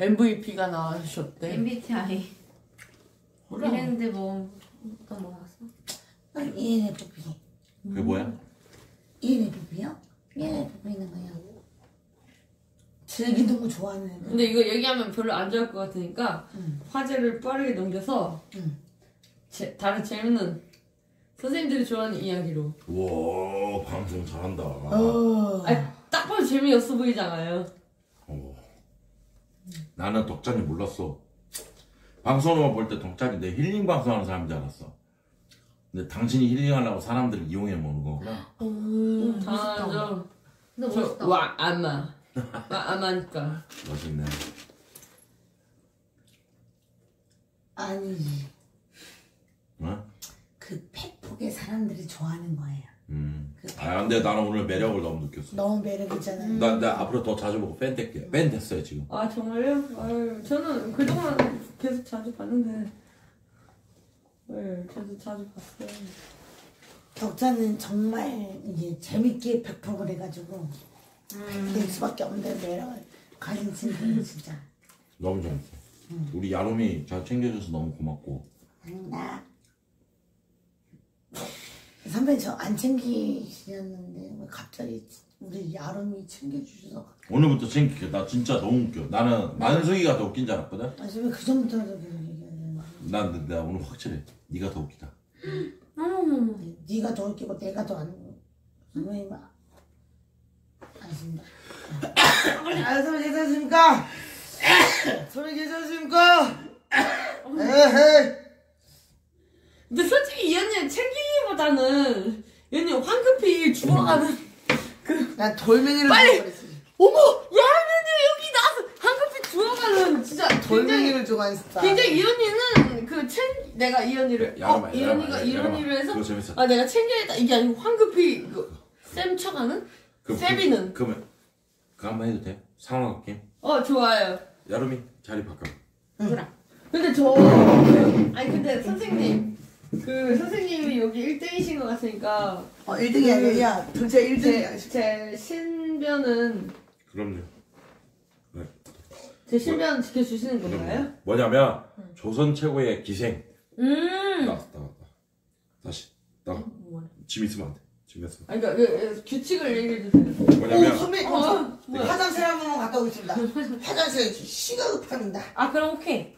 MVP가 나오셨대. MBTI. 몰라. 이랬는데 뭐 어떤 뭐 나왔어? 난 ENFP. 그게 뭐야? ENFP요? ENFP는 그냥 즐기는 거 좋아하는 애들. 근데 이거 얘기하면 별로 안 좋아할 것 같으니까 응. 화제를 빠르게 넘겨서 응. 제, 다른 재밌는 선생님들이 좋아하는 이야기로. 와 방송 잘한다. 어. 아니, 딱 봐도 재미없어 보이잖아요. 어. 나는 덕찬이 몰랐어. 방송으로만 볼 때 덕찬이 내 힐링 방송하는 사람인 줄 알았어. 근데 당신이 힐링하려고 사람들을 이용해 먹는 거구나. 음, 아, 멋있다. 저, 근데 저, 멋있다. 와, 아마. 와, 아마니까. 멋있네. 아니지. 어? 그 팩폭의 사람들이 좋아하는 거예요. 음. 아 근데 나는 오늘 매력을 너무 느꼈어. 너무 매력 있잖아요. 나, 나 앞으로 더 자주 보고 팬 될게요. 팬 됐어요 지금. 아, 정말요? 아유, 저는 그동안 계속 자주 봤는데. 네, 저도 자주 봤어요. 덕자는 정말 이게 재밌게 팩폭을 해가지고 될 수밖에 없는 매력을 가진 친구예요 진짜. 너무 재밌어. 우리 야롬이 잘 챙겨줘서 너무 고맙고. 나 선배 저안 챙기셨는데 왜 갑자기 우리 야름이 챙겨주셔서 오늘부터 챙길게. 나 진짜 너무 웃겨. 나는 만숙이가 더 웃긴 줄 알았거든. 아니 왜그 전부터라도 계속 얘기하는 거야 난나 오늘 확실해. 네가 더 웃기다. 어머머머. 네가 더 웃기고 내가 더안 선배님 아- 아십니다 아 선배 괜찮으십니까? 선배 괜찮으십니까? 에헤이 근데 솔직히 이 언니는 챙기기보다는 이 언니 황급히 죽어가는 난 돌멩이를 빨리! 어머! 야면이 여기 나와서 황급히 죽어가는 진짜 굉장히 돌멩이를 좋아했어 굉장히 이 언니는 그 챙 내가 이 언니를 야람아, 어, 이 언니가 이 야람아. 언니를 해서 그거 재밌어. 아 내가 챙겨야겠다 이게 아니고 황급히 그, 쌤 쳐가는 그럼 세비는 그, 그러면 그거 한번 해도 돼? 상황 할게. 어 좋아요 야롬이 자리 바꿔. 근데 저 그, 아니 근데 선생님 그 선생님이 여기 1등이신 것 같으니까 어 1등이 아니야 둘째 1등이야 제, 제 신변은 그럼요. 제 신변 지켜주시는 건가요? 뭐냐면 조선 최고의 기생 음 나왔다 나왔다. 다시 나 짐 있으면 안 돼. 짐 있으면. 아니 그러니까 그, 그 규칙을 얘기해 주세요 오 뭐냐면 선배 어, 어? 화장실 한번 갔다 오겠습니다 화장실 시가 급합니다 아 그럼 오케이.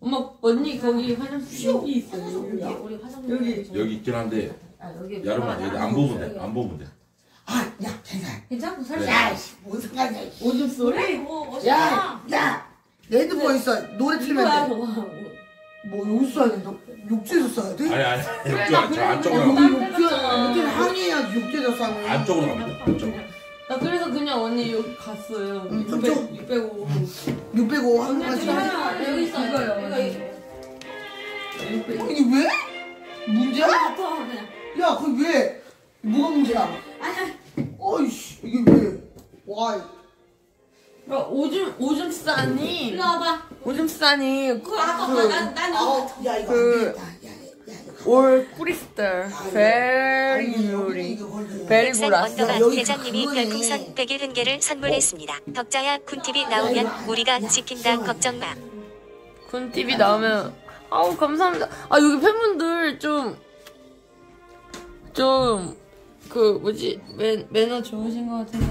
엄마 언니 거기 화장실 여기 있어요 우리 여기 우리 화장실. 여기. 여기 있긴 한데 아 여기. 야롬아 여기 안 보면 돼. 안 보면 돼. 아야 괜찮아 괜찮고 살짝. 야이씨 뭔 상관이야 이씨. 오줌 소리? 오 멋있다. 야, 야, 내 핸드폰 있어. 노래 틀면 돼. 뭐 여기 써야 돼? 너 욕조에서 써야 돼? 아니 아니 여기 저 안쪽으로 욕조. 여기는 항해야 욕조에서 싸면. 안쪽으로 갑니다. 안쪽. 나 그래서 그냥 언니 여기 갔어요 응, 600, 그쪽. 605 605 언니 항해까지. 지금 아니 하나 여기 있어 이거요 이거 이거. 605 왜? 문제야? 그냥. 야, 그 왜? 뭐가 문제야? 아니 어이씨, 이게 왜? 와, 그러니까 오줌 오줌 싸니 일로 와봐. 오줌 싸니 그거 아까 난, 난 이거. 어, 야 이거 그- 안 되겠다. 올 크리스탈 아싸 원더만 여기 대장님이. 별풍선 100일 개를 선물했습니다. 덕자야 쿤TV 나오면 우리가 지킨다 걱정 마. 군 TV 나오면 아우 감사합니다. 아 여기 팬분들 좀 좀 그 뭐지 매, 매너 좋으신 것 같아서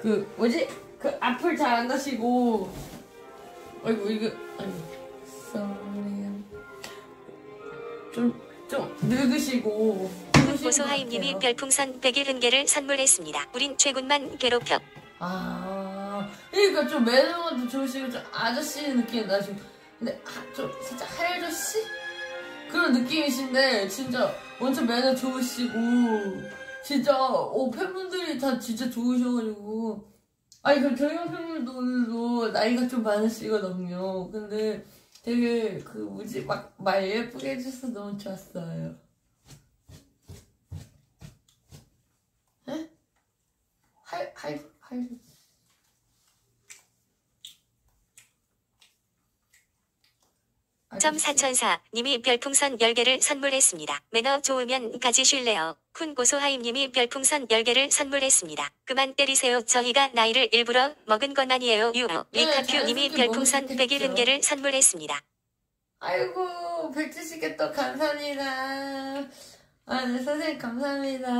그 뭐지 그 앞을 잘 안 가시고 아이고 이거 아이고 좀 좀 늙으시고 고소하임님이 별풍선 100일 흥계를 선물했습니다. 우린 최군만 괴롭혀. 아, 그러니까 좀 매너도 좋으시고 좀 아저씨 느낌 나시고 근데 아, 좀 살짝 할아저씨 그런 느낌이신데 진짜 완전 매너 좋으시고 진짜 오 팬분들이 다 진짜 좋으셔가지고 아니 그 저희 팬분들도 나이가 좀 많으시거든요. 근데 되게 그 뭐지 막 말 예쁘게 해주셔서 너무 좋았어요. 에? 할, 할, 할. 점 사천사 님이 별풍선 10개를 선물했습니다. 매너 좋으면 가지실래요? 쿤 고소하임님이 별풍선 10개를 선물했습니다. 그만 때리세요. 저희가 나이를 일부러 먹은 건 아니에요. 유어. 네, 리카큐님이 자연스럽게 별풍선 먹을 100일 수 흥계를 선물했습니다. 아이고, 170개 또 감사합니다. 아, 네, 선생님 감사합니다.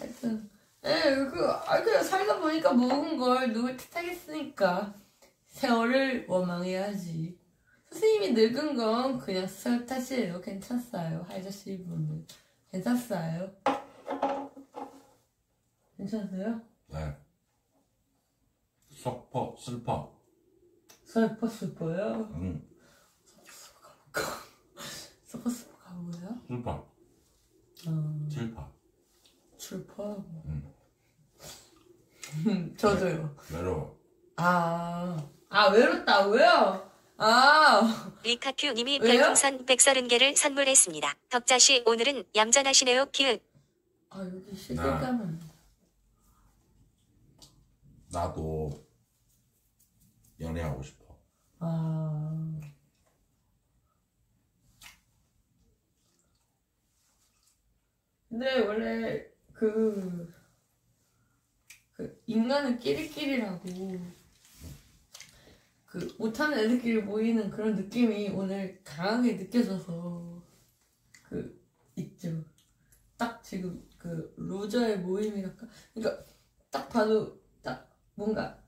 하여튼, 예, 그, 아, 그냥 살다 보니까 먹은 걸 누굴 탓하겠으니까. 세월을 원망해야지. 선생님이 늙은 건 그냥 세월 탓이에요. 괜찮았어요. 아저씨 분들. 괜찮았어요. 괜찮으세요? 네. 썩퍼 슬퍼. 슬퍼 슬퍼요? 응. 슬퍼 슬퍼 가보세요? 슬퍼. 어, 슬퍼. 슬퍼. 응. 저도요. 외로워. 아, 아 외롭다고요? 아, 리카큐님이 왜요? 별풍선 130개를 선물했습니다. 덕자씨 오늘은 얌전하시네요. 키읔. 아 여기 시들감은 나도 연애하고 싶어. 아, 근데 원래 그, 그 인간은 끼리끼리라고 그 못하는 애들끼리 모이는 그런 느낌이 오늘 강하게 느껴져서 그 있죠. 딱 지금 그 루저의 모임이랄까. 그러니까 딱 봐도 딱 뭔가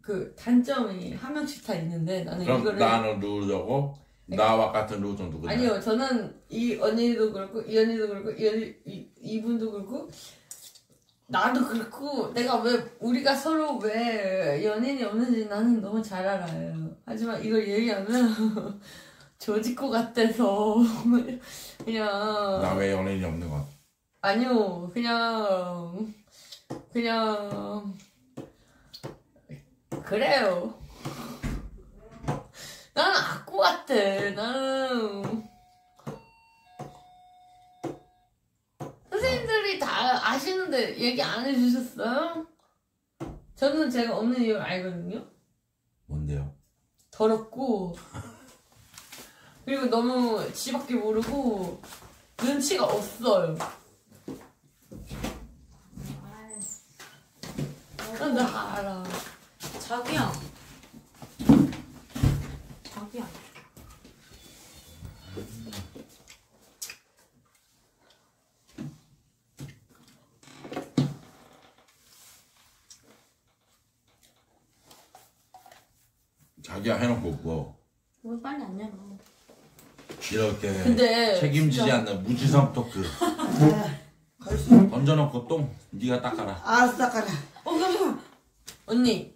그 단점이 한 명씩 다 있는데 나는 그럼 이거를 나는 loser고 나와 같은 loser 누구냐? 아니요, 저는 이 언니도 그렇고 이 언니도 그렇고 이 언니 이, 이분도 그렇고 나도 그렇고 내가 왜 우리가 서로 왜 연인이 없는지 나는 너무 잘 알아요. 하지만 이걸 얘기하면 것 같아서 그냥 나 왜 연예인이 없는 거? 아니요, 그냥 그냥 그래요. 나는 악구 같아. 나는 선생님들이 다 아시는데 얘기 안 해주셨어요? 저는 제가 없는 이유를 알거든요. 뭔데요? 더럽고 그리고 너무 지밖에 모르고 눈치가 없어요. 난다 알아. 자기야. 자기야 해놓고 뭐 왜 빨리 안 열어? 이렇게 근데 책임지지 진짜- 않는 무지성 토크 걸수 던져놓고 똥 네가 닦아라. 알았어 닦아라. 어, 잠시만. 언니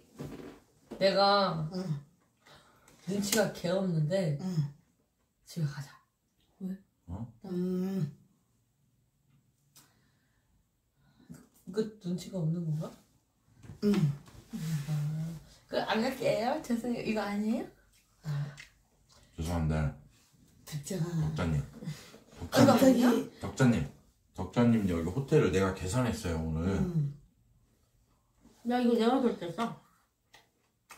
내가 응. 눈치가 개 없는데 응. 집에 가자. 음. 그 눈치가 없는 건가? 음. 그 안 갈게요. 죄송해요. 이거 아니에요? 죄송한데 듣자가 덕자님, 이거 갑자기 아니야? 덕자님, 덕자님 여기 호텔을 내가 계산했어요 오늘. 음. 야 이거 내가 결제했어.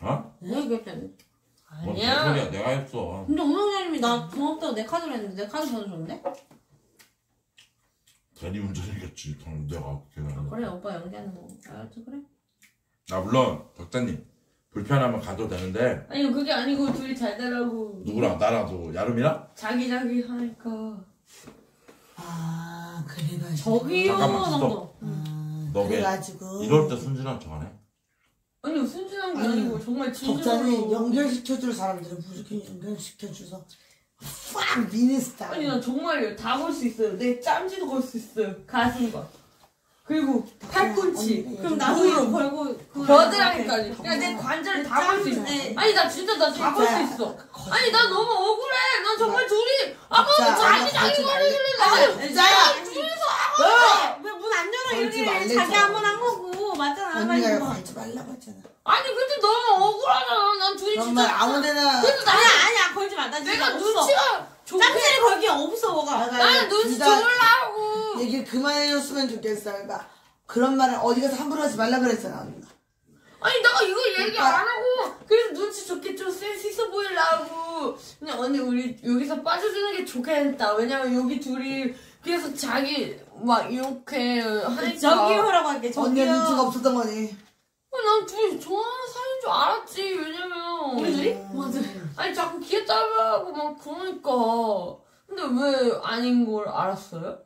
어? 내가 결제했네. 뭔 아니야. 개소리야 내가 했어 근데 운영자님이 나 고맙다고 내 카드로 했는데 내 카드 번호 줬네? 대리 운전이겠지 당 내가 하는 그래 오빠 연기하는 거. 알았지 그래? 나 물론 덕자님 불편하면 가도 되는데. 아니 그게 아니고 둘이 잘 되라고. 누구랑 나랑 누구 야름이랑? 자기 자기 하니까 아 그래가지고. 저기요 잠깐만, 스톱. 아, 너왜 그래가지고. 이럴 때 순진한 척하네? 아니 순진한 게 아니, 아니고 정말 진짜로 연결시켜줄 사람들은 무조건 연결시켜줘서 팍 미는 스타일. 아니 나 정말요 다걸 수 있어요. 내 짬지도 걸 수 있어요. 가슴과 그리고 팔꿈치. 언니, 그럼 나도 이거 걸고 겨드랑이까지. 그냥 내 관절 다걸수 있어 네. 아니 나 진짜 나다걸수 있어. 아니 나 너무 억울해. 난 정말 둘이 아까 자, 자기 자기 거리길래 말래. 나는 자, 왜문 안 열어? 이렇게. 자기 한 번 한 거고. 맞잖아. 언니가. 걸지 말라고 했잖아. 아니 근데 너무 억울하잖아. 난 둘이 진짜 말 아무데나 그래도 나 아니야 아니야. 걸지 마. 나 진짜 내가. 눈치가 짬짜리 걸기 없어 뭐가. 나는 눈치 좋으려고. 얘기를 그만해줬으면 좋겠어 그러니까. 그런 말을 어디 가서 함부로 하지 말라 그랬잖아 언니가. 아니 내가 이거 얘기 안 하고 그래서 눈치 좋게 좀 센스 있어 보이려고. 그냥 언니 우리 여기서 빠져주는 게 좋겠다. 왜냐면 여기 둘이 그래서 자기 막 이렇게 하니까. 저기요라고 할게. 저기요. 언니가 눈치가 없었던 거니. 어, 난 둘이 좋아하는 사이인 줄 알았지. 왜냐면 우리 둘이? 음. 맞아. 아니 자꾸 귀에따라고 막 그러니까 근데 왜 아닌 걸 알았어요?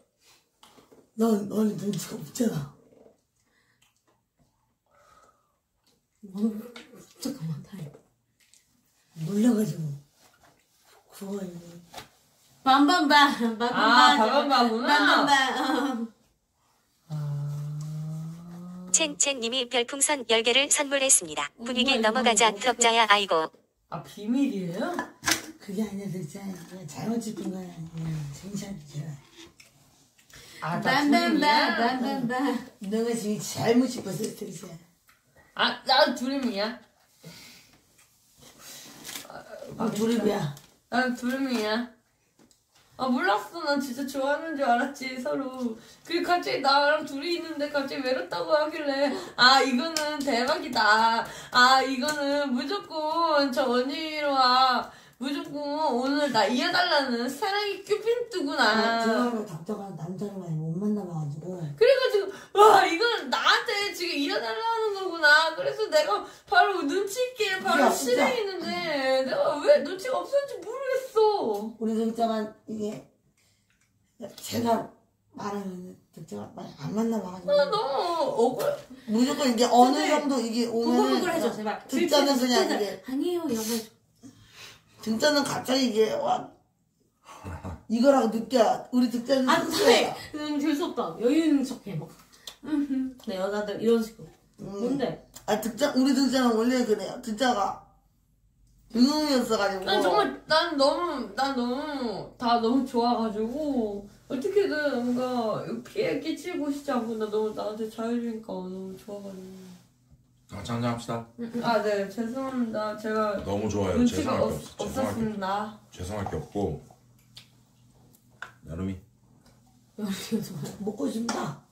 넌 너는 눈치가 없잖아 잠깐만 타임. 몰라가지고 그거 밤밤밤 밤밤밤. 아, 밤밤밤구나. 밤밤밤. 첸첸님이 별풍선 10개를 선물했습니다. 분위기 넘어가자 덕자야 아이고. 아 비밀이에요? 그게 아니라 진짜 잘못 짚은 거야 괜찮지 아, 둘이야? 밤밤밤. 너가 지금 잘못 짚었어 스트레스야 아, 나 두림이야. 아 두릅이야 난 두림이야. 아, 몰랐어. 난 진짜 좋아하는 줄 알았지, 서로. 그리고 갑자기 나랑 둘이 있는데 갑자기 외롭다고 하길래, 아, 이거는 대박이다. 아, 이거는 무조건 저 언니와 무조건 오늘 나 이어달라는 사랑의 큐피드구나. 들어가면 덕자가 남자를 많이 못 만나봐가지고 그래가지고 와 이건 나한테 지금 이어달라는 거구나 그래서 내가 바로 눈치 있게 바로. 실행했는데 내가 왜 눈치가 없었는지 모르겠어 우리 덕자가 이게 제가 말하면 덕자가 많이 안 만나봐가지고 나 너무 억울해 무조건 이게 어느 정도 이게 오면은 구글구글 해줘 제발. 득자는 그냥. 이게 아니에요 여보. 득자는 갑자기 이게 와 이거라고 느껴 우리 득자는 아 득자야. 근데 음, 될수 없다. 여유 있는 척해 막. 음, 내 여자들 이런 식으로. 음. 뭔데? 아 득자 우리 득자는 원래 그래요 득자가 등흥이었어가지고 난 정말 난 너무 난 너무 다 너무 좋아가지고 어떻게든 뭔가 피해 끼치고 싶지 않고 나 너무 나한테 잘해주니까 너무 좋아가지고 같이 한잔 합시다 아 네 죄송합니다 제가 너무 좋아요 눈치가 죄송할 게 없, 없어 죄송할 게, 없었습니다 죄송할 게 없고 좋아요. 먹고 싶다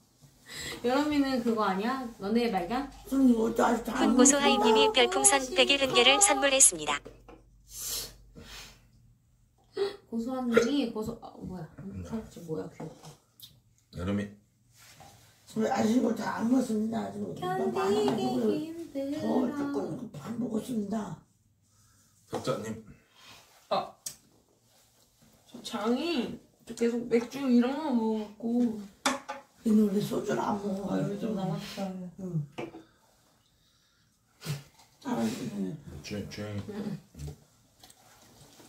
여름이는 그거 아니야? 너네의 발견? 아직 다안 먹었다. 하임님이 별풍선 101개를 선물했습니다. 고소한 님이 고소 아 뭐야? 사진 뭐야 귀엽다. 야름이 저 아직 이거 다안 먹었습니다. 아직 견디기 더 힘들어. 조금 반 먹었습니다. 덕자님. 저 장이 저 계속 맥주 이런 거 먹었고. 얘는 원래 소주를 안 먹어 아 여기 좀 남았다 응. 다른 조용, 조용히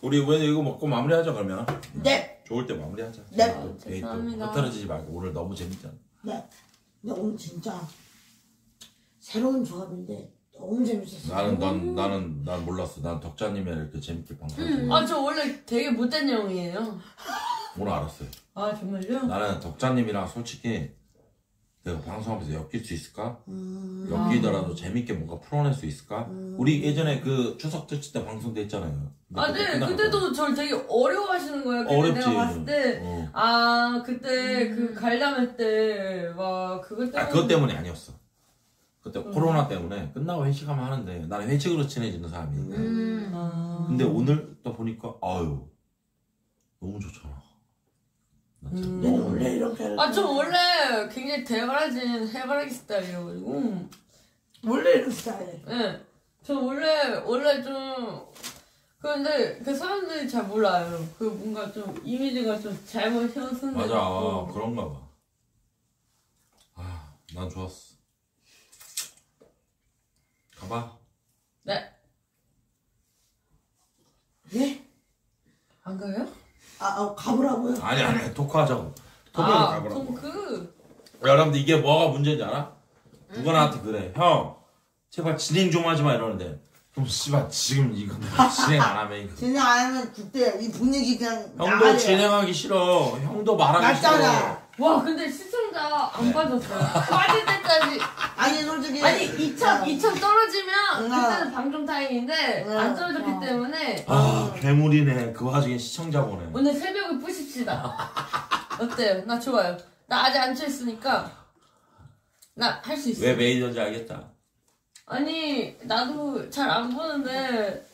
우리 왜 이거 먹고 마무리하자 그러면. 네. 좋을 때 마무리하자. 네. 또 데이트 죄송합니다. 흩어지지 말고 오늘 너무 재밌잖아. 네. 근데 오늘 진짜 새로운 조합인데 너무 재밌었어요. 나는 난 나는 난 몰랐어. 난 덕자님이랑 이렇게 재밌게 방송을 아저 원래 되게 못된 형이에요. 오늘 알았어요. 아 정말요? 나는 덕자님이랑 솔직히 내가 방송하면서 엮일 수 있을까? 음, 엮이더라도 재밌게 뭔가 풀어낼 수 있을까? 우리 예전에 그 추석 특집 때 방송돼 있잖아요. 근데 아네 그때도 저를 되게 어려워하시는 거예요 근데 어렵지. 내가 봤을 때 어. 아 그때 그 관람회 때와 그것 때문에 아 그것 때문이 아니었어. 그때 코로나 때문에 끝나고 회식하면 하는데 나는 회식으로 친해지는 사람이니까. 음. 아. 근데 오늘 딱 보니까 아유 너무 좋잖아. 음. 얘는 원래 이렇게 아, 저 원래 굉장히 대바라진 해바라기 스타일이어가지고. 원래 이런 스타일. 예. 저 원래, 원래 좀. 그런데 그 사람들이 잘 몰라요. 그 뭔가 좀 이미지가 좀 잘못 세워서. 맞아 아, 그런가 봐. 아, 난 좋았어. 가봐. 네. 예? 안 가요? 아, 아 가보라고요. 아니 아니 토크하자고. 토크를 아, 가보라고. 그럼 그. 여러분들 이게 뭐가 문제인지 알아? 누가 나한테 그래 형 제발 진행 좀 하지 마 이러는데 그럼 씨발 지금 이거 진행 안 하면 이거 진행 안 하면 그때 이 분위기 그냥 형도 나가려. 진행하기 싫어 형도 말하기 싫어 맞잖아. 와, 근데 시청자 안 네. 빠졌어요. 빠질 때까지. 아니 솔직히 아니, 2천, 2천 떨어지면 응. 그때는 방송 타임인데 응. 안 떨어졌기 응. 때문에 아 괴물이네 그 와중에 시청자 보네 오늘 새벽에 뿌십시다. 어때요? 나 좋아요. 나 아직 안 취했으니까 나 할 수 있어. 왜 메이저인지 알겠다 아니 나도 잘 안 보는데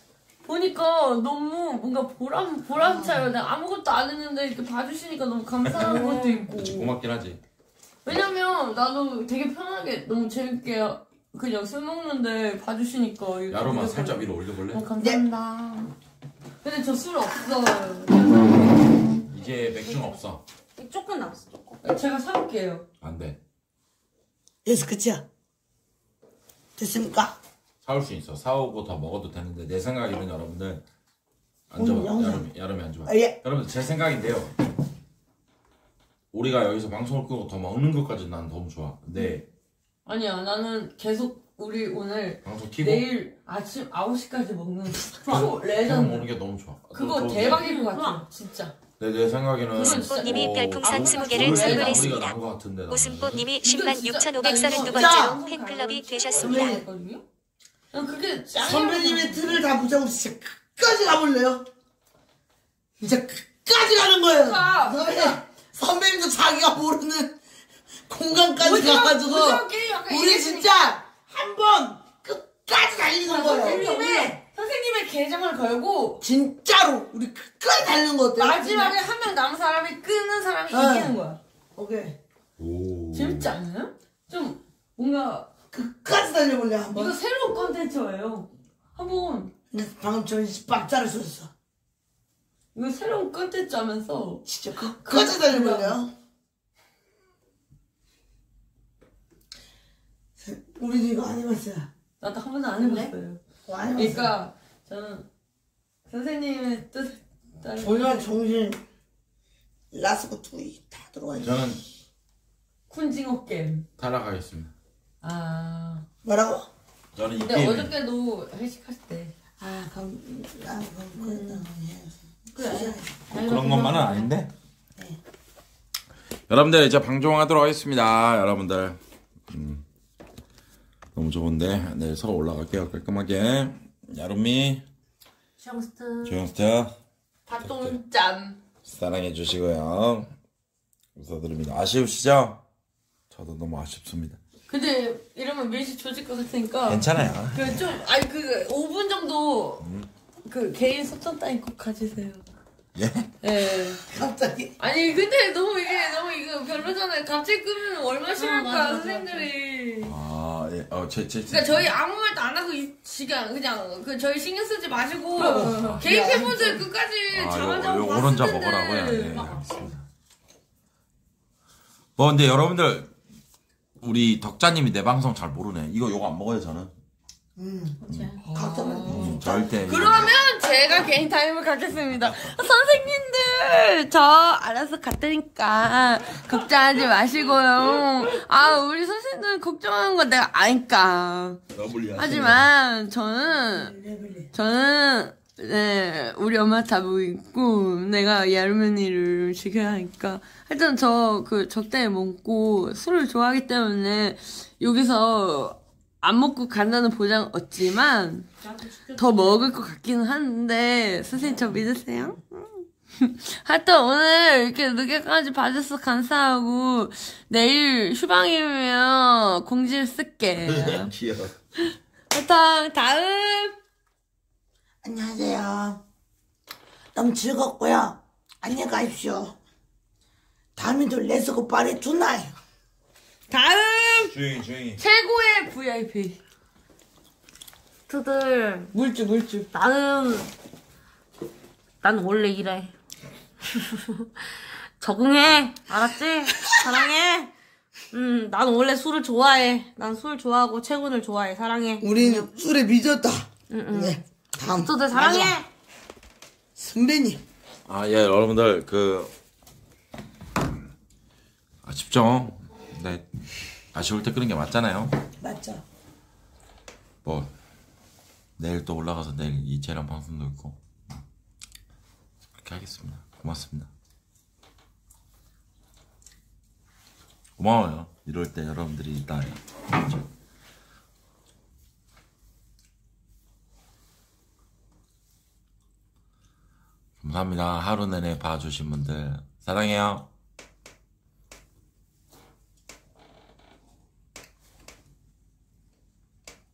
보니까 너무 뭔가 보람 보람 차요. 내가 아무것도 안 했는데 이렇게 봐주시니까 너무 감사한 것도 있고. 그치 고맙긴 하지 왜냐면 나도 되게 편하게 너무 재밌게 그냥 술 먹는데 봐주시니까. 이렇게 야로만 살짝 위로 올려볼래? 어, 감사합니다. 근데 저 술 없어요. 이제 맥주는 없어 조금 남았어 조금 제가 사올게요. 안 돼 yes 그치야. 됐습니까? 사올 수 있어 사오고 더 먹어도 되는데 내 생각에는 여러분들 오늘 앉아봐 영상. 여름이 여름이 앉아봐 아, 예. 여러분들 제 생각인데요 우리가 여기서 방송을 끄고 더 먹는 것까지 난 너무 좋아 근데 아니야 나는 계속 우리 오늘 방송 키고 내일 아침 9시까지 먹는 초 그냥 먹는 레전드. 게 너무 좋아 그거 너- 대박일 것 같아. 진짜. 내, 내 생각에는 웃음꽃님이 어, 별풍선 아무- 20 개를 우리가 선물했습니다. 나은 것 같은데, 나는. 웃음꽃님이 이거 10만 진짜- 6,532번째로 자! 팬클럽이 선배님 되셨습니다. 했거든요? 난 그게 선배님의. 틀을 다 붙잡고 진짜 끝까지 가볼래요? 진짜 끝까지 가는 거예요. 가! 선배님, 선배님도 자기가 모르는 공간까지 오징어- 가가지고 오징어 우리. 진짜 한번 끝까지 달리는 거예요. 선생님의 선생님의 계정을 걸고 진짜로 우리 끝까지 달리는 거 어때요? 마지막에 한 명 남은 사람이 끊는 사람이 네. 이기는 거야. 오케이 오. 재밌지 않아요? 좀 뭔가 끝까지 달려볼래 한 이거 번. 새로운 컨텐츠예요. 한번 근데 방금 저 박자를 쏘셨어. 이거 새로운 컨텐츠 하면서 진짜 끝까지 달려볼래요? 우리도 이거 안 해봤어요. 나도 한 번도 안 해봤어요. 이거 안 해봤어요. 그러니까 저는 선생님의 뜻을 따르고 오늘 정신 라스고 투이 다 들어와 있네. 저는 쿤징어 게임. 타락하겠습니다. 아 뭐라고? 저는 이 근데 게임 어저께도 회식했을 때아 그럼 아 그럼 그랬다. 그래. 그런 것만은 아닌데. 네. 여러분들 이제 방송하도록 하겠습니다. 여러분들 음, 너무 좋은데 내일 서울 올라갈게요 깔끔하게. 야루미, 샹스트 조영스트 팥똥짬. 사랑해 주시고요. 감사드립니다. 아쉬우시죠? 저도 너무 아쉽습니다. 근데 이러면 밀시 조질 것 같으니까 괜찮아요. 그 좀 아니 그 5분 정도 그 개인 소통 따윈 꼭 가지세요. 예? 예. 갑자기 아니 근데 너무 이게 너무 이거 별로잖아요. 갑자기 끄면 얼마나 맞아, 맞아, 선생님들이. 아, 예. 어, 제, 제, 그러니까 저희 아무 말도 안 하고 이 시간 그냥 그 저희 신경 쓰지 마시고 어, 개인 야. 팬분들 끝까지 아, 잠안 요, 자고 요 봤을 오른자 텐데. 먹으라고요? 네, 알겠습니다. 뭐, 근데 여러분들, 우리 덕자님이 내 방송 잘 모르네. 이거 요거 안 먹어요, 저는. 각자 음, 절대. 이거- 그러면 제가 개인 타임을 갖겠습니다. 선생님들, 저 알아서 갈 테니까 걱정하지 마시고요. 아, 우리 선생님들 걱정하는 거 내가 아니까. 하지만 저는 저는 네 우리 엄마 다 보고 있고 내가 야르면이를 지켜야 하니까 하여튼 저 그 적당히 먹고 술을 좋아하기 때문에 여기서 안 먹고 간다는 보장 없지만 더 먹을 것 같기는 한데 선생님 저 믿으세요? 음. 하여튼 오늘 이렇게 늦게까지 봐줘서 감사하고 내일 휴방이면 공지를 쓸게. 귀여워. 하여튼 다음 안녕하세요. 너무 즐겁고요. 안녕히 가십시오. 다음에도 레츠고 파리 투나이. 다음 조용히 조용히. 최고의 VIP. 트들 물주 물주. 나는 난 원래 이래. 적응해. 알았지? 사랑해. 음, 난 원래 술을 좋아해. 난 술 좋아하고 채군을 좋아해. 사랑해. 우리는 술에 미쳤다. 응, 응. 네, 다음. 트들 사랑해. 마지막. 선배님. 아, 예, 여러분들, 그, 아쉽죠? 근데, 아쉬울 때 끄는 게 맞잖아요. 맞죠? 뭐, 내일 또 올라가서 내일 이채랑 방송도 있고. 그렇게 하겠습니다. 고맙습니다. 고마워요. 이럴 때 여러분들이 있다. 감사합니다. 하루 내내 봐주신 분들. 사랑해요.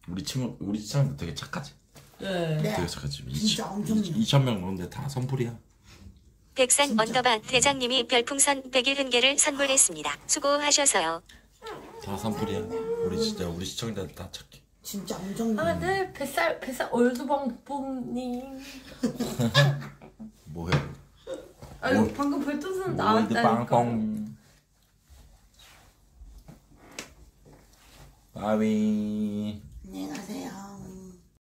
우리 친구, 우리 친구 되게 착하지? 네. 네. 되게 착하지? 진짜 엄청요. 2,000명 넘는데 다 선풀이야. 백산 언더바 대장님이 별풍선 100일흔 개를 선물했습니다. 수고하셔서요. 다 선풀이야. 우리 진짜 우리 시청자들 다 착해. 진짜 엄청. 아, 네, 뱃살, 뱃살, 올드방뽕님. 뭐야? 아니, 올- 방금 별풍선 월드 나왔다니까. 바위.